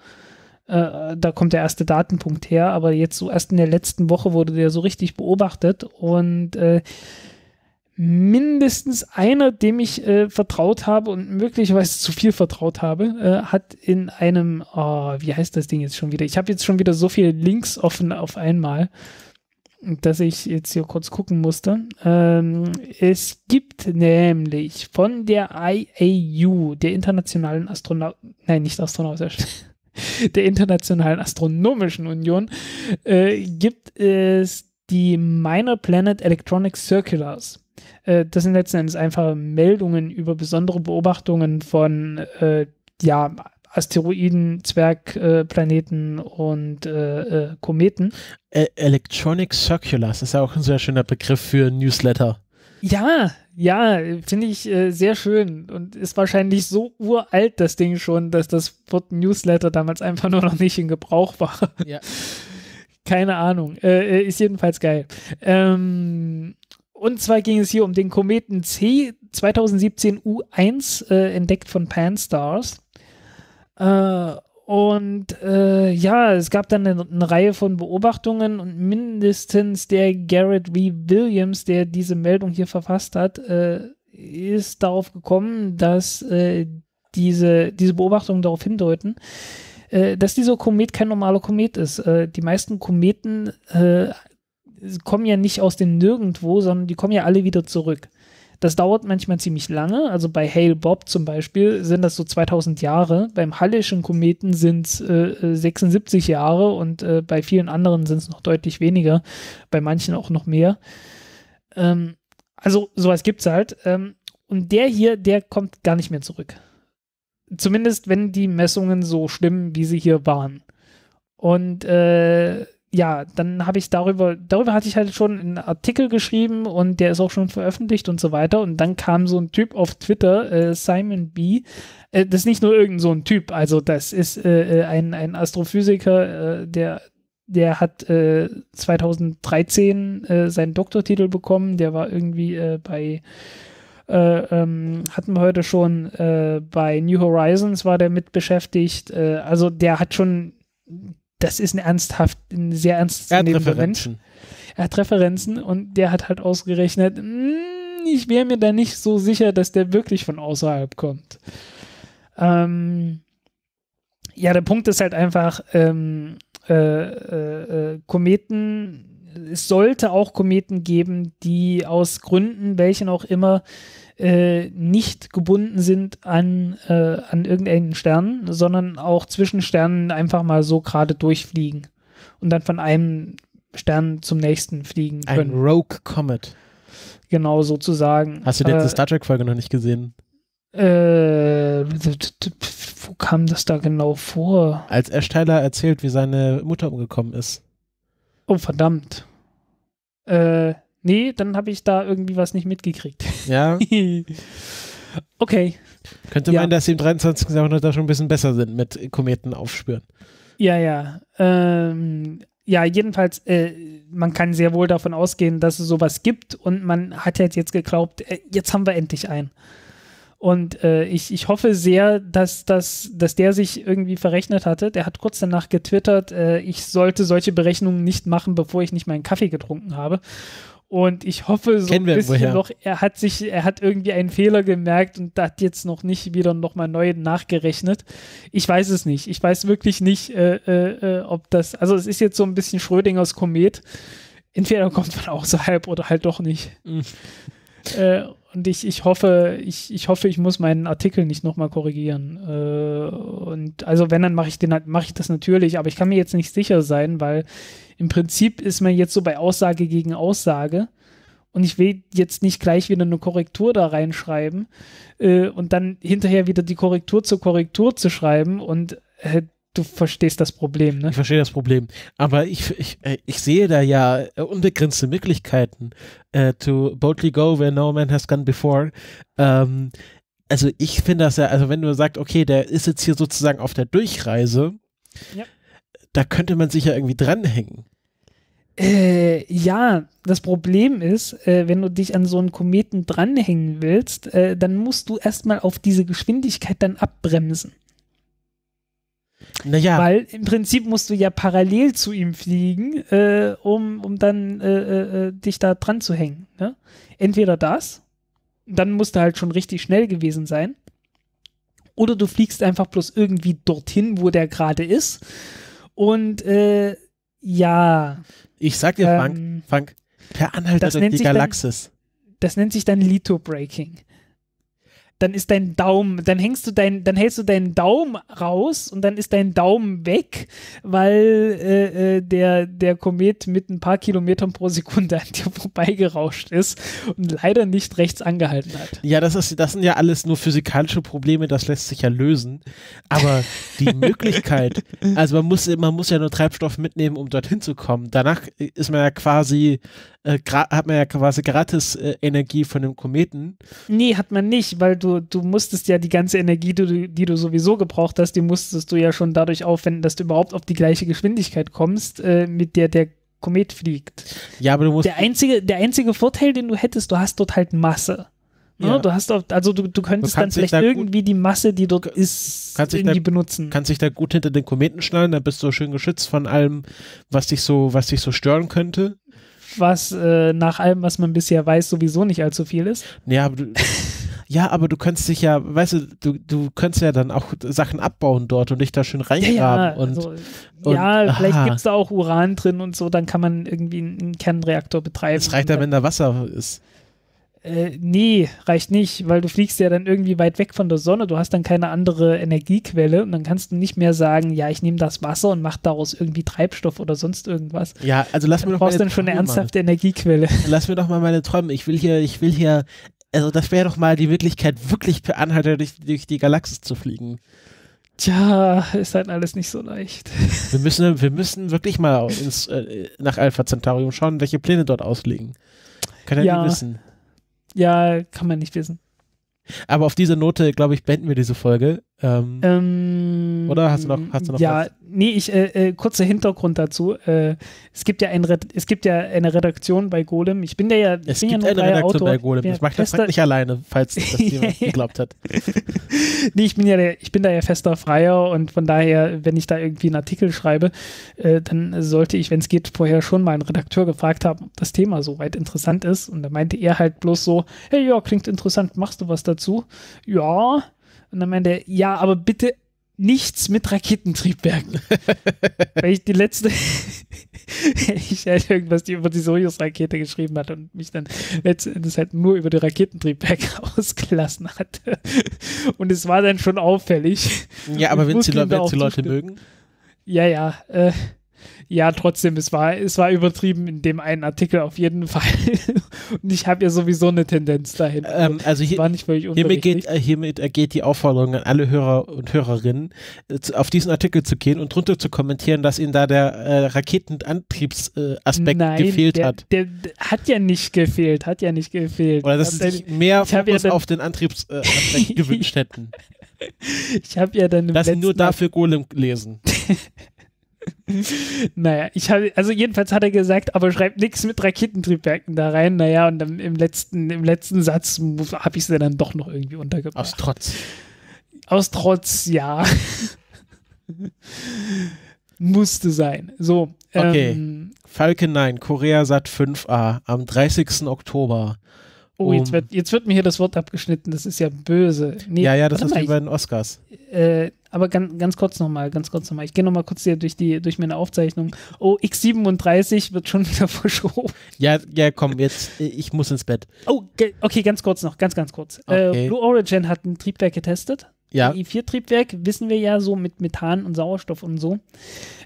Äh, da kommt der erste Datenpunkt her, aber jetzt so erst in der letzten Woche wurde der so richtig beobachtet und äh, mindestens einer, dem ich äh, vertraut habe und möglicherweise zu viel vertraut habe, äh, hat in einem, oh, wie heißt das Ding jetzt schon wieder? Ich habe jetzt schon wieder so viele Links offen auf einmal, dass ich jetzt hier kurz gucken musste. Ähm, es gibt nämlich von der IAU, der Internationalen Astronaut, nein, nicht Astronautischen, der Internationalen Astronomischen Union, äh, gibt es die Minor Planet Electronic Circulars. Äh, das sind letzten Endes einfach Meldungen über besondere Beobachtungen von äh, ja, Asteroiden, Zwergplaneten und äh, äh, Kometen. E- Electronic Circulars ist ja auch ein sehr schöner Begriff für Newsletter. Ja, ja, finde ich äh, sehr schön und ist wahrscheinlich so uralt, das Ding schon, dass das Wort Newsletter damals einfach nur noch nicht in Gebrauch war. Ja. Keine Ahnung. Äh, äh, ist jedenfalls geil. Ähm, und zwar ging es hier um den Kometen C 2017 U1, äh, entdeckt von Pan-Stars. Äh, und äh, ja, es gab dann eine, eine Reihe von Beobachtungen und mindestens der Garrett V. Williams, der diese Meldung hier verfasst hat, äh, ist darauf gekommen, dass äh, diese, diese Beobachtungen darauf hindeuten, äh, dass dieser Komet kein normaler Komet ist. Die meisten Kometen kommen ja nicht aus dem Nirgendwo, sondern die kommen ja alle wieder zurück. Das dauert manchmal ziemlich lange. Also bei Hale Bob zum Beispiel sind das so 2000 Jahre. Beim Hallischen Kometen sind es äh, 76 Jahre und äh, bei vielen anderen sind es noch deutlich weniger. Bei manchen auch noch mehr. Ähm, also sowas gibt es halt. Ähm, und der hier, der kommt gar nicht mehr zurück. Zumindest wenn die Messungen so stimmen, wie sie hier waren. Und äh, ja, dann habe ich darüber, darüber hatte ich halt schon einen Artikel geschrieben und der ist auch schon veröffentlicht und so weiter. Und dann kam so ein Typ auf Twitter, äh, Simon B. Äh, das ist nicht nur irgend so ein Typ, also das ist äh, äh ein, ein Astrophysiker, äh, der, der hat äh, 2013 äh, seinen Doktortitel bekommen, der war irgendwie bei äh, ähm, hatten wir heute schon bei New Horizons war der mit beschäftigt. Also der hat schon, das ist ein ernsthaft, ein sehr ernst Er. Referenzen. Er hat Referenzen und der hat halt ausgerechnet, "Mm, ich wäre mir da nicht so sicher, dass der wirklich von außerhalb kommt. Ähm, ja, der Punkt ist halt einfach, ähm, äh, äh, äh, Kometen, es sollte auch Kometen geben, die aus Gründen, welchen auch immer, äh, nicht gebunden sind an, äh, an irgendeinen Stern, sondern auch zwischen Sternen einfach mal so gerade durchfliegen und dann von einem Stern zum nächsten fliegen Ein können. Rogue Comet. Genau sozusagen. Hast du die letzte äh, Star Trek-Folge noch nicht gesehen? äh, wo kam das da genau vor? Als Tyler erzählt, wie seine Mutter umgekommen ist. Oh, verdammt. Äh, nee, dann habe ich da irgendwie was nicht mitgekriegt. Ja, okay. könnte Ja. man, dass sie im 23. Jahrhundert da schon ein bisschen besser sind mit Kometen aufspüren. Ja, ja. Ähm, ja, jedenfalls, äh, man kann sehr wohl davon ausgehen, dass es sowas gibt und man hat halt jetzt geglaubt, äh, jetzt haben wir endlich einen. Und äh, ich, ich hoffe sehr, dass, dass, dass der sich irgendwie verrechnet hatte. Der hat kurz danach getwittert, äh, ich sollte solche Berechnungen nicht machen, bevor ich nicht meinen Kaffee getrunken habe. Und ich hoffe so Kennen ein bisschen noch, er hat sich, er hat irgendwie einen Fehler gemerkt und hat jetzt noch nicht wieder nochmal neu nachgerechnet. Ich weiß es nicht. Ich weiß wirklich nicht, äh, äh, äh, ob das, also es ist jetzt so ein bisschen Schrödingers Komet. Entweder kommt man außerhalb oder halt doch nicht. Mhm. Äh, und ich, ich hoffe, ich, ich hoffe, ich muss meinen Artikel nicht nochmal korrigieren. Äh, und also wenn, dann mache ich den halt- mache ich das natürlich, aber ich kann mir jetzt nicht sicher sein, weil im Prinzip ist man jetzt so bei Aussage gegen Aussage. Und ich will jetzt nicht gleich wieder eine Korrektur da reinschreiben äh, und dann hinterher wieder die Korrektur zur Korrektur zu schreiben und äh, du verstehst das Problem, ne? Ich verstehe das Problem. Aber ich, ich, äh, ich sehe da ja äh, unbegrenzte Möglichkeiten äh, to boldly go where no man has gone before. Ähm, also ich finde das ja, also wenn du sagst, okay, der ist jetzt hier sozusagen auf der Durchreise, Ja. Da könnte man sich ja irgendwie dranhängen. Äh, ja, das Problem ist, äh, wenn du dich an so einen Kometen dranhängen willst, äh, dann musst du erstmal auf diese Geschwindigkeit dann abbremsen. Naja, Weil im Prinzip musst du ja parallel zu ihm fliegen, äh, um, um dann äh, äh, dich da dran zu hängen. Ne? Entweder das, dann musst du halt schon richtig schnell gewesen sein. Oder du fliegst einfach bloß irgendwie dorthin, wo der gerade ist. Und äh, ja, ich sag dir, Frank, ähm, Frank, per Anhalter das durch nennt die sich dann- Galaxis. das nennt sich dann Litho-Breaking. Dann ist dein Daumen, dann hängst du dein, dann hältst du deinen Daumen raus und dann ist dein Daumen weg, weil äh, äh, der, der Komet mit ein paar Kilometern pro Sekunde an dir vorbeigerauscht ist und leider nicht rechts angehalten hat. Ja, das, ist, das sind ja alles nur physikalische Probleme, das lässt sich ja lösen. Aber die Möglichkeit, also man muss, man muss ja nur Treibstoff mitnehmen, um dorthin zu kommen. Danach ist man ja quasi, äh, hat man ja quasi gratis äh, Energie von dem Kometen. Nee, hat man nicht, weil du, du musstest ja die ganze Energie, die du, die du sowieso gebraucht hast, die musstest du ja schon dadurch aufwenden, dass du überhaupt auf die gleiche Geschwindigkeit kommst, äh, mit der der Komet fliegt. Ja, aber du musst, Der einzige, der einzige Vorteil, den du hättest, du hast dort halt Masse. Ne? Ja. Du hast auch, also du, du könntest Du dann vielleicht da gut- irgendwie die Masse, die dort ist, irgendwie da- benutzen. kannst dich da gut hinter den Kometen schnallen, dann bist du schön geschützt von allem, was dich so, was dich so stören könnte. was äh, nach allem, was man bisher weiß, sowieso nicht allzu viel ist. Ja, aber du, ja, aber du könntest dich ja, weißt du, du, du könntest ja dann auch Sachen abbauen dort und dich da schön reingraben und also, und- ja, vielleicht aha. gibt es da auch Uran drin und so, dann kann man irgendwie einen, Kernreaktor betreiben. es reicht ja, Und wenn da Wasser ist. Äh, nee, reicht nicht, weil du fliegst ja dann irgendwie weit weg von der Sonne, du hast dann keine andere Energiequelle und dann kannst du nicht mehr sagen, ja, ich nehme das Wasser und mache daraus irgendwie Treibstoff oder sonst irgendwas. Ja, also lass mir Du doch brauchst meine dann schon eine ernsthafte Energiequelle. Lass mir doch mal meine Träume. Ich will hier, ich will hier, also das wäre doch mal die Möglichkeit, wirklich per Anhalter durch, durch die Galaxis zu fliegen. Tja, ist halt alles nicht so leicht. Wir müssen, wir müssen wirklich mal ins, äh, nach Alpha Centaurium schauen, welche Pläne dort ausliegen. Kann ja, Ja. nie wissen. Ja, kann man nicht wissen. Aber auf diese Note, glaube ich, beenden wir diese Folge. Ähm, Ähm, Oder hast du noch- hast du noch Ja, was? nee, ich, äh, äh, kurzer Hintergrund dazu. Äh, es gibt ja ein Red es gibt ja eine Redaktion bei Golem. Ich bin der ja, es ja gibt nur eine Redaktion Autor. bei Golem. Ich ja mache das nicht alleine, falls das jemand Ja. geglaubt hat. Nee, ich bin ja der, ich bin da ja fester Freier und von daher, wenn ich da irgendwie einen Artikel schreibe, äh, dann sollte ich, wenn es geht, vorher schon mal einen Redakteur gefragt haben, ob das Thema soweit interessant ist. Und da meinte er halt bloß so, hey ja, klingt interessant, machst du was dazu? Ja. Und dann meinte er, ja, aber bitte nichts mit Raketentriebwerken. Weil ich die letzte, ich halt irgendwas die über die Soyuz-Rakete geschrieben hat und mich dann letzten Endes halt nur über die Raketentriebwerke ausgelassen hatte. Und es war dann schon auffällig. Ja, aber wenn ihm Le Leute mögen. Ja, ja, äh, ja, trotzdem, es war, es war übertrieben in dem einen Artikel auf jeden Fall. Und ich habe ja sowieso eine Tendenz dahin. Ähm, also hier, war nicht völlig Hiermit geht, äh, hiermit ergeht die Aufforderung an alle Hörer und Hörerinnen, äh, auf diesen Artikel zu gehen und drunter zu kommentieren, dass ihnen da der äh, Raketenantriebsaspekt äh, gefehlt der, hat. Der, der hat ja nicht gefehlt, hat ja nicht gefehlt. Oder dass sie habe sich mehr ja Fokus dann- auf den Antriebsaspekt äh, Aspekt gewünscht hätten. ich hab ja dann im Dass sie nur letzten dafür Golem lesen. Naja, ich habe, also jedenfalls hat er gesagt, aber schreibt nichts mit Raketentriebwerken da rein. Naja, und dann im letzten, im letzten Satz habe ich sie dann doch noch irgendwie untergebracht. Aus Trotz. Aus Trotz, ja. Musste sein. So. Okay. Ähm, Falcon 9, Korea Sat 5a am 30. Oktober. Oh, jetzt Um- wird, jetzt wird mir hier das Wort abgeschnitten. Das ist ja böse. Nee, ja, ja, das ist wie bei den Oscars. äh, aber ganz, ganz kurz nochmal, ganz kurz nochmal. Ich gehe nochmal kurz hier durch, die, durch meine Aufzeichnung. Oh, X37 wird schon wieder verschoben. Ja, ja, komm, jetzt, äh, ich muss ins Bett. Oh, okay, ganz kurz noch, ganz, ganz kurz. Okay. Äh, Blue Origin hat ein Triebwerk getestet. Ja, i4-Triebwerk, wissen wir ja, so mit Methan und Sauerstoff und so.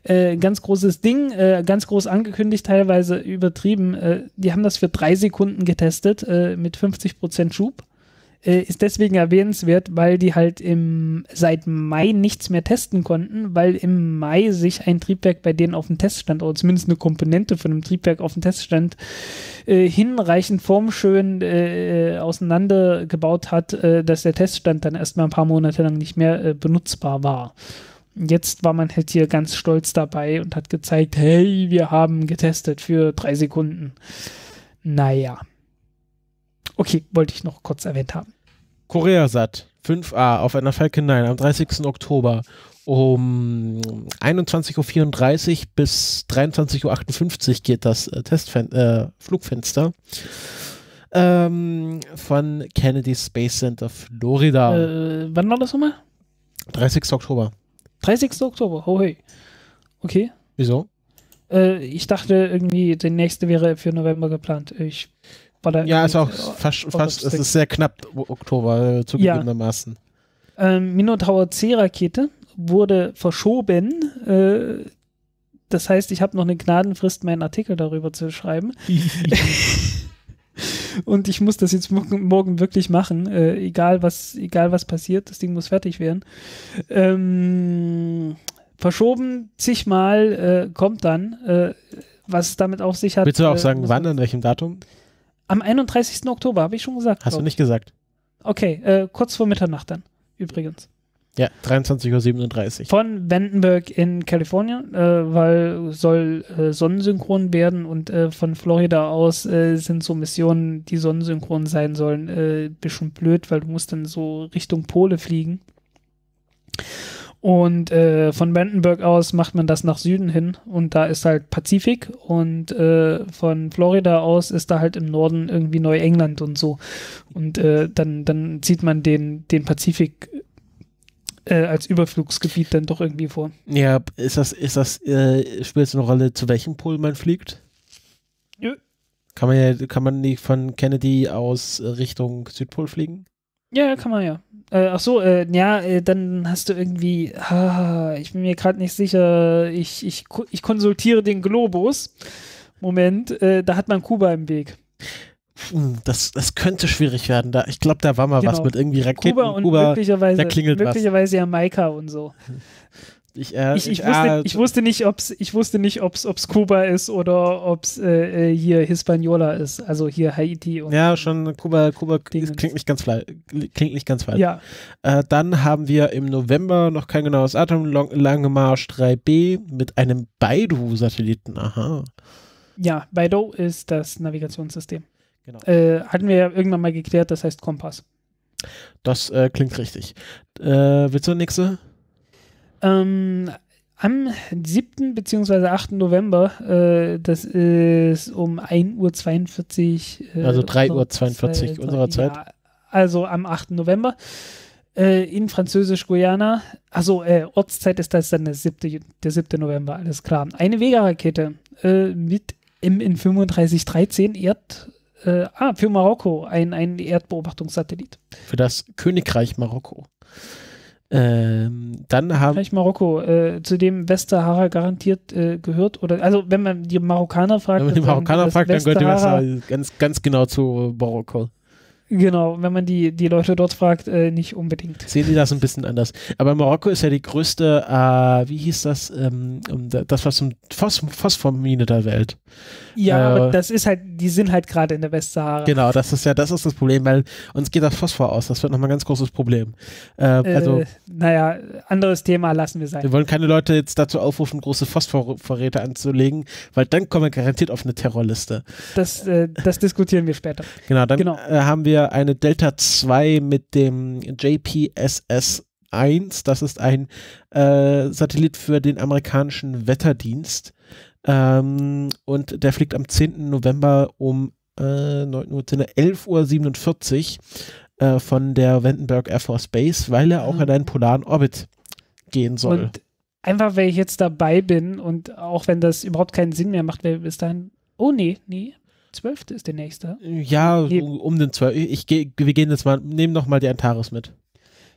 Äh, ganz großes Ding, äh, ganz groß angekündigt, teilweise übertrieben. Äh, die haben das für drei Sekunden getestet äh, mit 50% Schub. Äh, ist deswegen erwähnenswert, weil die halt im, seit Mai nichts mehr testen konnten, weil im Mai sich ein Triebwerk bei denen auf dem Teststand, oder zumindest eine Komponente von einem Triebwerk auf dem Teststand, äh, hinreichend formschön äh, auseinandergebaut hat, äh, dass der Teststand dann erstmal ein paar Monate lang nicht mehr äh, benutzbar war. Jetzt war man halt hier ganz stolz dabei und hat gezeigt, hey, wir haben getestet für drei Sekunden. Naja. Okay, wollte ich noch kurz erwähnt haben. Koreasat 5a auf einer Falcon 9 am 30. Oktober um 21.34 Uhr bis 23.58 Uhr geht das äh, Testfen äh, Flugfenster ähm, von Kennedy Space Center Florida. Äh, wann war das nochmal? 30. Oktober. 30. Oktober. Oh, hey. Okay. Wieso? Äh, ich dachte irgendwie, der nächste wäre für November geplant. Ich da Ja, ist auch fast, fast es ist sehr knapp Oktober äh, zugegebenermaßen. Ähm, Minotaur C-Rakete wurde verschoben. Äh, das heißt, ich habe noch eine Gnadenfrist, meinen Artikel darüber zu schreiben. Und ich muss das jetzt morgen, morgen wirklich machen, äh, egal, was, egal was passiert. Das Ding muss fertig werden. Ähm, verschoben zigmal, äh, kommt dann. Äh, was es damit auf sich hat. Willst du auch äh, sagen, wann, an welchem Datum? Am 31. Oktober, habe ich schon gesagt. Hast du nicht gesagt. Okay, äh, kurz vor Mitternacht dann, übrigens. Ja, 23.37 Uhr. von Vandenberg in Kalifornien, äh, weil soll äh, sonnensynchron werden und äh, von Florida aus äh, sind so Missionen, die sonnensynchron sein sollen, äh, bisschen blöd, weil du musst dann so Richtung Pole fliegen. Und äh, von Vandenberg aus macht man das nach Süden hin und da ist halt Pazifik und äh, von Florida aus ist da halt im Norden irgendwie Neuengland und so. Und äh, dann, dann zieht man den, den Pazifik äh, als Überflugsgebiet dann doch irgendwie vor. Ja, ist das, ist das, äh, spielt es eine Rolle, zu welchem Pol man fliegt? Nö. Kann man ja, kann man nicht von Kennedy aus Richtung Südpol fliegen? Ja, kann man ja. Äh, ach so, äh, ja, äh, dann hast du irgendwie, ah, ich bin mir gerade nicht sicher, ich, ich, ich konsultiere den Globus. Moment, äh, da hat man Kuba im Weg. Das, das könnte schwierig werden. Da, ich glaube, da war mal was Genau. mit irgendwie Raketen. Kuba und Kuba, möglicherweise, da klingelt was. möglicherweise Jamaika und so. ich, äh, Ich, ich, ah, wusste, ich wusste nicht, ob's, ich wusste nicht, ob's, ob's Kuba ist oder ob's äh, äh, hier Hispaniola ist, also hier Haiti und ja, schon Kuba, Kuba Dingens. klingt nicht ganz fle- klingt nicht ganz falsch. ja, Äh, dann haben wir im November noch kein genaues Datum, Long, Lange Marsch 3B mit einem Baidu-Satelliten. Aha. ja, Baidu ist das Navigationssystem. Genau. Äh, hatten wir ja irgendwann mal geklärt, das heißt Kompass. Das äh, klingt richtig. Äh, willst du eine nächste? Ähm, am 7. bzw. 8. November, äh, das ist um 1.42 Uhr. Äh, Also 3 Uhr unserer 42 Zeit, unserer Zeit. Ja, also am 8. November äh, in Französisch-Guyana. Also äh, Ortszeit ist das dann der 7. Der 7. November, alles klar. Eine Vega-Rakete äh, mit MN 3513 Erd. Äh, ah, für Marokko, ein, ein Erdbeobachtungssatellit. Für das Königreich Marokko. Ähm, dann haben Vielleicht Marokko, äh, zu dem Westsahara garantiert äh, gehört. Oder also wenn man die Marokkaner fragt, Wenn man die Marokkaner fragt, dann gehört die Westsahara- ganz, ganz genau zu Marokko. Genau, wenn man die, die Leute dort fragt, äh, nicht unbedingt. Sehen die das ein bisschen anders. Aber Marokko ist ja die größte, äh, wie hieß das, ähm, das was zum Phos Phosphormine der Welt. Ja, Äh, aber das ist halt, die sind halt gerade in der Westsahara. Genau, das ist ja, das ist das Problem, weil uns geht das Phosphor aus. Das wird nochmal ein ganz großes Problem. Äh, also, naja, anderes Thema lassen wir sein. wir wollen keine Leute jetzt dazu aufrufen, große Phosphorvorräte anzulegen, weil dann kommen wir garantiert auf eine Terrorliste. Das, äh, das diskutieren wir später. Genau, dann Genau. Äh, haben wir eine Delta 2 mit dem JPSS 1. Das ist ein äh, Satellit für den amerikanischen Wetterdienst. Ähm, und der fliegt am 10. November um äh, 9 Uhr, 11.47 Uhr äh, von der Vandenberg Air Force Base, weil er auch Mhm. in einen polaren Orbit gehen soll. Und einfach, weil ich jetzt dabei bin und auch wenn das überhaupt keinen Sinn mehr macht, weil bis dahin. Oh nee, nee. 12. ist der nächste. ja, Nee. um, den 12. Ich, geh, wir gehen jetzt mal, nehmen noch mal die Antares mit.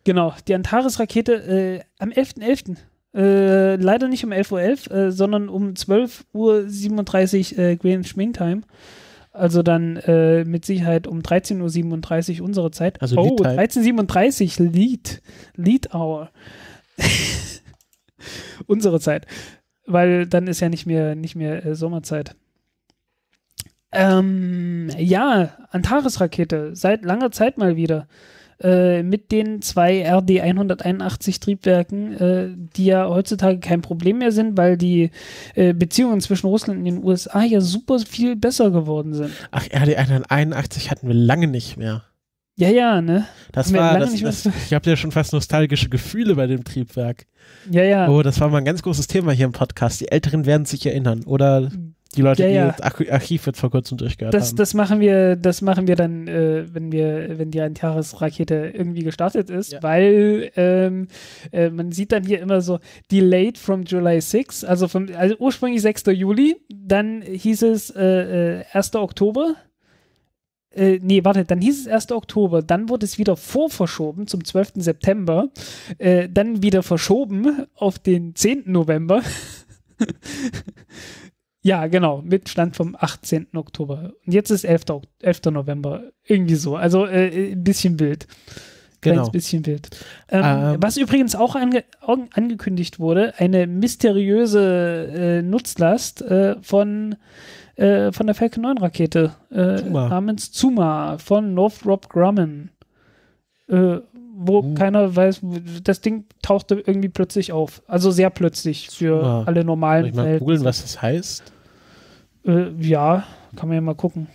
Genau, die Antares-Rakete äh, am 11.11. Äh, leider nicht um 11.11 Uhr, äh, sondern um 12.37 Uhr äh, Greenwich Mean Time. Also dann äh, mit Sicherheit um 13.37 Uhr unsere Zeit. Also oh, Lead Time. 13.37 Uhr, Lead. Lead Hour. unsere Zeit. Weil dann ist ja nicht mehr, nicht mehr äh, Sommerzeit. Ähm, ja, Antares-Rakete, seit langer Zeit mal wieder. Äh, mit den zwei RD-181 Triebwerken, äh, die ja heutzutage kein Problem mehr sind, weil die äh, Beziehungen zwischen Russland und den USA ja super viel besser geworden sind. Ach, RD 181 hatten wir lange nicht mehr. Ja, ja, ne? Das war, das, das, ich habe ja schon fast nostalgische Gefühle bei dem Triebwerk. Ja, ja. Oh, das war mal ein ganz großes Thema hier im Podcast. Die Älteren werden sich erinnern. Oder die Leute, Ja, die ja. das Arch- Archiv jetzt vor kurzem durchgehört Das, haben. das machen wir, das machen wir dann, äh, wenn wir, wenn die Antares-Rakete irgendwie gestartet ist, Ja. weil ähm, äh, man sieht dann hier immer so delayed from July 6, also vom, also ursprünglich 6. Juli, dann hieß es äh, äh, 1. Oktober. Äh, nee, warte, dann hieß es 1. Oktober, dann wurde es wieder vorverschoben zum 12. September, äh, dann wieder verschoben auf den 10. November. Ja, genau, mit Stand vom 18. Oktober. Und jetzt ist 11. Ok- 11. November. Irgendwie so. Also äh, ein bisschen wild. Kleines genau. bisschen wild. Ähm, Ähm. was übrigens auch ange angekündigt wurde, eine mysteriöse äh, Nutzlast äh, von, äh, von der Falcon 9 Rakete äh, Zuma. namens Zuma von Northrop Grumman. Wo Uh. keiner weiß, das Ding tauchte irgendwie plötzlich auf. Also sehr plötzlich für Zuma. alle Soll normalen ich mal googeln, was das heißt? Äh, ja, kann man ja mal gucken.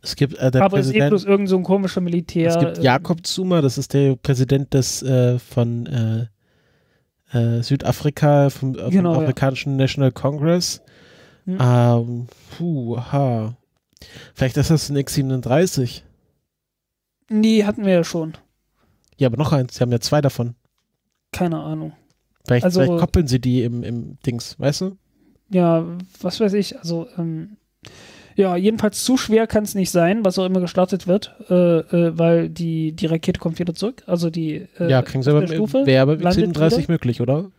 Es gibt äh, der Aber es ist eh Präsident, bloß irgend so ein komischer Militär. es gibt äh, Jakob Zuma, das ist der Präsident des äh, von äh, Südafrika, vom, äh, vom Genau, ja. afrikanischen National Congress. Hm. Ähm, puh, ha. Vielleicht ist das ein X37. Die hatten wir ja schon. Ja, aber noch eins. Sie haben ja zwei davon. Keine Ahnung. Vielleicht, Also- vielleicht koppeln sie die im, im Dings, weißt du? Ja, was weiß ich. Also, ähm, ja, jedenfalls zu schwer kann es nicht sein, was auch immer gestartet wird, äh, äh, weil die, die Rakete kommt wieder zurück. Also die äh, ja, kriegen sie der Stufe wäre beim landet X37 wieder. möglich, oder?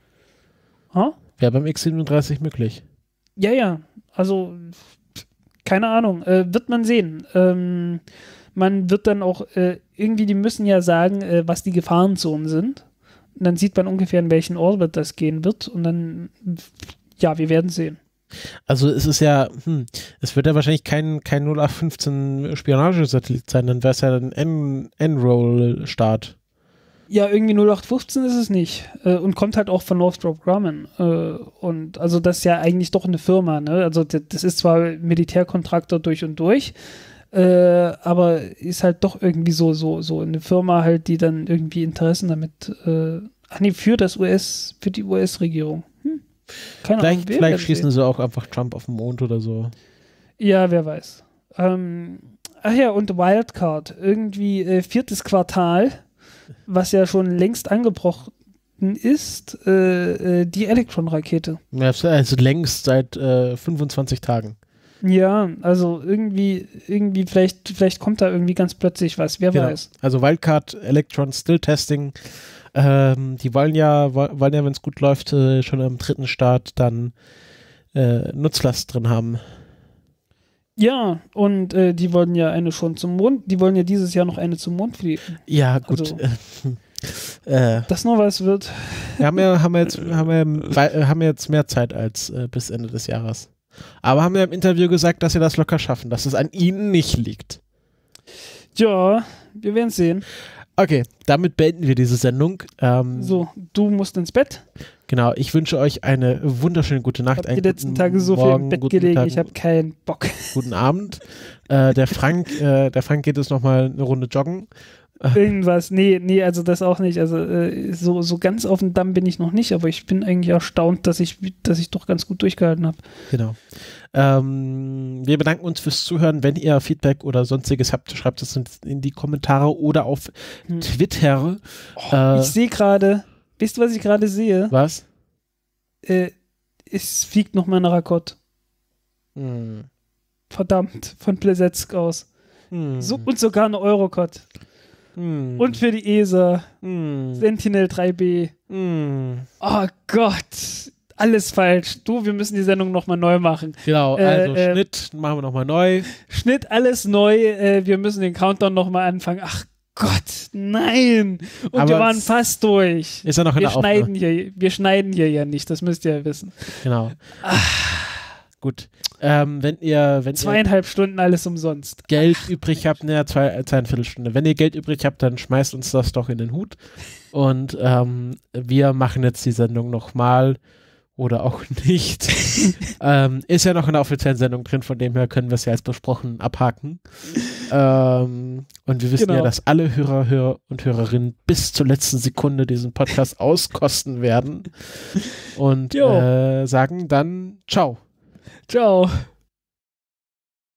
Ha? Wäre beim X37 möglich. Ja, ja. Also keine Ahnung. Äh, wird man sehen. Ähm, man wird dann auch äh, irgendwie, die müssen ja sagen, äh, was die Gefahrenzonen sind. Und dann sieht man ungefähr, in welchen Orbit das gehen wird. Und dann, ja, wir werden sehen. Also es ist ja, hm, es wird ja wahrscheinlich kein, kein 0815 Spionagesatellit sein, dann wäre es ja ein N-Roll-Start. Ja, irgendwie 0815 ist es nicht. Äh, und kommt halt auch von Northrop Grumman. Äh, und also das ist ja eigentlich doch eine Firma, ne? Also das ist zwar Militärkontraktor durch und durch, äh, aber ist halt doch irgendwie so, so, so eine Firma halt, die dann irgendwie Interessen damit, äh, ach nee, für das US, für die US-Regierung. Hm. Keine vielleicht Ahnung, vielleicht schießen sie auch einfach Trump auf den Mond oder so. Ja, wer weiß. Ähm, ach ja, und Wildcard. Irgendwie äh, viertes Quartal was ja schon längst angebrochen ist, äh, äh, die Elektron-Rakete. Ja, also längst seit äh, 25 Tagen. Ja, also irgendwie, irgendwie, vielleicht, vielleicht kommt da irgendwie ganz plötzlich was, wer genau. weiß. Also Wildcard Electron Still Testing, ähm, die wollen ja, wollen ja, wenn es gut läuft, äh, schon am dritten Start dann äh, Nutzlast drin haben. Ja, und äh, die wollen ja eine schon zum Mond, die wollen ja dieses Jahr noch eine zum Mond fliegen. Ja, gut. Also, äh, das noch was wird. Wir haben ja, haben wir jetzt, haben wir, haben wir jetzt mehr Zeit als äh, bis Ende des Jahres. Aber haben wir im Interview gesagt, dass sie das locker schaffen, dass es an ihnen nicht liegt. Ja, wir werden sehen. Okay, damit beenden wir diese Sendung. Ähm, so, du musst ins Bett. Genau, ich wünsche euch eine wunderschöne gute Nacht. Ich habe die letzten Tage so Morgen, viel im Bett gelegen, Tag, ich habe keinen Bock. Guten Abend. äh, der Frank, äh, der Frank geht jetzt nochmal eine Runde joggen. Irgendwas, nee, nee, also das auch nicht. Also äh, so, so ganz auf dem Damm bin ich noch nicht, aber ich bin eigentlich erstaunt, dass ich, dass ich doch ganz gut durchgehalten habe. Genau. Ähm, wir bedanken uns fürs Zuhören. Wenn ihr Feedback oder sonstiges habt, schreibt es in, in die Kommentare oder auf hm. Twitter. Oh, äh, ich sehe gerade, wisst ihr, was ich gerade sehe? Was? Äh, es fliegt noch mal ein Rakott. Hm. Verdammt, von Plesetsk aus. Hm. So, und sogar eine Eurocott. Hm. Und für die ESA. Hm. Sentinel 3B. Hm. Oh Gott alles falsch. Du, wir müssen die Sendung nochmal neu machen. Genau, äh, also äh, Schnitt machen wir nochmal neu. Schnitt, alles neu. Äh, wir müssen den Countdown nochmal anfangen. Ach Gott, nein. Und Aber wir waren fast durch. Ist ja noch in wir der schneiden hier, Wir schneiden hier ja nicht, das müsst ihr ja wissen. Genau. Ach. Gut. Ähm, wenn ihr, wenn Zweieinhalb ihr Stunden alles umsonst. Geld übrig habt, ne, zwei, zweieinviertel Stunde. Wenn ihr Geld übrig habt, dann schmeißt uns das doch in den Hut. Und ähm, wir machen jetzt die Sendung nochmal oder auch nicht. ähm, ist ja noch in der offiziellen Sendung drin, von dem her können wir es ja als besprochen abhaken. ähm, und wir wissen genau. ja, dass alle Hörer, Hörer und Hörerinnen bis zur letzten Sekunde diesen Podcast auskosten werden. Und äh, sagen dann Ciao. Ciao.